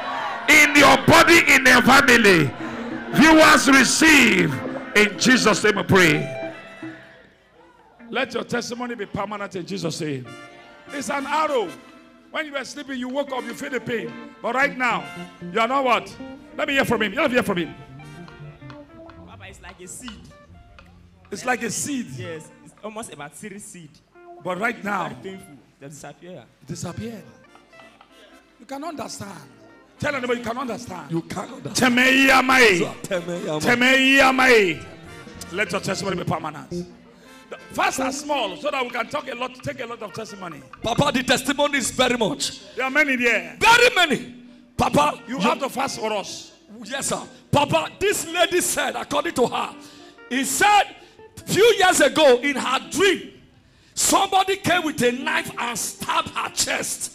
in your body, in your family. Viewers receive in Jesus' name. We pray. Let your testimony be permanent in Jesus' name. It's an arrow. When you were sleeping, you woke up, you feel the pain. But right now, you are not what? Let me hear from him. Let me hear from him. Papa, it's like a seed. It's like a seed. Yes, it's almost about bacteria seed. But right now, Very painful. They disappear. it disappeared. You can understand. Tell anybody you can understand. You cannot. understand. Temeyamai. Temeyamai. Let your testimony be permanent. Fast and small, so that we can talk a lot, take a lot of testimony. Papa, the testimony is very much. There are many there. Very many. Papa, You have to fast for us. Yes, sir. Papa, this lady said, according to her, he said, few years ago in her dream, somebody came with a knife and stabbed her chest.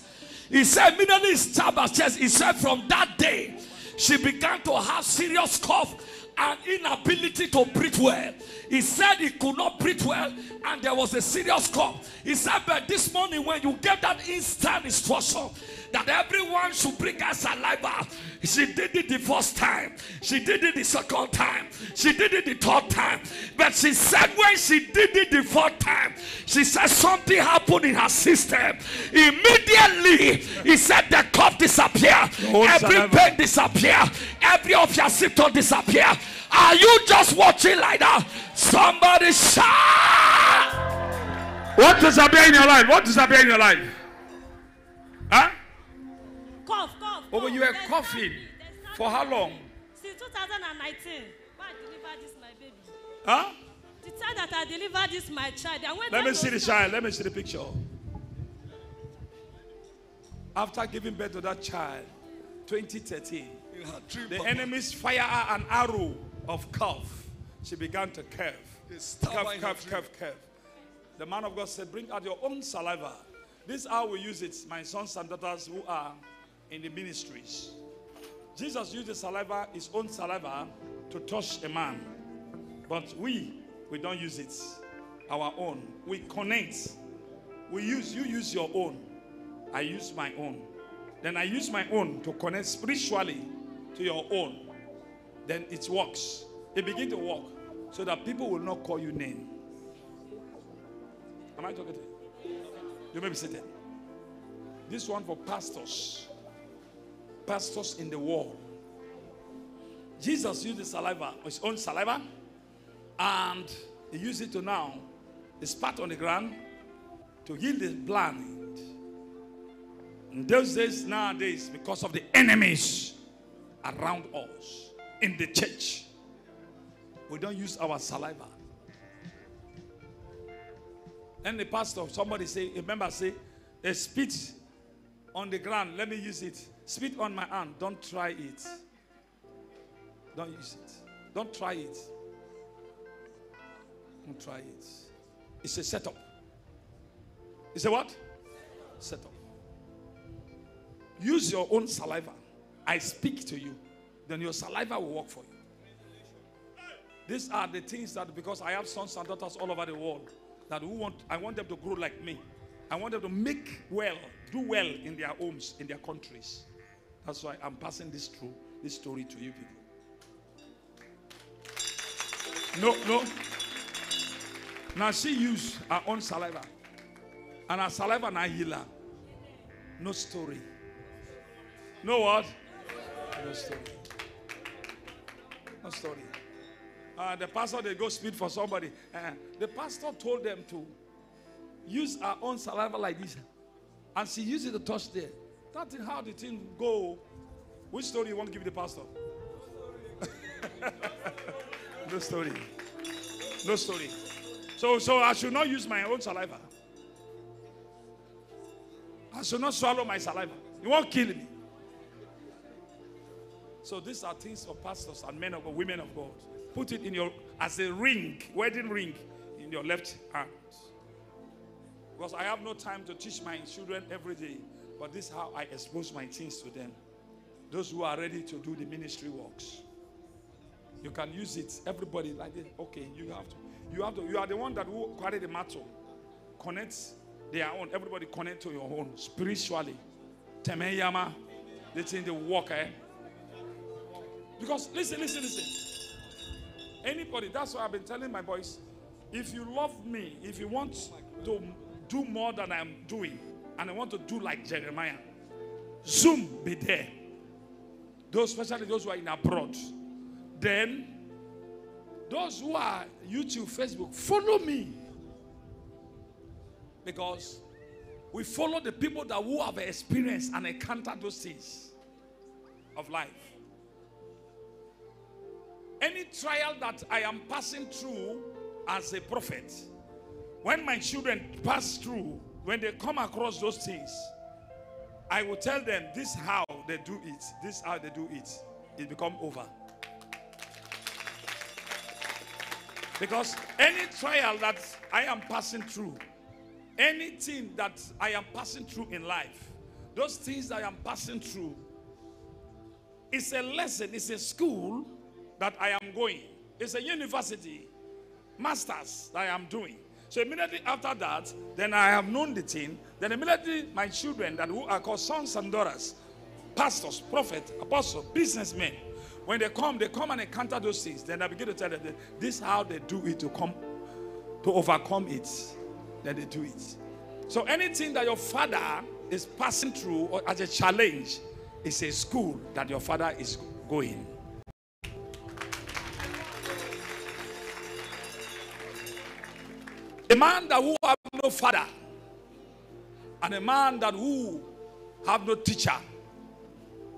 He said, immediately stabbed her chest. He said, from that day, she began to have serious cough and inability to breathe well. He said he could not breathe well and there was a serious cough. He said, but this morning when you gave that instant instruction that everyone should bring her saliva, she did it the first time. She did it the second time. She did it the third time. But she said when she did it the fourth time, she said something happened in her system. Immediately, he said the cough disappeared. Every pain disappear. Every of your symptoms disappear. Are you just watching like that? Somebody shout. What disappear in your life? What disappear in your life? Huh? Cough, cough. Oh, cough. you were There's coughing. nothing, For how long? Since 2019. Why deliver this my baby? Huh? The time that I delivered this my child, I went Let me to see the start- child. Let me see the picture. After giving birth to that child, 2013, the enemies fire her an arrow of curve. She began to curve. Curve, curve, curve, curve. The man of God said, Bring out your own saliva. This is how we use it, my sons and daughters who are in the ministries. Jesus used the saliva, his own saliva, to touch a man. But we, we don't use it. Our own. We connect. We use, you use your own. I use my own. Then I use my own to connect spiritually to your own. Then it works. It begins to work so that people will not call you name. Am I talking to you? You may be seated. This one for pastors. Pastors in the world. Jesus used the saliva, his own saliva, and he used it to now spat on the ground to heal the blind. In those days, nowadays, because of the enemies around us in the church, we don't use our saliva. And the pastor, somebody say, a member say, a spit on the ground, let me use it. Spit on my hand, don't try it. Don't use it. Don't try it. Don't try it. It's a setup. It's a what? Setup. Use your own saliva. I speak to you. Then your saliva will work for you. These are the things that because I have sons and daughters all over the world that who want I want them to grow like me. I want them to make well, do well in their homes, in their countries. That's why I'm passing this through this story to you people. No, no. Now she used her own saliva. And her saliva now heal her. No story. No what? No story. No story. Uh, the pastor they go speak for somebody. Uh, the pastor told them to use our own saliva like this. And she used it to touch there. That's how the thing go. Which story you want to give the pastor? no story. No story. So, so I should not use my own saliva. I should not swallow my saliva. You won't kill me. So these are things for pastors and men of God, women of God. Put it in your as a ring, wedding ring, in your left hand. Because I have no time to teach my children every day, but this is how I expose my things to them. Those who are ready to do the ministry works. You can use it. Everybody like this. Okay, you have to. You have to. You are the one that will carry the mantle. Connect their own. Everybody connect to your own spiritually. Temeyama, the thing they walk. Eh? Because listen, listen, listen. Anybody, that's why I've been telling my boys, if you love me, if you want to do more than I'm doing, and I want to do like Jeremiah, Zoom be there. Those, especially those who are in abroad. Then, those who are YouTube, Facebook, follow me. Because we follow the people that who have experienced and encountered those things of life. Any trial that I am passing through as a prophet, when my children pass through, when they come across those things, I will tell them this how they do it. This how they do it. It become over. Because any trial that I am passing through, anything that I am passing through in life, those things I am passing through, it's a lesson, it's a school that I am going. It's a university, masters that I am doing. So immediately after that, then I have known the thing. Then immediately my children that who are called sons and daughters, pastors, prophets, apostles, businessmen, when they come, they come and encounter those things. Then I begin to tell them this is how they do it to come to overcome it. Then they do it. So anything that your father is passing through or as a challenge is a school that your father is going. A man that who have no father, and a man that who have no teacher,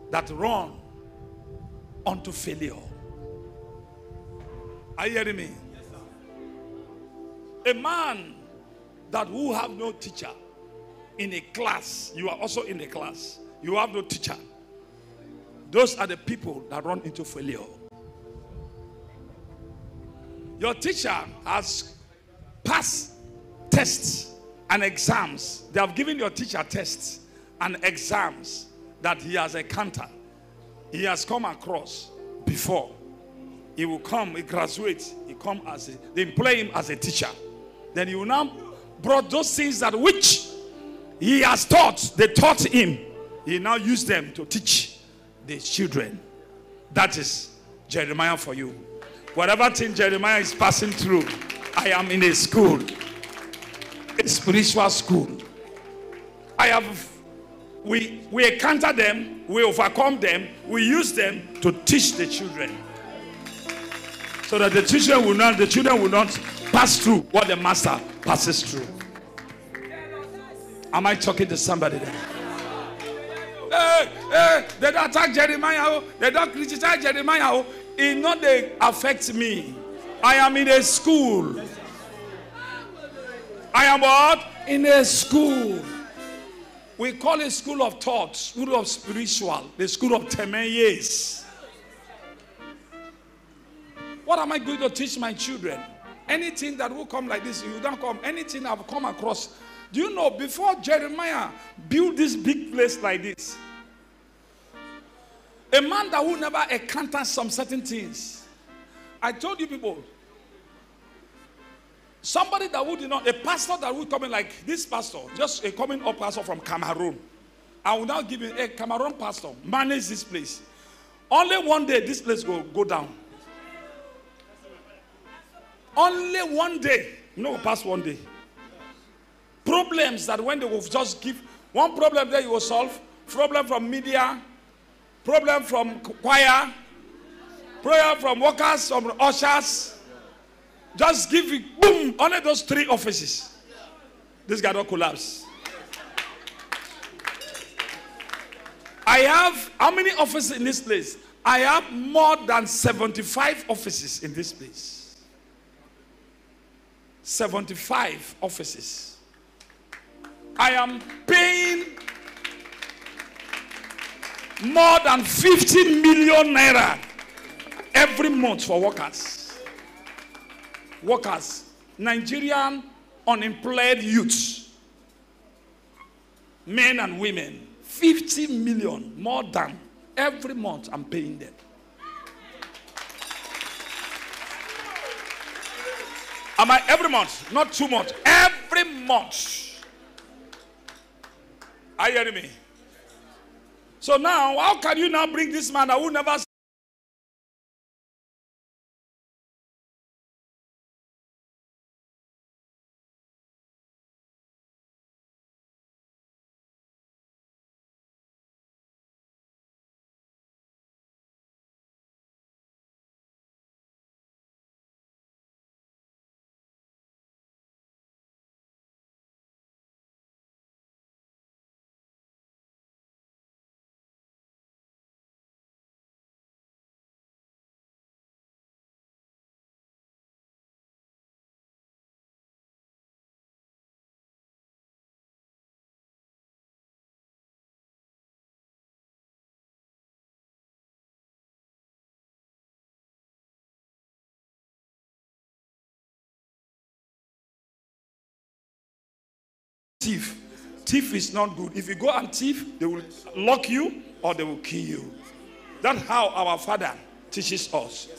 that run unto failure. Are you hearing me? A man that who have no teacher in a class, you are also in a class. You have no teacher. Those are the people that run into failure. Your teacher has passed tests and exams. They have given your teacher tests and exams that he has encountered. He has come across before. He will come, he graduates, he come as a, they employ him as a teacher. Then he will now brought those things that which he has taught, they taught him. He now used them to teach the children. That is Jeremiah for you. Whatever thing Jeremiah is passing through, I am in a school, a spiritual school. I have, we, we encounter them, we overcome them, we use them to teach the children. So that the children will not, the children will not pass through what the master passes through. Am I talking to somebody there? Hey, hey, they don't attack Jeremiah. They don't criticize Jeremiah. It not they affect me. I am in a school. I am what? In a school. We call it school of thought, school of spiritual, the school of 10 years. What am I going to teach my children? Anything that will come like this, you don't come. Anything I've come across. Do you know before Jeremiah built this big place like this, a man that will never encounter some certain things. I told you people, somebody that would not, a pastor that would come in like this pastor, just a coming up pastor from Cameroon. I will now give you a Cameroon pastor, manage this place. Only one day this place will go down. Only one day. No, past one day. Problems that when they will just give one problem there you will solve. Problem from media, problem from choir, prayer from workers, from ushers. Just give it, boom, only those three offices. This guy don't collapse. I have how many offices in this place? I have more than 75 offices in this place. 75 offices. I am paying more than 50 million naira every month for workers. Workers, Nigerian unemployed youths, men and women, 50 million more than every month I'm paying them. Am I every month? Not two months. Every month. Are you hearing me? So now, how can you now bring this man will never thief. Thief is not good. If you go and thief, they will lock you or they will kill you. That's how our father teaches us.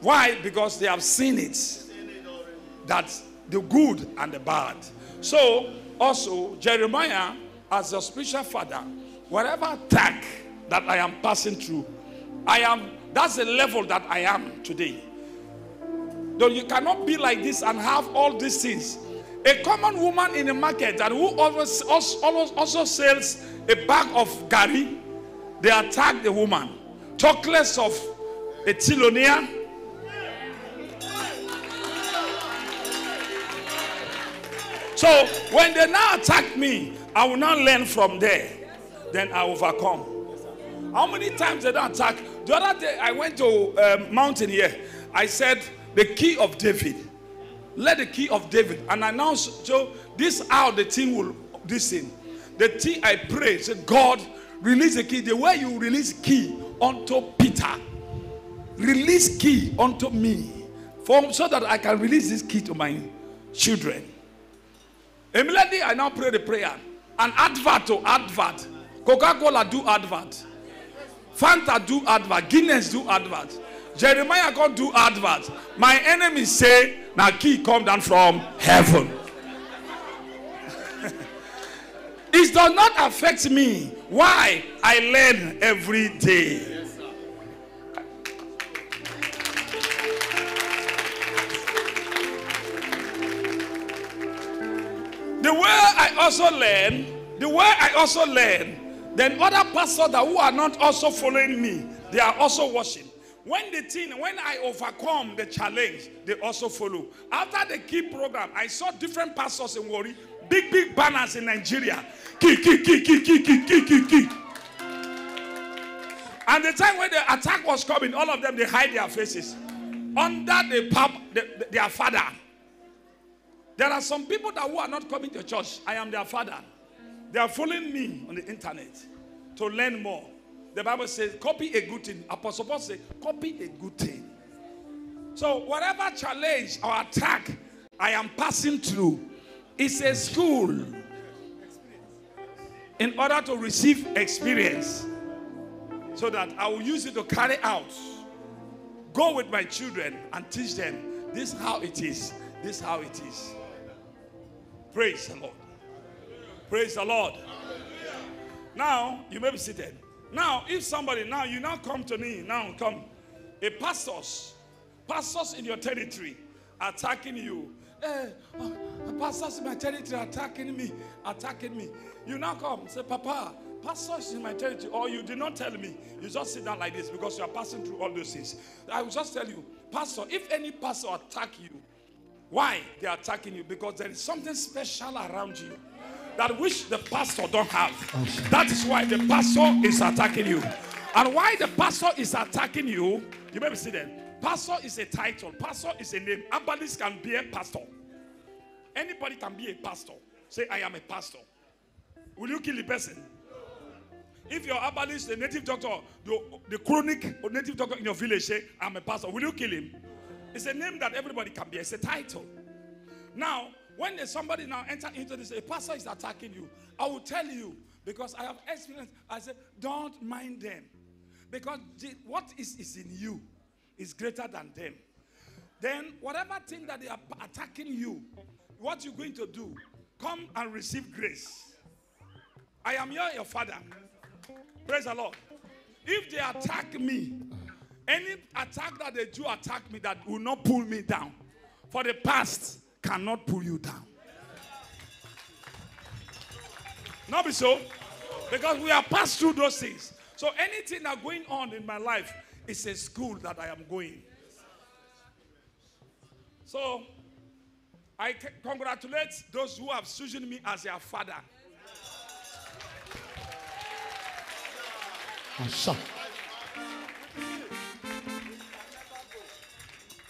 Why? Because they have seen it. That the good and the bad. So also Jeremiah, as a spiritual father, whatever attack that I am passing through, I am that's the level that I am today. Though you cannot be like this and have all these things. A common woman in the market that who always also, sells a bag of gari, they attack the woman. Chocolates of a Tilonia. So when they now attack me, I will not learn from there. Then I overcome. How many times they don't attack? The other day I went to um, mountain here. I said the key of David. Let the key of David. And announce. so this how the thing will this thing. The thing I pray, say, God, release the key. The way you release key unto Peter, release key unto me. For, so that I can release this key to my children. Immediately I now pray the prayer. An advert to advert. Coca-Cola do advert. Fanta do advert. Guinness do advert. Jeremiah can't do advert. My enemies say, now key come down from heaven. it does not affect me. Why? I learn every day. The way I also learn, the way I also learn, then other pastors that who are not also following me, they are also watching. When the thing, when I overcome the challenge, they also follow. After the key program, I saw different pastors in Warri, big, big banners in Nigeria. Key, key, key, key, key, key, key, key, key. And the time when the attack was coming, all of them they hide their faces under the the, the, their father. There are some people that who are not coming to church. I am their father. They are following me on the internet to learn more. The Bible says, copy a good thing. Apostle Paul says, copy a good thing. So whatever challenge or attack I am passing through is a school in order to receive experience so that I will use it to carry out. Go with my children and teach them this how it is. This how it is. Praise the Lord. Praise the Lord. Now, you may be seated. Now, if somebody, now you now come to me, now come. A pastors, pastors in your territory attacking you. Eh, uh, pastors in my territory attacking me, attacking me. You now come, say, Papa, pastors in my territory, or you did not tell me. You just sit down like this because you are passing through all those things. I will just tell you, Pastor, if any pastor attack you, why they are attacking you? Because there is something special around you that which the pastor don't have. That is why the pastor is attacking you. And why the pastor is attacking you, you may be seated. Pastor is a title. Pastor is a name. Anybody can be a pastor. Anybody can be a pastor. Say, I am a pastor. Will you kill the person? If your herbalist, the native doctor, the, the chronic or native doctor in your village say, I'm a pastor, will you kill him? It's a name that everybody can be. It's a title. Now, when there's somebody now enter into this, a pastor is attacking you, I will tell you because I have experience. I said, don't mind them. Because what is, is in you is greater than them. Then, whatever thing that they are attacking you, what you're going to do, come and receive grace. I am here, your father. Praise the Lord. If they attack me, any attack that they do attack me that will not pull me down, for the past cannot pull you down. Not be so. Because we have passed through those things. So anything that going on in my life is a school that I am going. So I congratulate those who have chosen me as their father.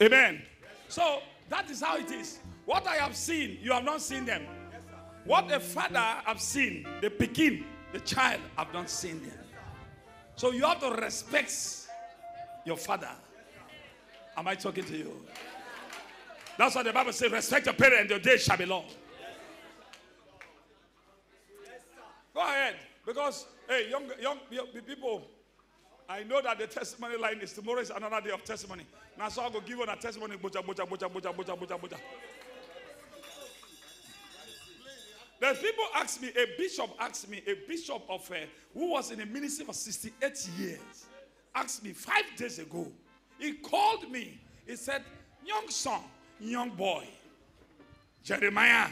Amen. So that is how it is. What I have seen, you have not seen them. What the father have seen, the begin, the child have not seen them. So you have to respect your father. Am I talking to you? That's what the Bible says respect your parents, your day shall be long. Go ahead. Because, hey, young, young, young people, I know that the testimony line is tomorrow is another day of testimony. Now, so I'll go give you a testimony. Bocha, bocha, bocha, bocha, bocha, bocha, bocha. The people asked me, a bishop asked me, a bishop of uh, who was in the ministry for 68 years, asked me five days ago. He called me. He said, Young son, young boy, Jeremiah,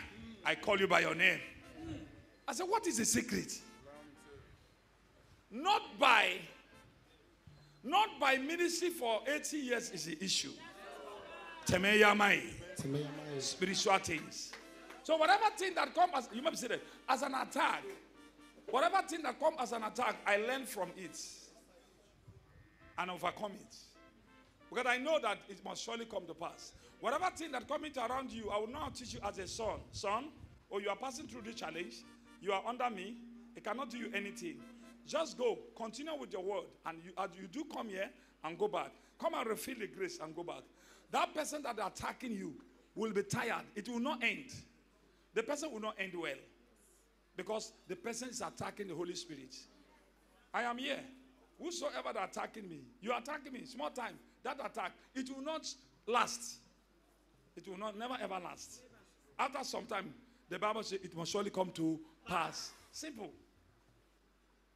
I call you by your name. I said, What is the secret? Not by not by ministry for 80 years is the issue. Temeyamai. Spiritual things. So whatever thing that comes as you might say that as an attack, whatever thing that comes as an attack, I learn from it and overcome it. Because I know that it must surely come to pass. Whatever thing that coming around you, I will now teach you as a son. Son, or you are passing through this challenge, you are under me, I cannot do you anything. Just go, continue with your word, and you, as you do come here and go back. Come and refill the grace and go back. That person that attacking you will be tired. It will not end. The person will not end well. Because the person is attacking the Holy Spirit. I am here. Whosoever that attacking me, you attacking me, small time. That attack, it will not last. It will not never ever last. After some time, the Bible says it must surely come to pass. Simple.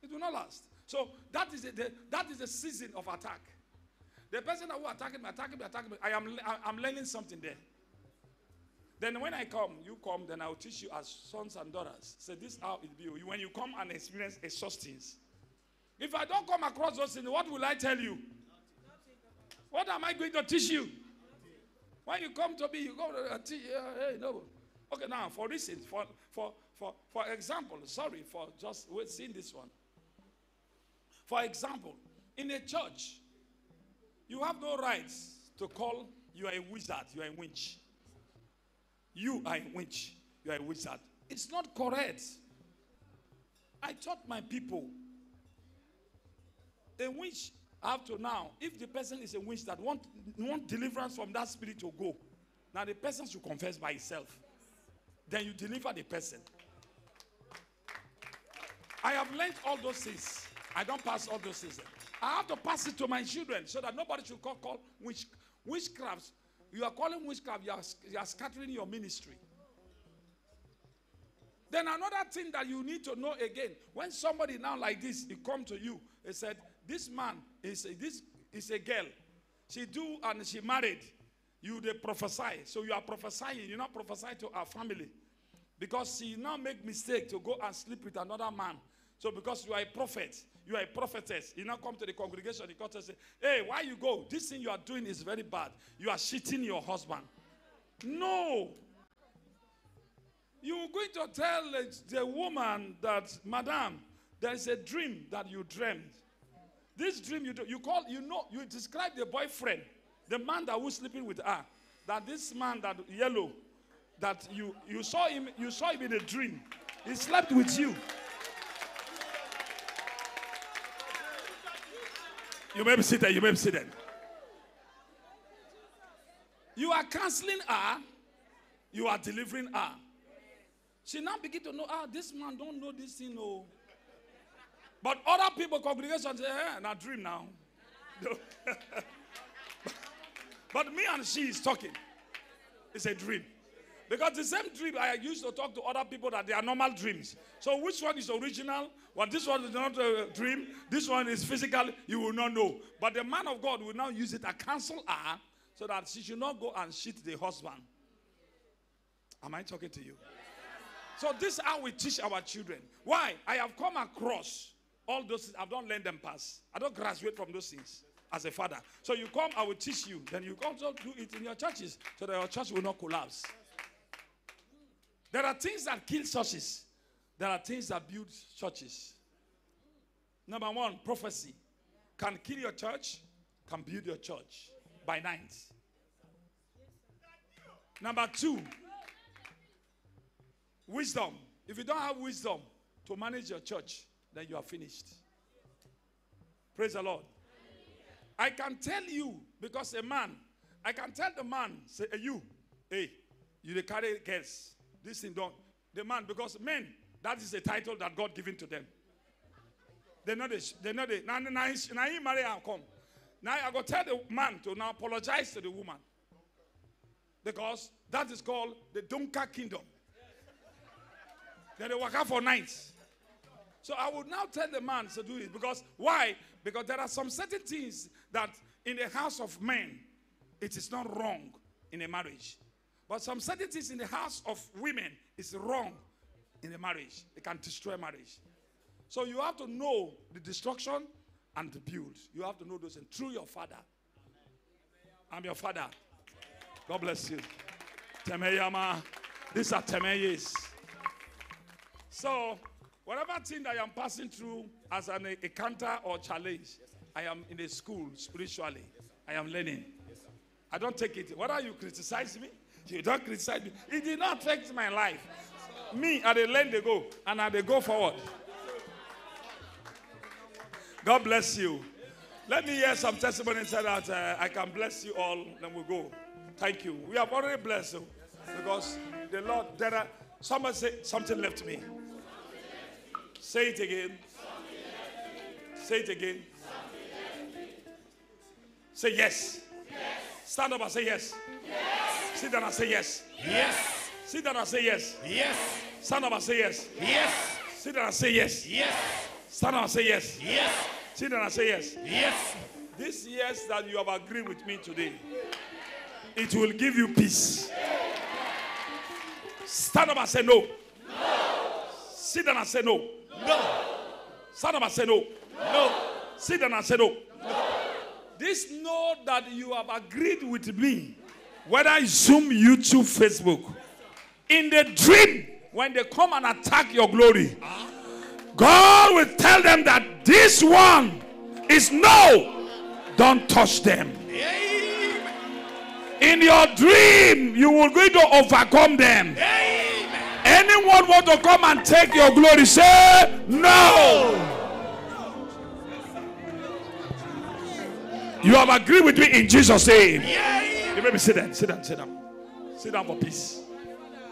It will not last. So that is a, the, that is the season of attack. The person who attacking me, attacking me, attacking me. I am I- I'm learning something there. Then when I come, you come, then I'll teach you as sons and daughters. Say this is how it be. When you come and experience a sustenance. If I don't come across those things, what will I tell you? What am I going to teach you? When you come to me, you go to teach, hey, no. Okay, now for instance, for for for for example, sorry for just seeing this one. For example, in a church, you have no rights to call you are a wizard, you are a witch. You are a witch, you are a wizard. It's not correct. I taught my people a witch have to now, if the person is a witch that want, want deliverance from that spirit to go, now the person should confess by himself. Then you deliver the person. I have learned all those things. I don't pass all those things. I have to pass it to my children so that nobody should call, call witch, witchcraft. You are calling witchcraft, you are, you are scattering your ministry. Then another thing that you need to know again, when somebody now like this, he come to you, he said, this man is a, this is a girl. She do and she married. You they prophesy. So you are prophesying. You not prophesy to our family. Because she now make mistake to go and sleep with another man. So because you are a prophet, you are a prophetess, you now come to the congregation, the court say, hey, why you go? This thing you are doing is very bad. You are cheating your husband. No. You are going to tell the, the woman that, Madam, there is a dream that you dreamed. This dream you do, you call, you know, you describe the boyfriend, the man that was sleeping with her, that this man that yellow, that you you saw him, you saw him in a dream. He slept with you. You may be seated, you may be seated. You are counseling her, you are delivering her. She now begin to know, ah, this man don't know this thing, oh. But other people, congregation say, eh, now dream now. but me and she is talking. It's a dream. Because the same dream I used to talk to other people that they are normal dreams. So which one is original? Well, this one is not a dream. This one is physical. You will not know. But the man of God will now use it to cancel her so that she should not go and cheat the husband. Am I talking to you? So this is how we teach our children. Why? I have come across all those things. I don't let them pass. I don't graduate from those things as a father. So you come, I will teach you. Then you also do it in your churches so that your church will not collapse. There are things that kill churches. There are things that build churches. Number one, prophecy can kill your church, can build your church by night. Number two, wisdom. If you don't have wisdom to manage your church, then you are finished. Praise the Lord. I can tell you because a man, I can tell the man, say, hey, you, hey, you carry girls. This thing don't. The man, because men, that is a title that God given to them. They know this. They know this. Now, now, now, he marry and come. Now I go tell the man to now apologize to the woman. Because that is called the Dunka kingdom. Then they work out for nights. So I would now tell the man to do it. Because why? Because there are some certain things that in the house of men, it is not wrong in a marriage. But some certain things in the house of women is wrong in the marriage. It can destroy marriage. So you have to know the destruction and the build. You have to know those things through your father. I'm your father. God bless you. Temeyama. These are Temeyes. So, whatever thing that I am passing through as an encounter or challenge, I am in a school spiritually. I am learning. I don't take it. Whether you criticize me, you don't criticize me. It did not affect my life. Me, I dey learn they go and I they go forward. God bless you. Let me hear some testimony so that uh, I can bless you all. Then we'll go. Thank you. We have already blessed you because the Lord. There are somebody say something left me. Say it again. Say it again. Say yes. Stand up and say yes. Sit down and say yes. Yes. Sit down and say yes. Yes. Stand up and say yes. Yes. Sit down and say yes. Yes. Stand up and say yes. Yes. Sit down and say yes. Yes. This yes that you have agreed with me today, it will give you peace. Stand up and say no. No. Sit down and say no. No. Stand up and say no. No. Sit down and say no. no. This no that you have agreed with me, whether Zoom, YouTube, Facebook, in the dream, when they come and attack your glory, God will tell them that this one is no, don't touch them. In your dream, you will going to overcome them. Anyone want to come and take your glory, say no. You have agreed with me in Jesus' name. You may be sit down, sit down, sit down. Sit down for peace.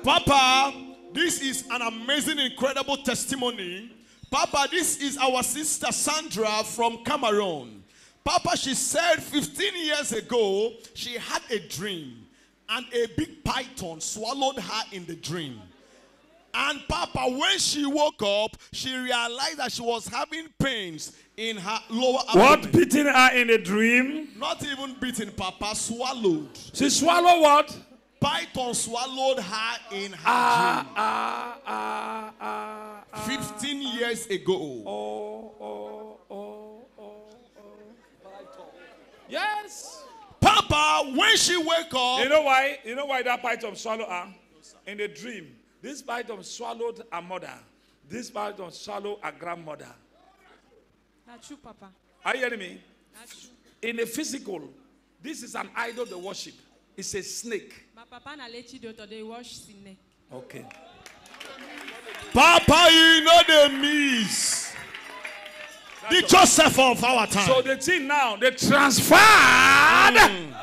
Papa, this is an amazing, incredible testimony. Papa, this is our sister Sandra from Cameroon. Papa, she said 15 years ago, she had a dream and a big python swallowed her in the dream. And Papa, when she woke up, she realized that she was having pains in her lower What abdomen. beating her in a dream? Not even beaten, Papa, swallowed. She swallow what? Python swallowed her in her Ah, dream. ah, ah, ah, ah. 15 years ago. Oh, oh, oh, oh, oh. Yes. Papa, when she wake up, You know why? You know why that python swallowed her? In the dream, this python swallowed her mother. This python swallowed her grandmother. That's true, Papa. Are you hearing me? That's true. In the physical, this is an idol they worship. It's a snake. My papa na let you do to they wash sine. Okay. Papa, you know the miss. The Joseph of our time. So the thing now, they transferred mm.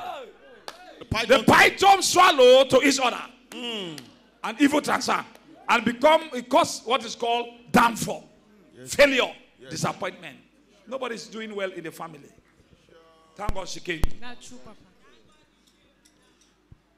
the the python, python swallow to each other. Mm. An evil transfer. And become, it cause what is called downfall, failure, disappointment. Nobody's doing well in the family. Thank God she came. That's true, Papa.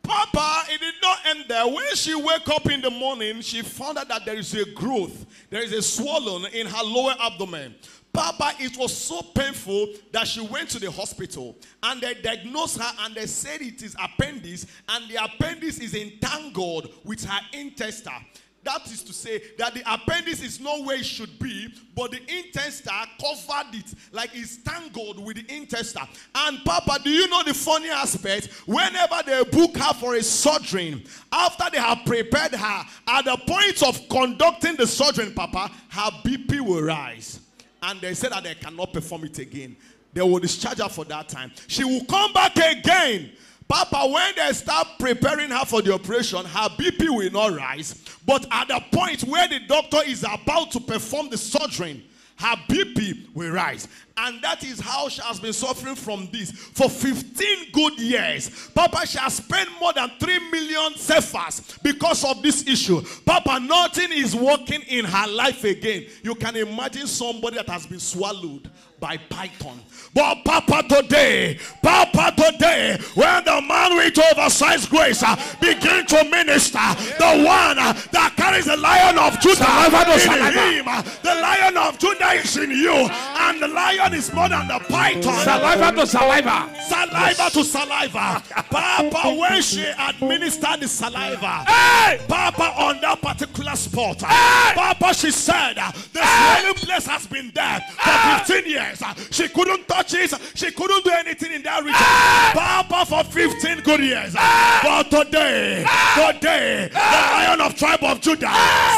Papa, it did not end there. When she wake up in the morning, she found out that there is a growth, there is a swollen in her lower abdomen. Papa, it was so painful that she went to the hospital and they diagnosed her and they said it is appendix and the appendix is entangled with her intestine. That is to say that the appendix is not where it should be, but the intestine covered it like it's tangled with the intestine. And Papa, do you know the funny aspect? Whenever they book her for a surgery, after they have prepared her, at the point of conducting the surgery, Papa, her BP will rise. And they said that they cannot perform it again. They will discharge her for that time. She will come back again. Papa, when they start preparing her for the operation, her BP will not rise. But at the point where the doctor is about to perform the surgery, her BP will rise. And that is how she has been suffering from this for 15 good years. Papa, she has spent more than 3 million cephas because of this issue. Papa, nothing is working in her life again. You can imagine somebody that has been swallowed by python. But Papa today, Papa today, when the man with oversized grace uh, begin to minister, the one uh, that carries the lion of Judah in him, uh, the lion of Judah is in you, and the lion is more than the python. Saliva to saliva. Saliva to saliva. Papa, when she administered the saliva, Hey! Papa, on that particular spot, Hey! Papa, she said, the swelling place has been there for 15 years. She couldn't touch it, she couldn't do anything in that region. Ah! Papa, for 15 good years. Ah! But today, ah! today, the lion of tribe of Judah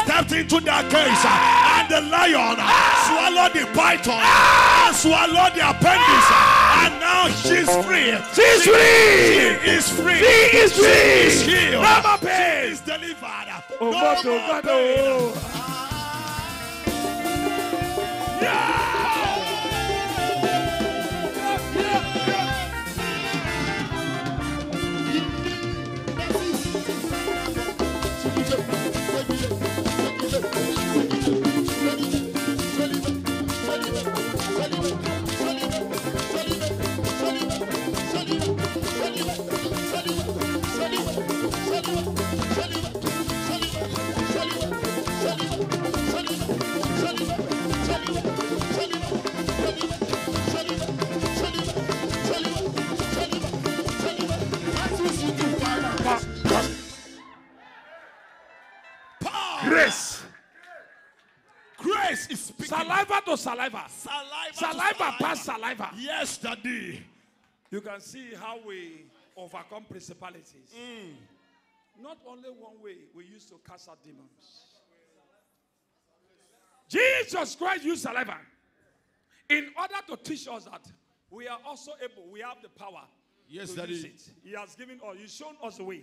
stepped into that case, and the lion swallowed the python, and swallowed the appendix, and now she's free. She's free. She is free. She is free. She is healed. No more She is delivered. Oh, no God, oh, more God, pain. oh. Grace. Saliva to saliva. Saliva. to Saliva past saliva. Yes, daddy. You can see how we overcome principalities. Mm. Not only one way we used to cast out demons. Jesus Christ used saliva in order to teach us that we are also able, we have the power Yes, to daddy. use it. He has given us, He's shown us the way.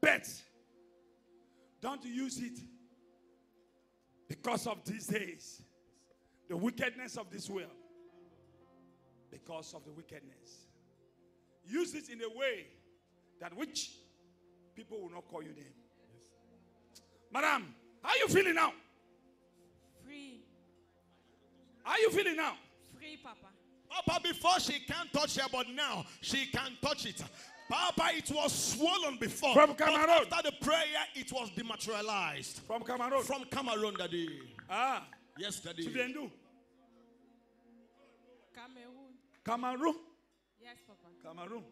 But don't use it because of these days, the wickedness of this world. Because of the wickedness. Use it in a way that which people will not call you name. Madam, how are you feeling now? Free. How you feeling now? Free, Papa. Papa, before she can't touch her, but now she can touch it. Papa, it was swollen before. From but Cameroon. After the prayer, it was dematerialized. From Cameroon. From Cameroon, daddy. ah, Yes, daddy. tu viens d'où? Cameroon. Cameroon. Yes, Papa. Cameroon.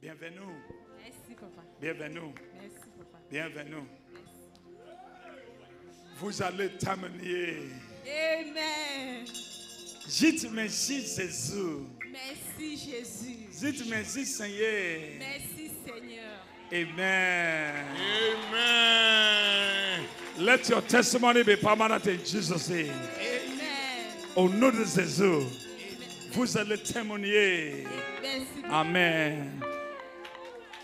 Bienvenue. Merci, Papa. Bienvenue. Merci, Papa. Bienvenue. Vous allez terminer. Amen. Dites merci Jésus. Merci, Jésus. Dites merci Seigneur. Merci, Seigneur. Amen. Amen. Let your testimony be permanent in Jesus' name. Amen. Au nom de Jésus, vous allez témoigner. Merci. Amen.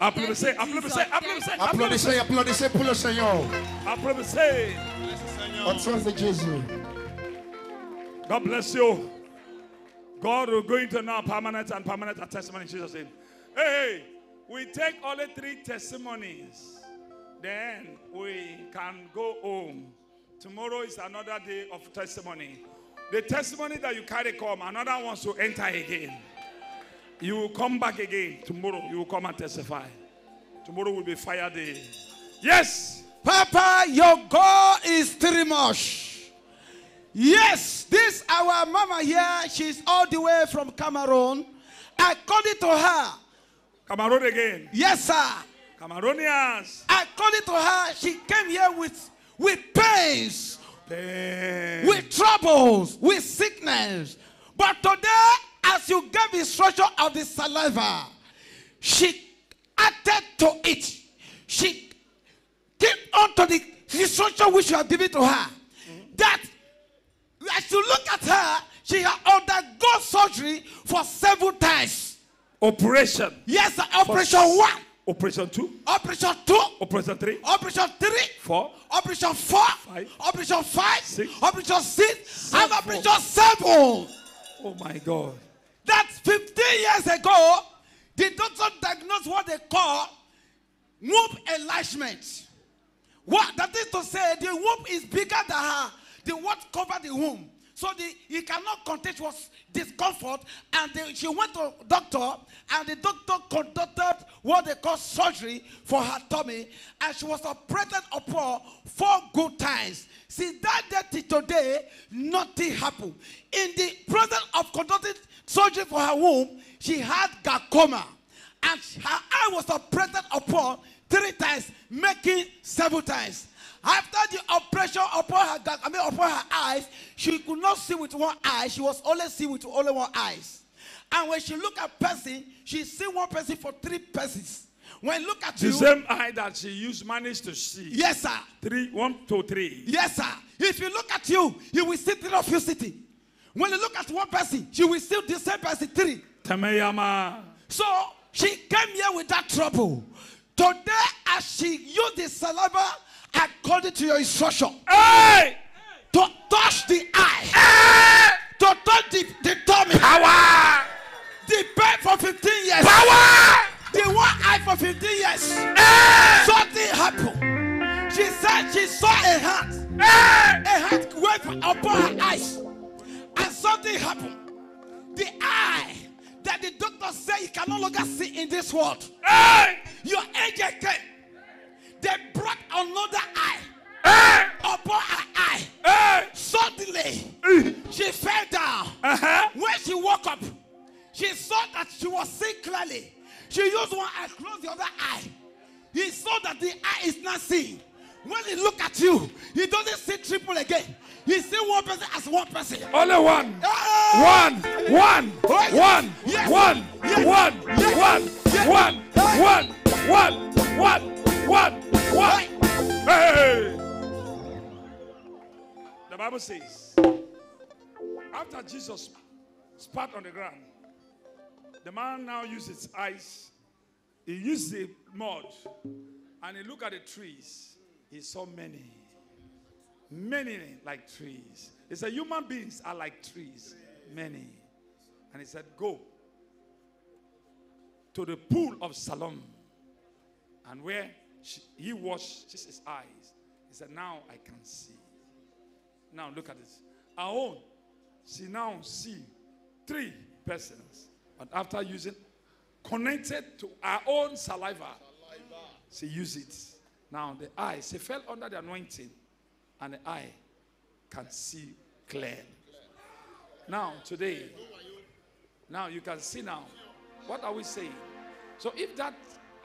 Applaudissez, applaudissez, applaudissez, Applaudissez, applaudissez pour le Seigneur. applaudissez. Au nom de Jésus. God bless you. God will go into now permanent and permanent testimony in Jesus' name. Hey, we take only three testimonies. Then we can go home. Tomorrow is another day of testimony. The testimony that you carry come, another wants to enter again. You will come back again tomorrow. You will come and testify. Tomorrow will be fire day. Yes. Papa, your God is too much. Yes, this our mama here, she's all the way from Cameroon. According to her, Cameroon again. yes, sir. Cameroonians. According to her, she came here with with pains, Pain. with troubles, with sickness. But today, as you gave instruction of the saliva, she added to it. She keep on to the instruction which you have given to her. That as you look at her, she has undergone surgery for several times. Operation. Yes, sir, operation one, Operation two. operation two, Operation three. operation three, Four. operation four, Five. operation five, Six. operation six, and operation seven. Oh my God. That 15 years ago, the doctor diagnosed what they call womb enlargement. What that is to say, the womb is bigger than her. The what covered the womb. So the he cannot contain was discomfort, and they, she went to doctor, and the doctor conducted what they call surgery for her tummy, and she was operated upon four good times. Since that day today, nothing happened. In the process of conducting surgery for her womb, she had glaucoma, and her eye was operated upon three times, making seven times. After the operation upon her, I mean upon her eyes, she could not see with one eye. She was only see with only one eyes. And when she look at person, she see one person for three persons. When look at you The you, same eye that she used managed to see. yes sir, Three, one, two, three. yes sir. If you look at you, you will see three of you sitting. When you look at one person, she will see the same person three. Temeyama. So she came here with that trouble. Today, as she used the saliva according to your instruction, Hey! to touch the eye, to touch the, the tummy, Power! the bed for 15 years, Power! the one eye for 15 years. Something happened. She said she saw a hand, a hand wave upon her eyes, and something happened. The eye that the doctor said you can no longer see in this world. Hey! Your angel came. They brought another eye Hey! upon her eye. Hey! Suddenly, eh! she fell down. Uh-huh. When she woke up, she saw that she was seeing clearly. She used one eye, closed the other eye. He saw that the eye is not seeing. When he look at you, he doesn't see triple again. He see one person as one person. Only one. Hey! One. One. Oh, one. One. One. One. One. Hey. One. One. One. One. One. Hey! The Bible says, after Jesus spat on the ground, the man now used his eyes, he used the mud, and he looked at the trees. He saw many, many like trees. He said, Human beings are like trees, many. And he said, Go to the pool of Siloam. And where she, he washed his eyes, he said, Now I can see. Now look at this. Our own, she now see three persons. But after using, connected to our own saliva, she used it. Now the eye, she fell under the anointing, and the eye can see clearly. Now today, now you can see now. What are we saying? So if that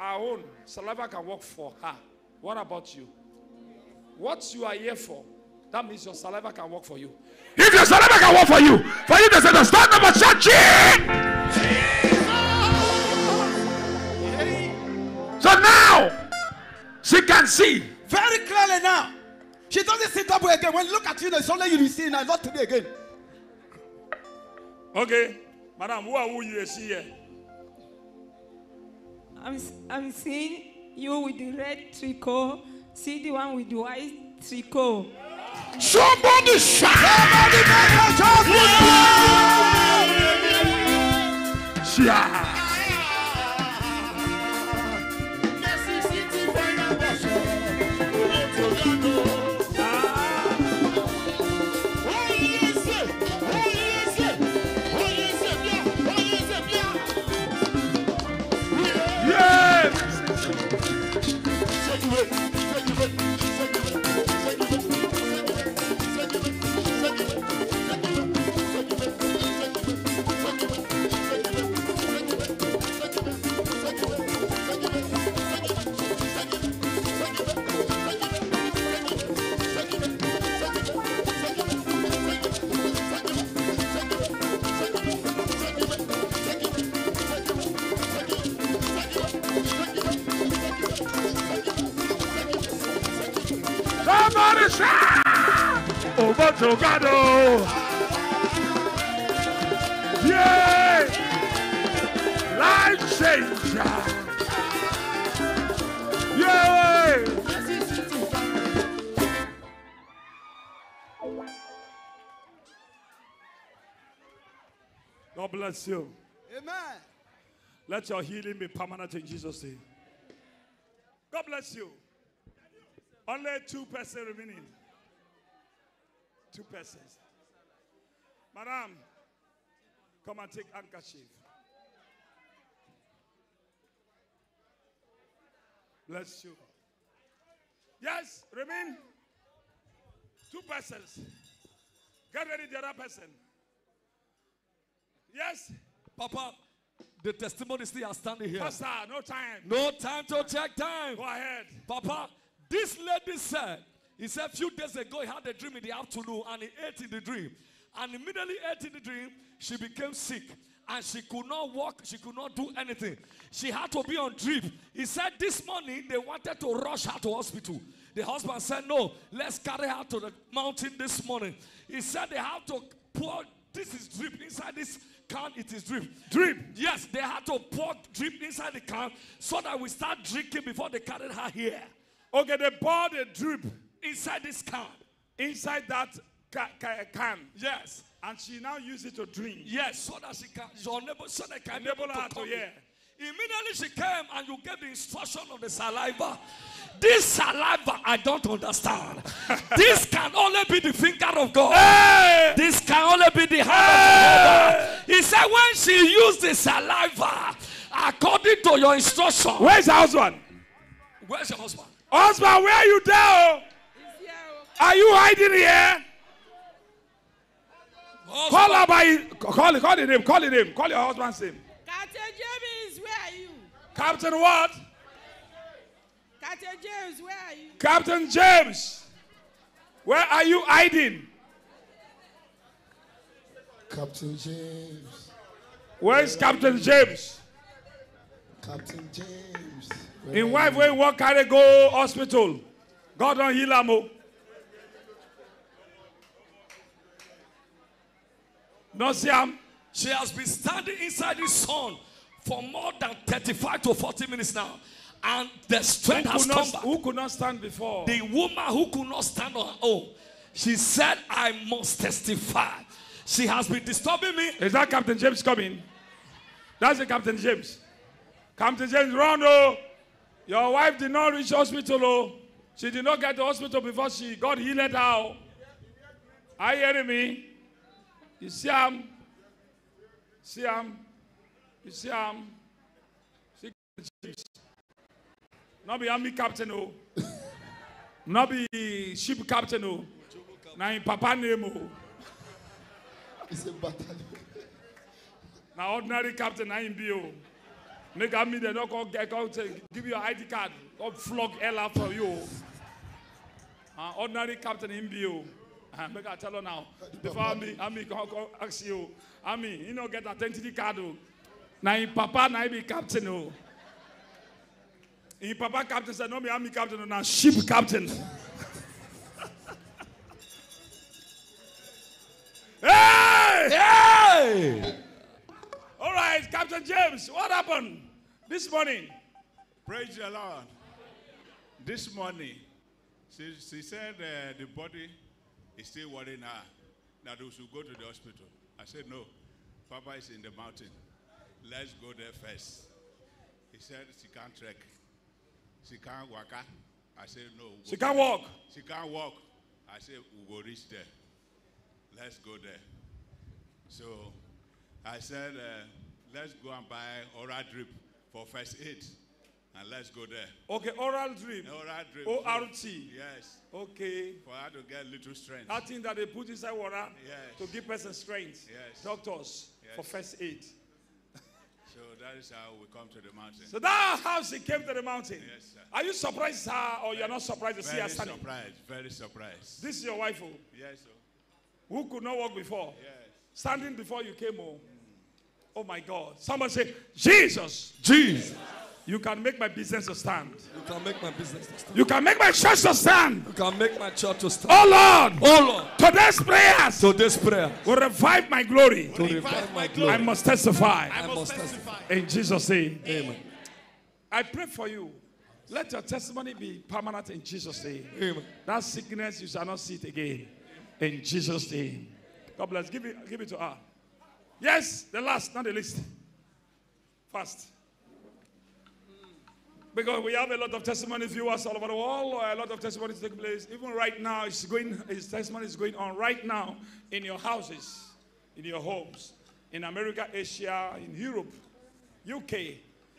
our own saliva can work for her, what about you? What you are here for? That means your saliva can work for you. If your saliva can work for you, for you to say the church. So now she can see. Very clearly now. She doesn't sit double again. When look at you, it's only you see now, not today again. Okay, madam, who are you see here? I'm, I'm seeing you with the red tricot. See the one with the white tricot. Somebody shout! Shout! Yes! Bless you. Amen. Let your healing be permanent in Jesus' name. God bless you. Only two persons remaining. Two persons. Madam, come and take handkerchief. Bless you. Yes, remain. Two persons. Get ready, the other person. Yes, Papa, the testimony still are standing here. Pastor, no time. No time to check time. Go ahead. Papa, this lady said, he said a few days ago he had a dream in the afternoon and he ate in the dream. And immediately ate in the dream, she became sick. And she could not walk, she could not do anything. She had to be on drip. He said this morning they wanted to rush her to hospital. The husband said, No, let's carry her to the mountain this morning. He said they have to pour This is drip. Inside this can, it is drip. Drip. Yes, they had to pour drip inside the can so that we start drinking before they carried her here. Okay, they poured the drip Inside this can. inside that ca- ca- can. Yes. And she now use it to drink. Yes, so that she can, your neighbor, so they can Enable able her to come hear. Immediately she came and you gave the instruction of the saliva. This saliva, I don't understand. this can only be the finger of God. This can only be the hand of God. He said when she used the saliva, according to your instruction. Where's your husband? Where's your husband? Husband, where are you there? Are you hiding here? Call her by call call the name. Call the name. Call your husband's name. Captain James, where are you? Captain what? Captain James, where are you? Captain James. Where are you hiding? Captain James. Where is Captain James? Captain James. In wife when one carry go hospital. God don't heal am. No see am. She has been standing inside the sun for more than 35 to 40 minutes now. And the Who strength has could, come not, back. who could not stand before? The woman who could not stand on her own, she said, I must testify. She has been disturbing me. Is that Captain James coming? That's the Captain James. Captain James, run, oh. Your wife did not reach hospital, oh. She did not get to hospital before she got healed her. oh. Are you hearing me? You see him? See him? You see him? See James. Not be army captain, oh. Not be ship captain, oh. Now in papa name, oh. It's a battalion. Now ordinary captain na him be o. Make am me dem no come get say give you your ID card come flog Ella for you. Uh, ordinary captain him be o. Uh, make I tell you now. Before I Ami Ami come come ask you Ami you know, get identity card o. Na him papa now be captain o. Him papa captain say no be army captain o na ship captain. hey! Hey! All right, Captain James, what happened this morning? Praise the Lord. This morning, she, she said uh, the body is still worrying her, that we should go to the hospital. I said, no, Papa is in the mountain. Let's go there first. He said she can't trek. She can't walk. I said, no. we'll She can't walk. She can't walk. I said, we will reach there. Let's go there. So I said, uh, let's go and buy oral drip for first aid. And let's go there. Okay, oral drip. Oral drip. ORT. Yes. Okay. For her to get little strength. That thing that they put inside water Yes. to give person strength. Yes. Doctors for first aid. So that is how we come to the mountain. So that how she came to the mountain. Yes, sir. Are you surprised, sir, or you're not surprised to see her standing? Very surprised. Very surprised. This is your wife, oh, Yes, sir. who could not walk before, Yes. Standing before you came home. Oh my God! Someone say, Jesus, Jesus. you can make my business to stand. You can make my business to stand. You can make my church to stand. You can make my church to stand. Oh Lord, Oh Lord. today's prayers So this prayer will revive my glory. to revive my glory. I must testify. I must testify. In Jesus' name. Amen. I pray for you. Let your testimony be permanent in Jesus' name. Amen. That sickness, you shall not see it again. In Jesus' name. God bless. Give it, give it to her. Yes, the last, not the least. Fast. Because we have a lot of testimony viewers all over the world, a lot of testimonies taking place. Even right now, it's going, his testimony is going on right now in your houses, in your homes, in America, Asia, in Europe, UK,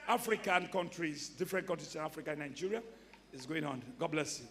African countries, different countries in Africa Nigeria. It's going on. God bless you.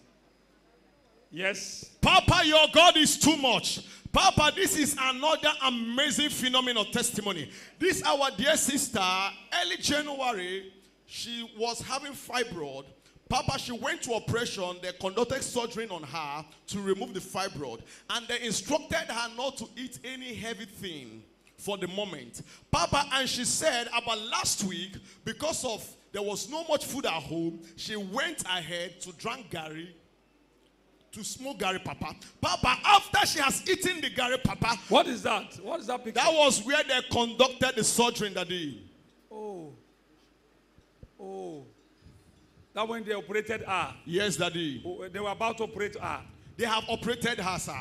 Yes. Papa, your God is too much. Papa, this is another amazing phenomenal testimony. This our dear sister, early January, she was having fibroid. Papa, she went to operation. They conducted surgery on her to remove the fibroid. And they instructed her not to eat any heavy thing for the moment. Papa, and she said about last week, because of there was no much food at home, she went ahead to drink Gari to smoke Gari Papa. Papa, after she has eaten the Gari Papa, What is that? What is that picture? that was where they conducted the surgery that day. oh. Oh. That when they operated her. Yes, daddy. Oh, They were about to operate her. They have operated her, sir.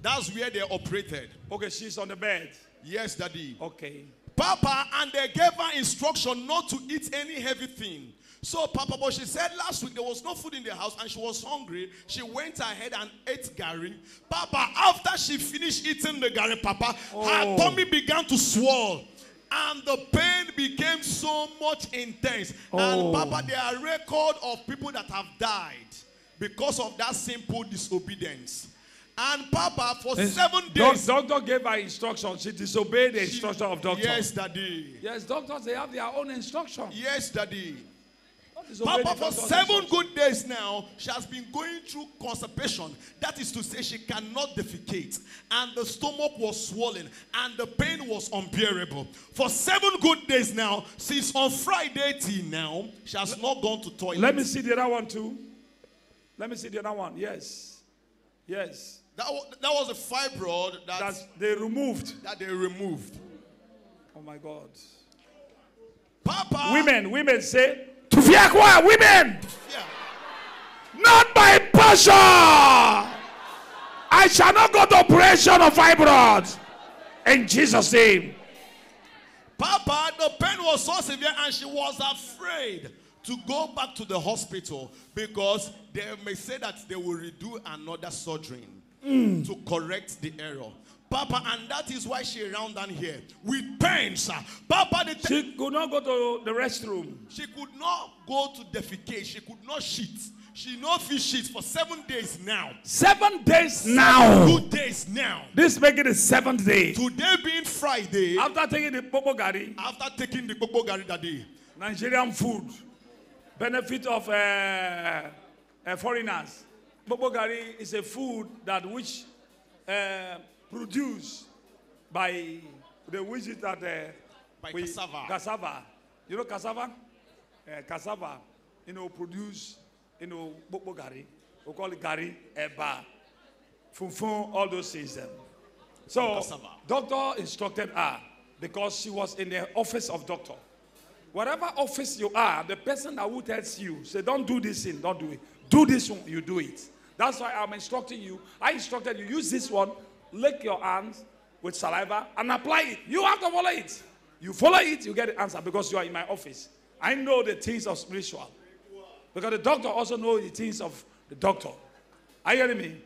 That's where they operated. Okay, she's on the bed. Yes, daddy. Okay. Papa, and they gave her instruction not to eat any heavy thing. So, Papa, but she said last week there was no food in the house and she was hungry. She went ahead and ate Gari. Papa, after she finished eating the Gari, Papa, her Oh. tummy began to swell. And the pain became so much intense. Oh. And Papa, there are record of people that have died because of that simple disobedience. And Papa, for seven Doc- days. doctor gave her instruction. She disobeyed the instruction of doctor. Yes, daddy. Yes, doctors, they have their own instruction. Yes, daddy. Papa, for seven good days now, she has been going through constipation. That is to say, she cannot defecate. And the stomach was swollen. And the pain was unbearable. For seven good days now, since on Friday till now, she has not gone to toilet. Let me see the other one too. Let me see the other one. Yes. Yes. That, that was a fibroid that, That they removed. that they removed. Oh my God. Papa. Women, women say, to fear choir, women, Yeah. not by passion. I shall not go to operation of fibroids. In Jesus' name. Papa, the pain was so severe and she was afraid to go back to the hospital because they may say that they will redo another surgery hmm. to correct the error. Papa, and that is why she ran down here with pain, sir. Papa, the She could not go to the restroom. she could not go to defecate. She could not shit. She no fit shit for seven days now. Seven days now. Two days now. This making the seventh day. Today being Friday, After taking the Popo Gari, after taking the Gbogbo Gari that day, Nigerian food, benefit of uh, uh, foreigners. Popo Gari is a food that which uh, produced by the is that uh, By we- cassava. Cassava. You know cassava? Uh, cassava, you know, produce, you know, Popo Gari. We call it Gari, Eba, Funfun, all those things. Them. So, doctor instructed her because she was in the office of doctor. Whatever office you are, the person that who tells you, say, don't do this thing, don't do it. Do this one, you do it. That's why I'm instructing you. I instructed you, use this one, lick your hands with saliva and apply it. You have to follow it. You follow it, you get the answer because you are in my office. I know the things of spiritual. Because the doctor also knows the things of the doctor. Are you hearing me?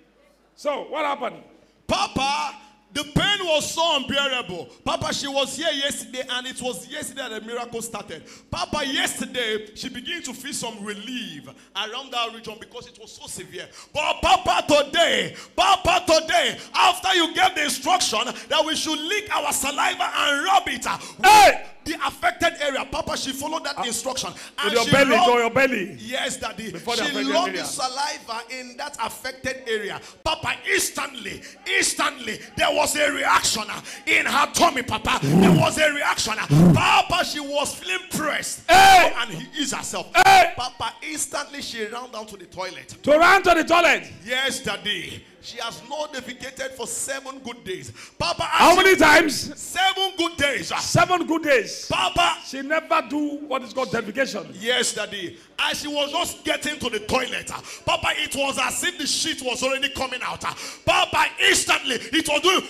So, what happened? Papa, the pain was so unbearable. Papa, she was here yesterday, and it was yesterday that the miracle started. Papa, yesterday, she began to feel some relief around that region because it was so severe. But Papa, today, Papa, today, after you gave the instruction that we should lick our saliva and rub it Hey! The affected area, Papa, she followed that instruction. And your she belly, your belly. Yes, Daddy. Before she area. the saliva in that affected area. Papa, instantly, instantly, there was a reaction uh, in her tummy, Papa. There was a reaction. uh, Papa, she was feeling pressed. Hey! And he is herself. Hey! Papa, instantly she ran down to the toilet. To run to the toilet. Yes, Daddy. She has not defecated for seven good days. Papa, How she- many times? Seven good days. Seven good days. Papa, She never do what is called defecation. Yes, Daddy. As she was just getting to the toilet, Papa, it was as if the shit was already coming out. Papa, instantly, it was doing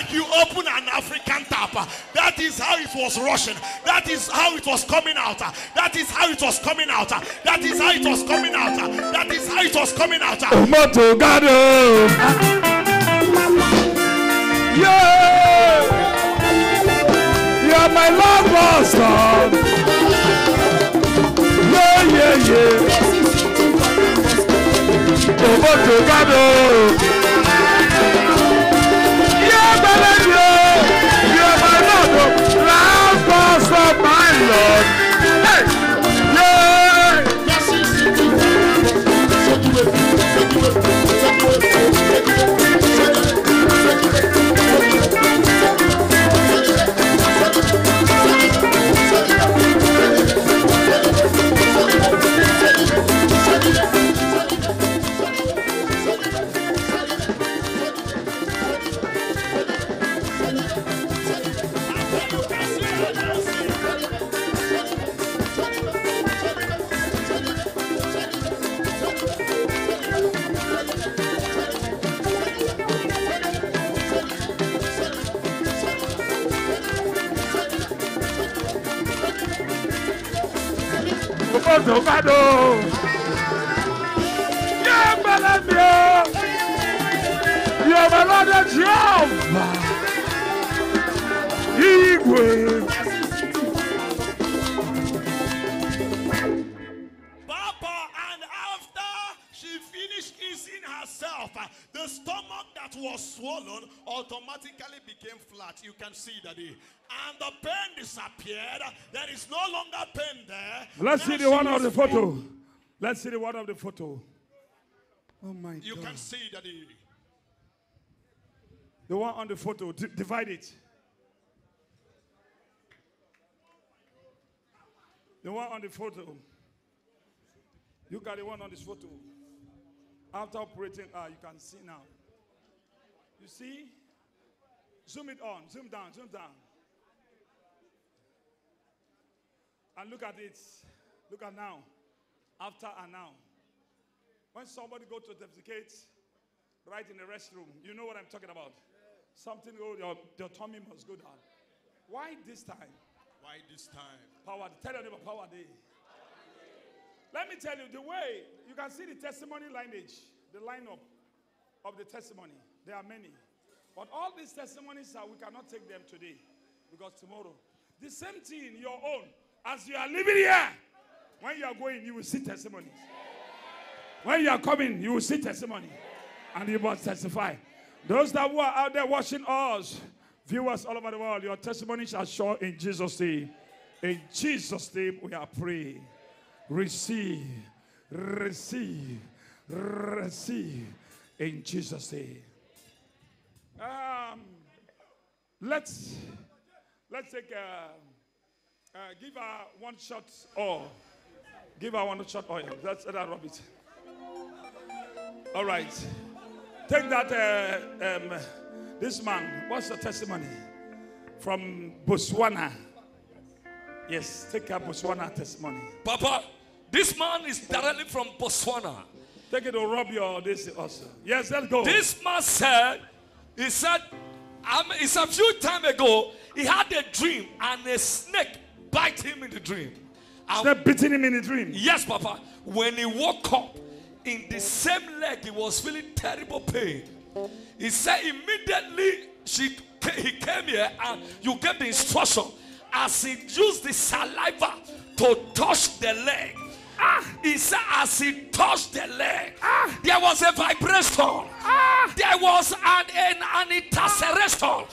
like you open an African tap. uh. That is how it was rushing. That is how it was coming out. uh. That is how it was coming out. uh. That is how it was coming out. That is how it was coming out. Moto Gado. Yeah. You're my love master. Yeah, yeah, yeah. Moto Gado. Yeah, moto gado. Yebelemio. Yobelode Jehovah. Igwe. Was swollen automatically became flat. You can see that. eh? And the pain disappeared. There is no longer pain there. Let's Now see the one of the is photo. Let's see the one of the photo. Oh my You God. can see that. eh? The one on the photo. D- divide it. The one on the photo. Look at the one on this photo. After operating, ah, you can see now. You see? Zoom it on. Zoom down. Zoom down. And look at it. Look at now. After and now. When somebody go to defecate, right in the restroom, you know what I'm talking about. Something go, your, your tummy must go down. Why this time? Why this time? Power. Tell your neighbor power day. Let me tell you the way you can see the testimony lineage, the lineup of the testimony. There are many. But all these testimonies are we cannot take them today because tomorrow. The same thing, your own. As you are living here, when you are going, you will see testimonies. When you are coming, you will see testimony. And you must testify. Those that were out there watching us, viewers all over the world, your testimony shall show in Jesus' name. In Jesus' name, we are praying. Receive, receive, receive. In Jesus' name. Um, let's let's take uh, uh, give her one shot or give her one shot oil. That's that rub it. All right. Take that. Uh, um, this man. What's the testimony from Botswana? Yes, take a Botswana testimony. Papa, this man is directly from Botswana. Take it to rub your this also. Yes, let's go. This man said, he said, um, it's a few time ago, he had a dream and a snake bite him in the dream. Snake beating him in the dream. Yes, Papa. When he woke up, in the same leg, he was feeling terrible pain. He said immediately she he came here and you gave the instruction as he used the saliva to touch the leg. Ah, he said as he touched the leg, ah, there was a vibration. Ah, there was an an, an intercession.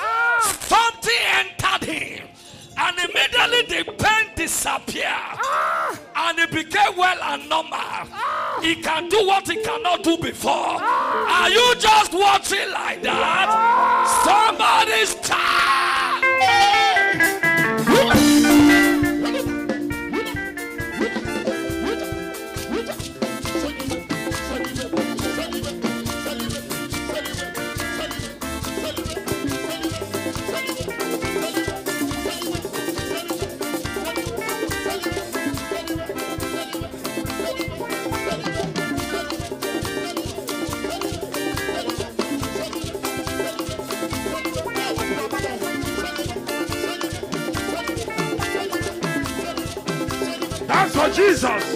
Something entered him. And immediately the pain disappeared. And he became well and normal. He can do what he cannot do before. Are you just watching like that? Somebody's child. Jesus.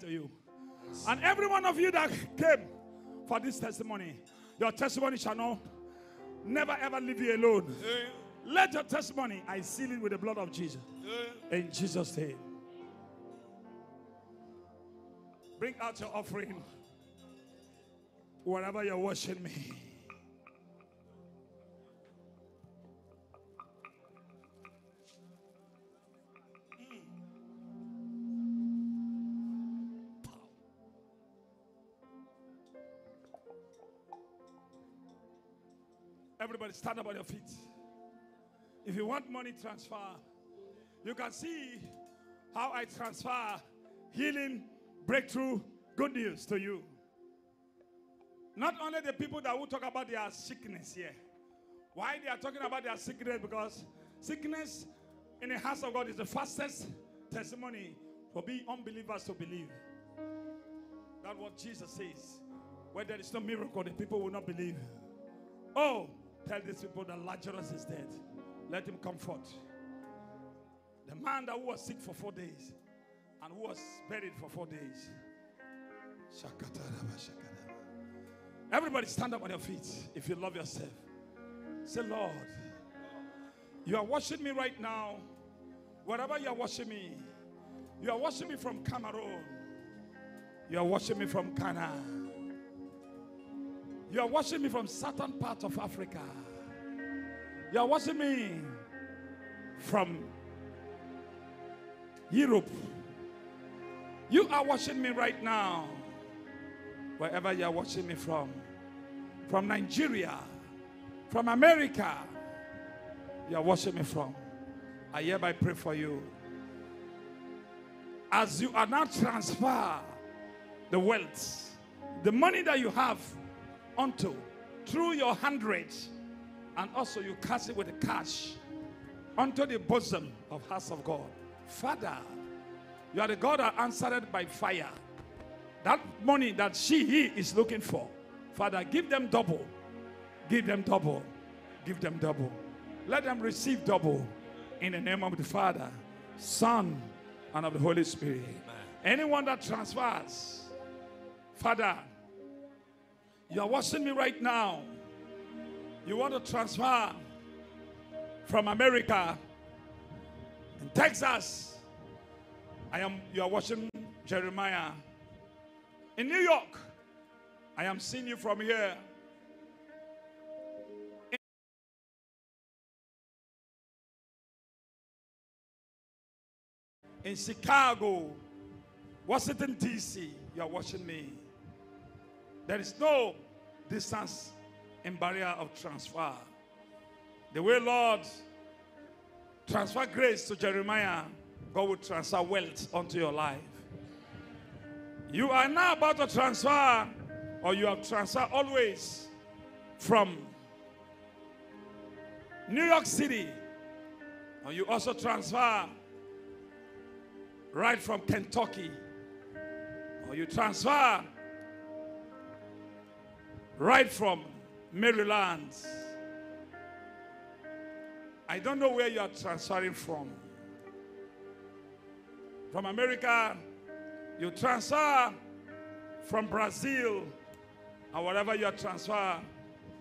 To you. And every one of you that came for this testimony, your testimony shall not never ever leave you alone. Let your testimony, I seal it with the blood of Jesus. In Jesus' name. Bring out your offering wherever you're watching me. Everybody stand up on your feet. If you want money transfer, you can see how I transfer healing, breakthrough, good news to you. Not only the people that will talk about their sickness here. Why they are talking about their sickness? Because sickness in the house of God is the fastest testimony for be unbelievers to believe. That's what Jesus says. Where there is no miracle, the people will not believe. Oh, tell these people that Lazarus is dead. Let him come forth. The man that was sick for four days and who was buried for four days. Everybody stand up on your feet if you love yourself. Say, Lord, you are watching me right now. Wherever you are watching me, you are watching me from Cameroon. You are watching me from Ghana. You are watching me from certain part of Africa. You are watching me from Europe. You are watching me right now. Wherever you are watching me from. From Nigeria. From America. You are watching me from. I hereby pray for you. As you are now transfer the wealth, the money that you have onto through your hundreds, and also you cast it with the cash unto the bosom of house of God. Father, you are the God that answered by fire. That money that she he is looking for, Father, give them double. Give them double. Give them double. Let them receive double in the name of the Father, Son, and of the Holy Spirit. Anyone that transfers, Father, you are watching me right now. You want to transfer from America in Texas. I am you are watching Jeremiah. In New York, I am seeing you from here. In Chicago, Washington, D.C., you are watching me. There is no distance and barrier of transfer. The way Lord transfer grace to Jeremiah, God will transfer wealth onto your life. You are now about to transfer, or you have transferred always from New York City, or you also transfer right from Kentucky, or you transfer right from Maryland. I don't know where you are transferring from. From America, you transfer from Brazil, or wherever you are transfer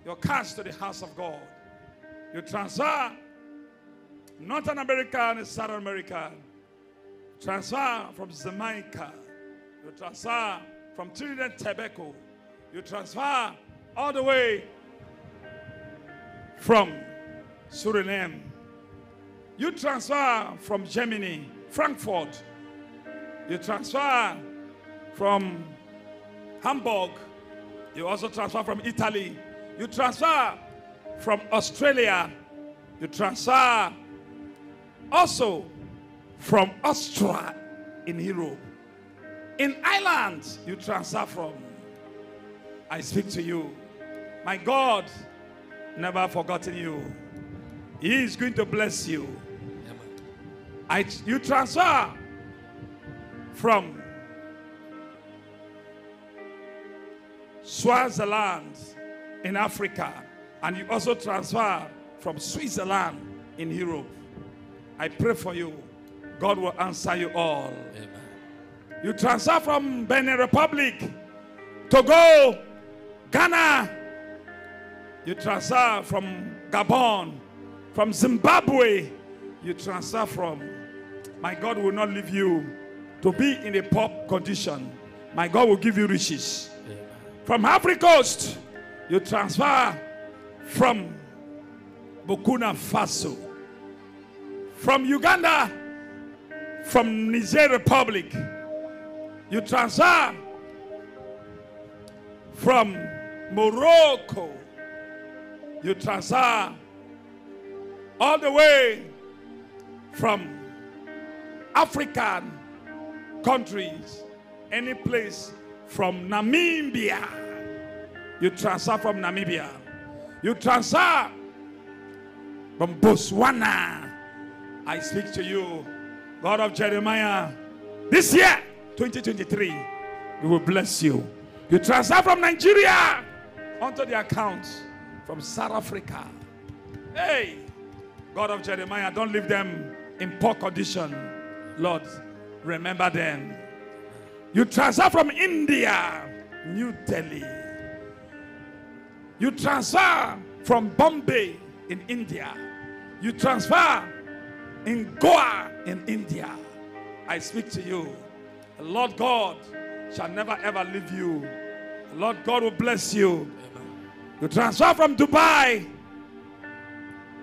your cash to the house of God. You transfer Northern America and Southern America. Transfer from Jamaica. You transfer from Trinidad and Tobago. You transfer all the way from Suriname. You transfer from Germany, Frankfurt. You transfer from Hamburg. You also transfer from Italy. You transfer from Australia. You transfer also from Austria in Europe. In Ireland, you transfer from. I speak to you. My God never forgotten you. He is going to bless you. I, you transfer from Swaziland in Africa, and you also transfer from Switzerland in Europe. I pray for you. God will answer you all. You transfer from Benin Republic, Togo, Ghana. You transfer from Gabon, from Zimbabwe. You transfer from. My God will not leave you to be in a poor condition. My God will give you riches. From Africa Coast, you transfer from Burkina Faso. From Uganda, from Niger Republic, you transfer from Morocco. You transfer all the way from African countries, any place from Namibia. You transfer from Namibia. You transfer from Botswana. I speak to you, God of Jeremiah. This year, 2023, we will bless you. You transfer from Nigeria onto the account from South Africa. Hey, God of Jeremiah, don't leave them in poor condition. Lord, remember them. You transfer from India, New Delhi. You transfer from Bombay in India. You transfer in Goa in India. I speak to you. The Lord God shall never ever leave you. Lord God will bless you. You transfer from Dubai.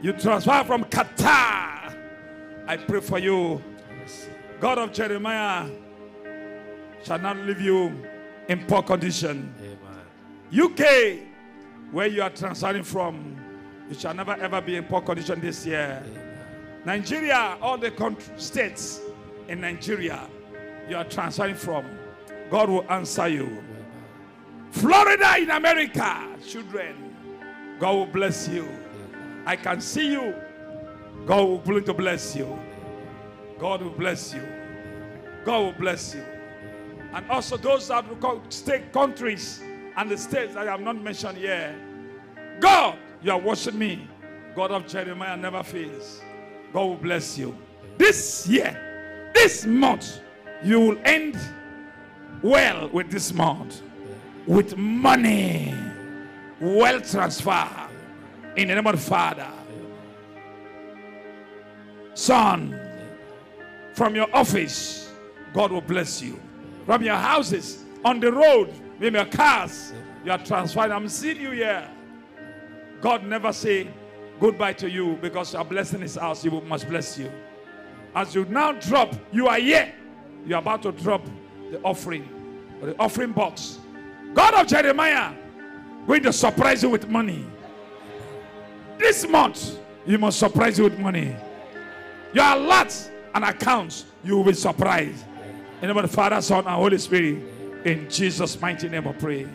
You transfer from Qatar. I pray for you. God of Jeremiah shall not leave you in poor condition. UK, where you are transferring from, you shall never ever be in poor condition this year. Nigeria, all the country, states in Nigeria you are transferring from, God will answer you. Florida in America, children, God will bless you. I can see you. God will going to bless you. God will bless you. God will bless you. And also those that will state countries and the states that I have not mentioned here. God, you are watching me. God of Jeremiah never fails. God will bless you. This year, this month, you will end well with this month. With money. Wealth transfer. In the name of the Father. Son. From your office, God will bless you. From your houses, on the road, with your cars, you are transferred. I'm seeing you here. God never say goodbye to you because you are blessing is ours. He must bless you. As you now drop, you are here. You are about to drop the offering, or the offering box. God of Jeremiah, going to surprise you with money. This month, you must surprise you with money. Your alert and accounts, you will be surprised. In the name of the Father, Son, and Holy Spirit. In Jesus' mighty name, I pray.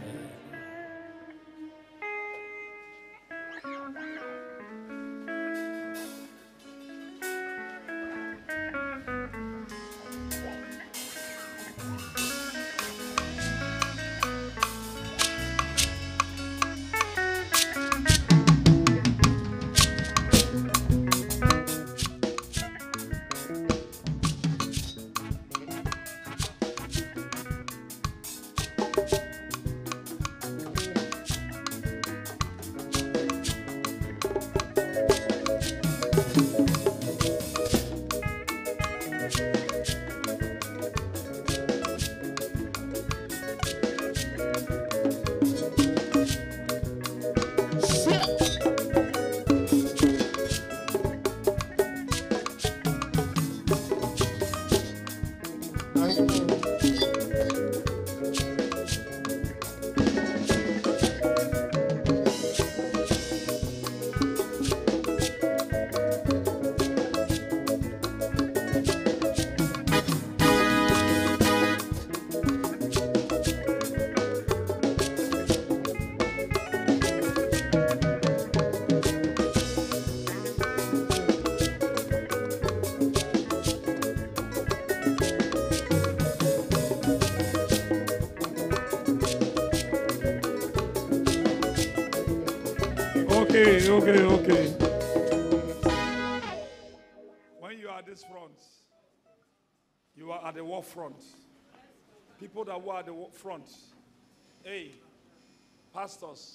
Front, hey, pastors,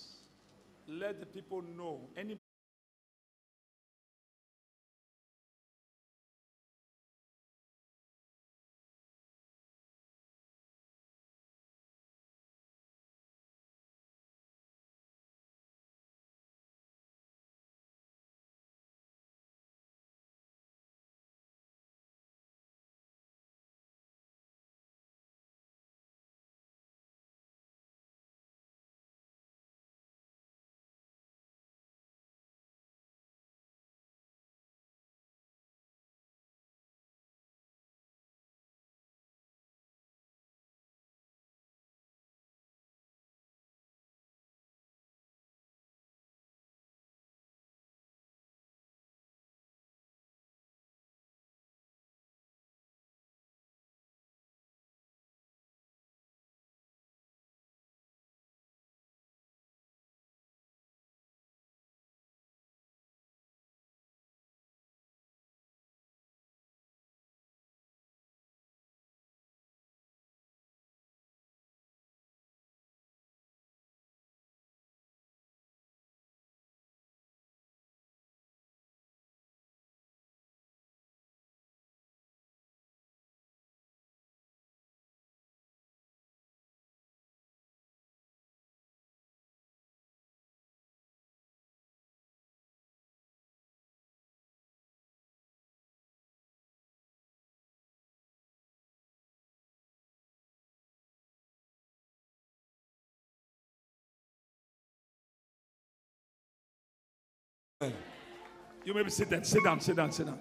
You may be seated. Sit down, sit down, sit down.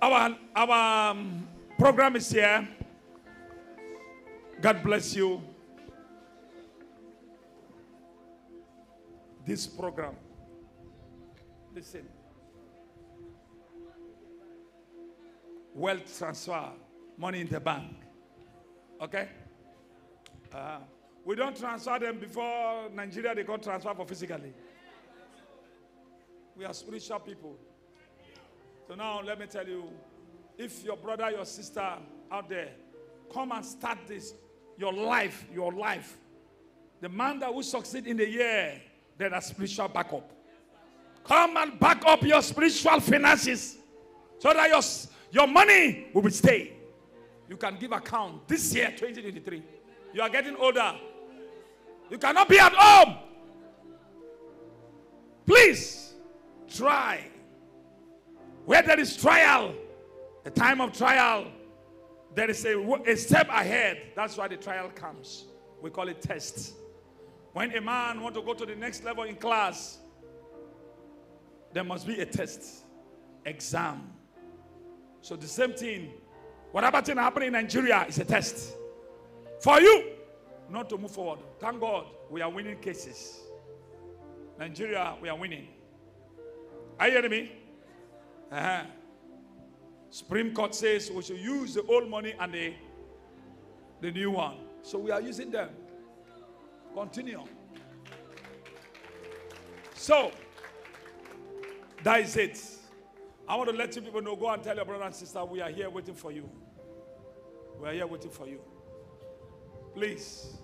Our, our um, program is here. God bless you. This program. Listen. Wealth transfer, money in the bank. Okay? Uh, we don't transfer them before Nigeria, they got transfer for physically. We are spiritual people. So now let me tell you if your brother, your sister out there, come and start this, your life, your life. The man that will succeed in the year, there are spiritual backup. Come and back up your spiritual finances so that your, your money will be stay. You can give account this year, 2023. You are getting older. You cannot be at home. Please try. Where there is trial, a time of trial, there is a, a step ahead. That's why the trial comes. We call it test. When a man want to go to the next level in class, there must be a test, exam. So the same thing, whatever thing happening in Nigeria is a test. For you not to move forward. Thank God we are winning cases. Nigeria, we are winning. Are you hearing me? Uh-huh. Supreme Court says we should use the old money and the, the new one. So we are using them. Continue. So, that is it. I want to let you people know go and tell your brother and sister we are here waiting for you. We are here waiting for you. Please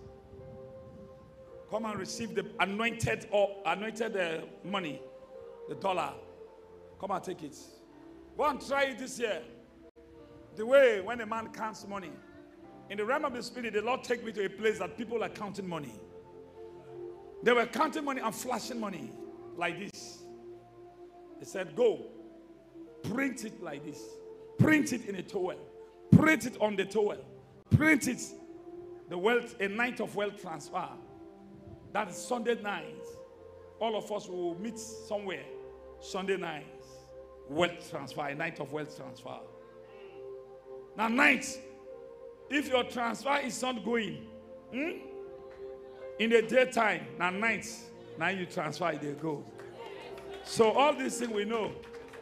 come and receive the anointed or anointed uh, money, the dollar. Come and take it. Go and try it this year. The way when a man counts money, in the realm of the spirit, the Lord take me to a place that people are counting money. They were counting money and flashing money like this. He said, Go, print it like this. Print it in a towel. Print it on the towel. Print it. The wealth, a night of wealth transfer. That Sunday night. All of us will meet somewhere. Sunday night. Wealth transfer, a night of wealth transfer. Now, night, if your transfer is not going, hmm, in the daytime, now night, now you transfer, they go. So all these things we know.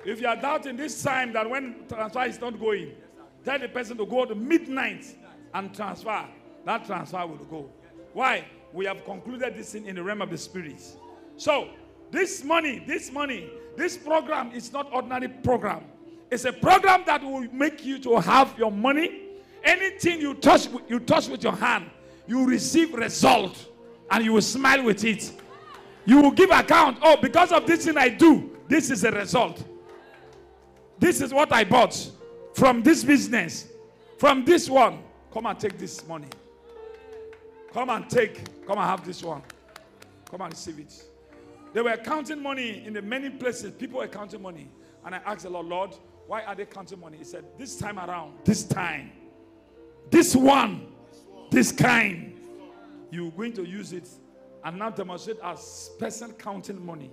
If you are doubting this time that when transfer is not going, tell the person to go to midnight and transfer. That transfer will go. Why? We have concluded this thing in the realm of the spirit. So this money, this money, this program is not ordinary program. It's a program that will make you to have your money. Anything you touch, you touch with your hand, you receive result, and you will smile with it. You will give account. Oh, because of this thing I do, this is a result. This is what I bought from this business, from this one. Come and take this money. Come and take. Come and have this one. Come and receive it. They were counting money in the many places. People were counting money. And I asked the Lord, Lord, why are they counting money? He said, This time around, this time, this one, this kind, you're going to use it and now demonstrate as person counting money.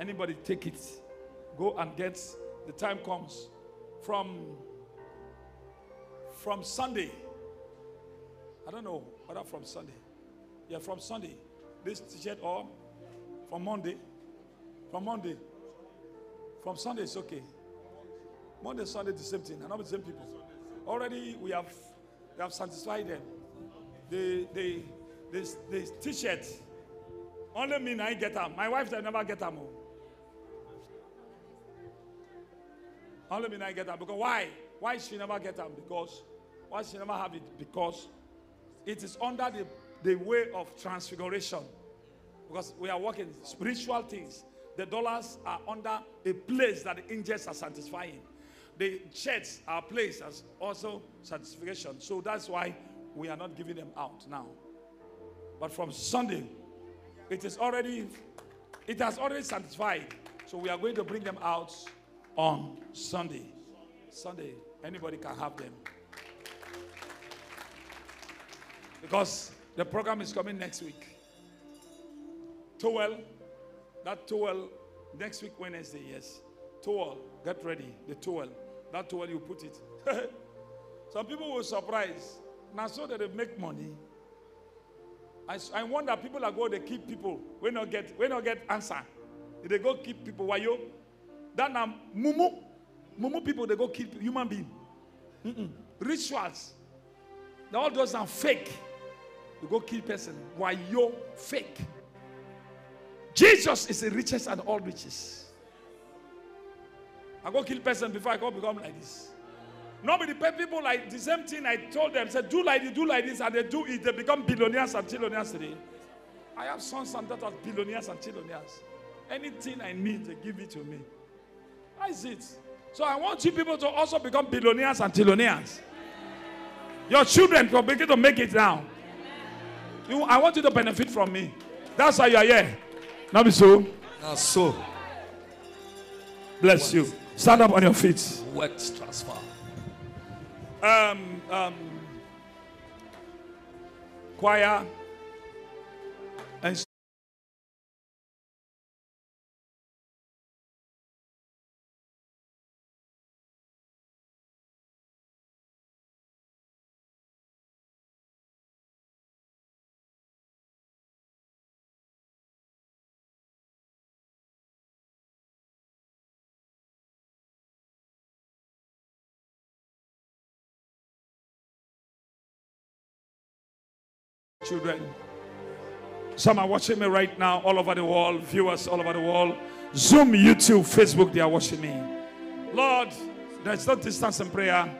Anybody take it. Go and get the time comes from from Sunday. I don't know whether from Sunday. Yeah, from Sunday. This t-shirt or from Monday. From Monday. From Sunday it's okay. Monday, Sunday, the same thing. And not the same people. Already we have we have satisfied them. The the this this t-shirt. Only me I get them. My wife I never get them. Oh. Only me I get them. Because why? Why she never get them? Because why she never have it? Because it is under the, the way of transfiguration. Because we are working spiritual things. The dollars are under a place that the angels are satisfying. The shirts are placed as also satisfaction. So that's why we are not giving them out now. But from Sunday, it is already, it has already satisfied. So we are going to bring them out on Sunday. Sunday, anybody can have them. Because the program is coming next week. Towel, That towel, next week, Wednesday, yes. Towel, get ready. The towel. That towel, you put it. Some people will surprise. Now, so that they make money. I, I wonder people are going to keep people when not get when not get answer. They go keep people. Why you? That now mumu, mumu people they go keep human being. Mm-mm. Rituals. All those are fake. You go kill person. Why you fake? Jesus is the richest and all riches. I go kill person before I go become like this. Nobody pay people like the same thing I told them. Said do like this, do like this, and they do it. They become billionaires and trillionaires today. I have sons and daughters, billionaires and trillionaires. Anything I need, they give it to me. That is it. So I want you people to also become billionaires and trillionaires. Your children will begin to make it now. You, I want you to benefit from me. That's why you are here. Not be so. Now, so, Bless you. Stand up on your feet. wealth transfer. Um, um, choir children. Some are watching me right now all over the world, viewers all over the world. Zoom, YouTube, Facebook, they are watching me. Lord, there's no distance in prayer.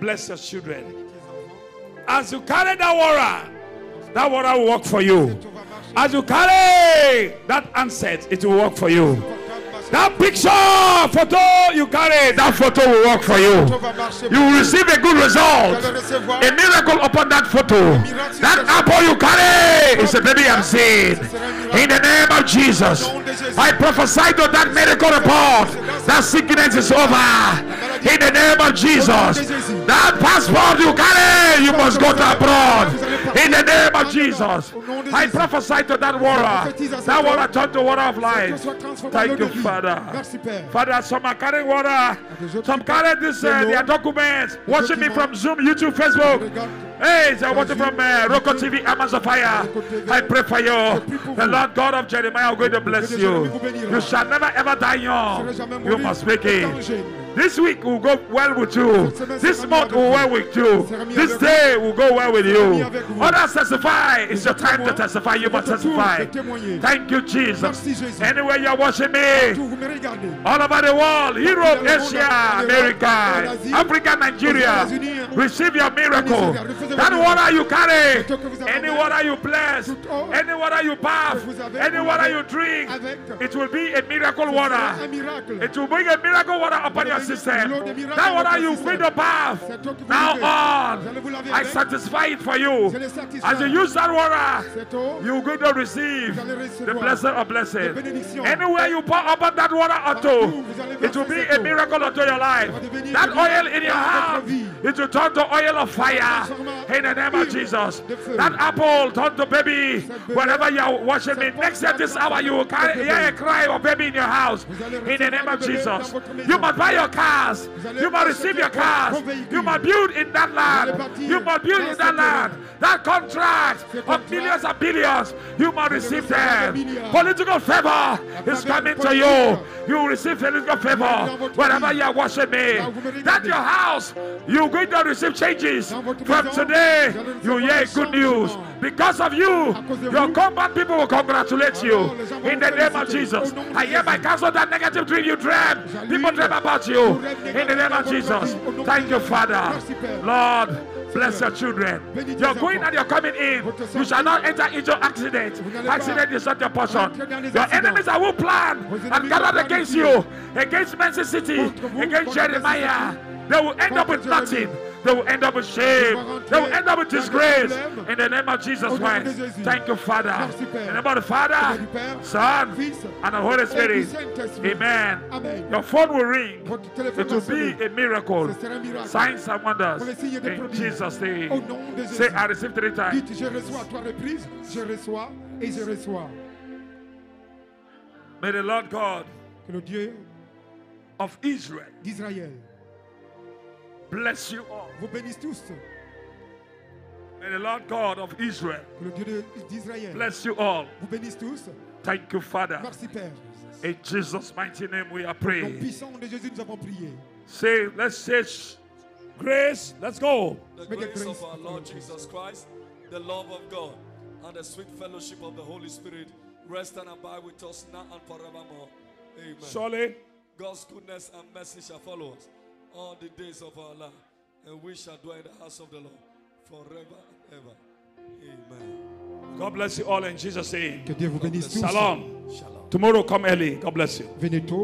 Bless your children. As you carry that water, that water will work for you. As you carry that answer, it will work for you. That picture, photo you carry, that photo will work for you. You will receive a good result. A miracle upon that photo. That apple you carry is a baby I'm seeing. In the name of Jesus, I prophesy to that medical report. That sickness is over. In the name of Jesus, that passport you carry, you must go to abroad. In the name of Jesus, I prophesy to that water. That water turned to water of life. Thank you, Father. Father, some are carrying water. Some carry this, uh, their documents. Watching me from Zoom, YouTube, Facebook. Hey, they're watching from uh, Roku TV, Amazon Fire. I pray for you. The Lord God of Jeremiah will going to bless you. You shall never ever die young. You must make it. This week will go well with you. This month will well with you. This day will go well with you. Others testify. It's your time to testify. You must testify. Thank you, Jesus. Anywhere you're watching me, all over the world, Europe, Asia, America, Africa, Nigeria, receive your miracle. That water you carry, any water you bless, any water you bath, any water you drink, it will be a miracle water. It will bring a miracle water upon your system. That water you bring the bath. Now on, I satisfy it for you. As you use that water, you're going to receive the blessing of blessing. Anywhere you pour upon that water onto, it will be a miracle unto your life. That oil in your hand, it will turn to oil of fire in the name of Jesus. That apple turn to baby wherever you are watching me. Next year, this hour, you will carry, hear a cry of baby in your house in the name of Jesus. You must buy your cars, you must receive your cars, you must build in that land, you must build in that land. That contract of millions and billions, you must receive them. Political favor is coming to you. You will receive political favor wherever you are watching me. That your house, you're going to receive changes. From today, you hear good news. Because of you, your combat people will congratulate you. In the name of Jesus, I hereby cancel that negative dream you dream. People dream about you. In the name of Jesus, thank you, Father. Lord, Bless your children. You're going and you're coming in. You shall not enter into accident. Accident is not your portion. Your enemies are will plan and gathered against you, against Manchester City, against Jeremiah. They will end up with nothing. They will end up with shame. They will end up with disgrace. In the name of Jesus Christ. Thank you, Father. In the name of the Father, Son, and the Holy Spirit. Amen. Your phone will ring. It will be a miracle. Signs and wonders. In Jesus' name. Oh, Say, I receive three times. Je reçois à trois je reçois et je reçois. May the Lord God Que le Dieu of Israel d'Israël bless you all. vous bénisse tous. May the Lord God of Israel Que le Dieu d'Israël bless you all. vous bénisse tous. Thank you, Father. Merci Père. In Jesus' mighty name we are Au nom praying. puissant de Jésus, nous avons prié. Say, let's say sh- grace. Let's go. The grace grace of our Lord Jesus Christ, the love of God, and the sweet fellowship of the Holy Spirit rest and abide with us now and forevermore. Amen. Surely, God's goodness and mercy shall follow us all the days of our life, and we shall dwell in the house of the Lord forever and ever. Amen. God bless you all in Jesus' name. Que Dieu vous bénisse tous. Shalom. Tomorrow come early. God bless you. Venez tôt.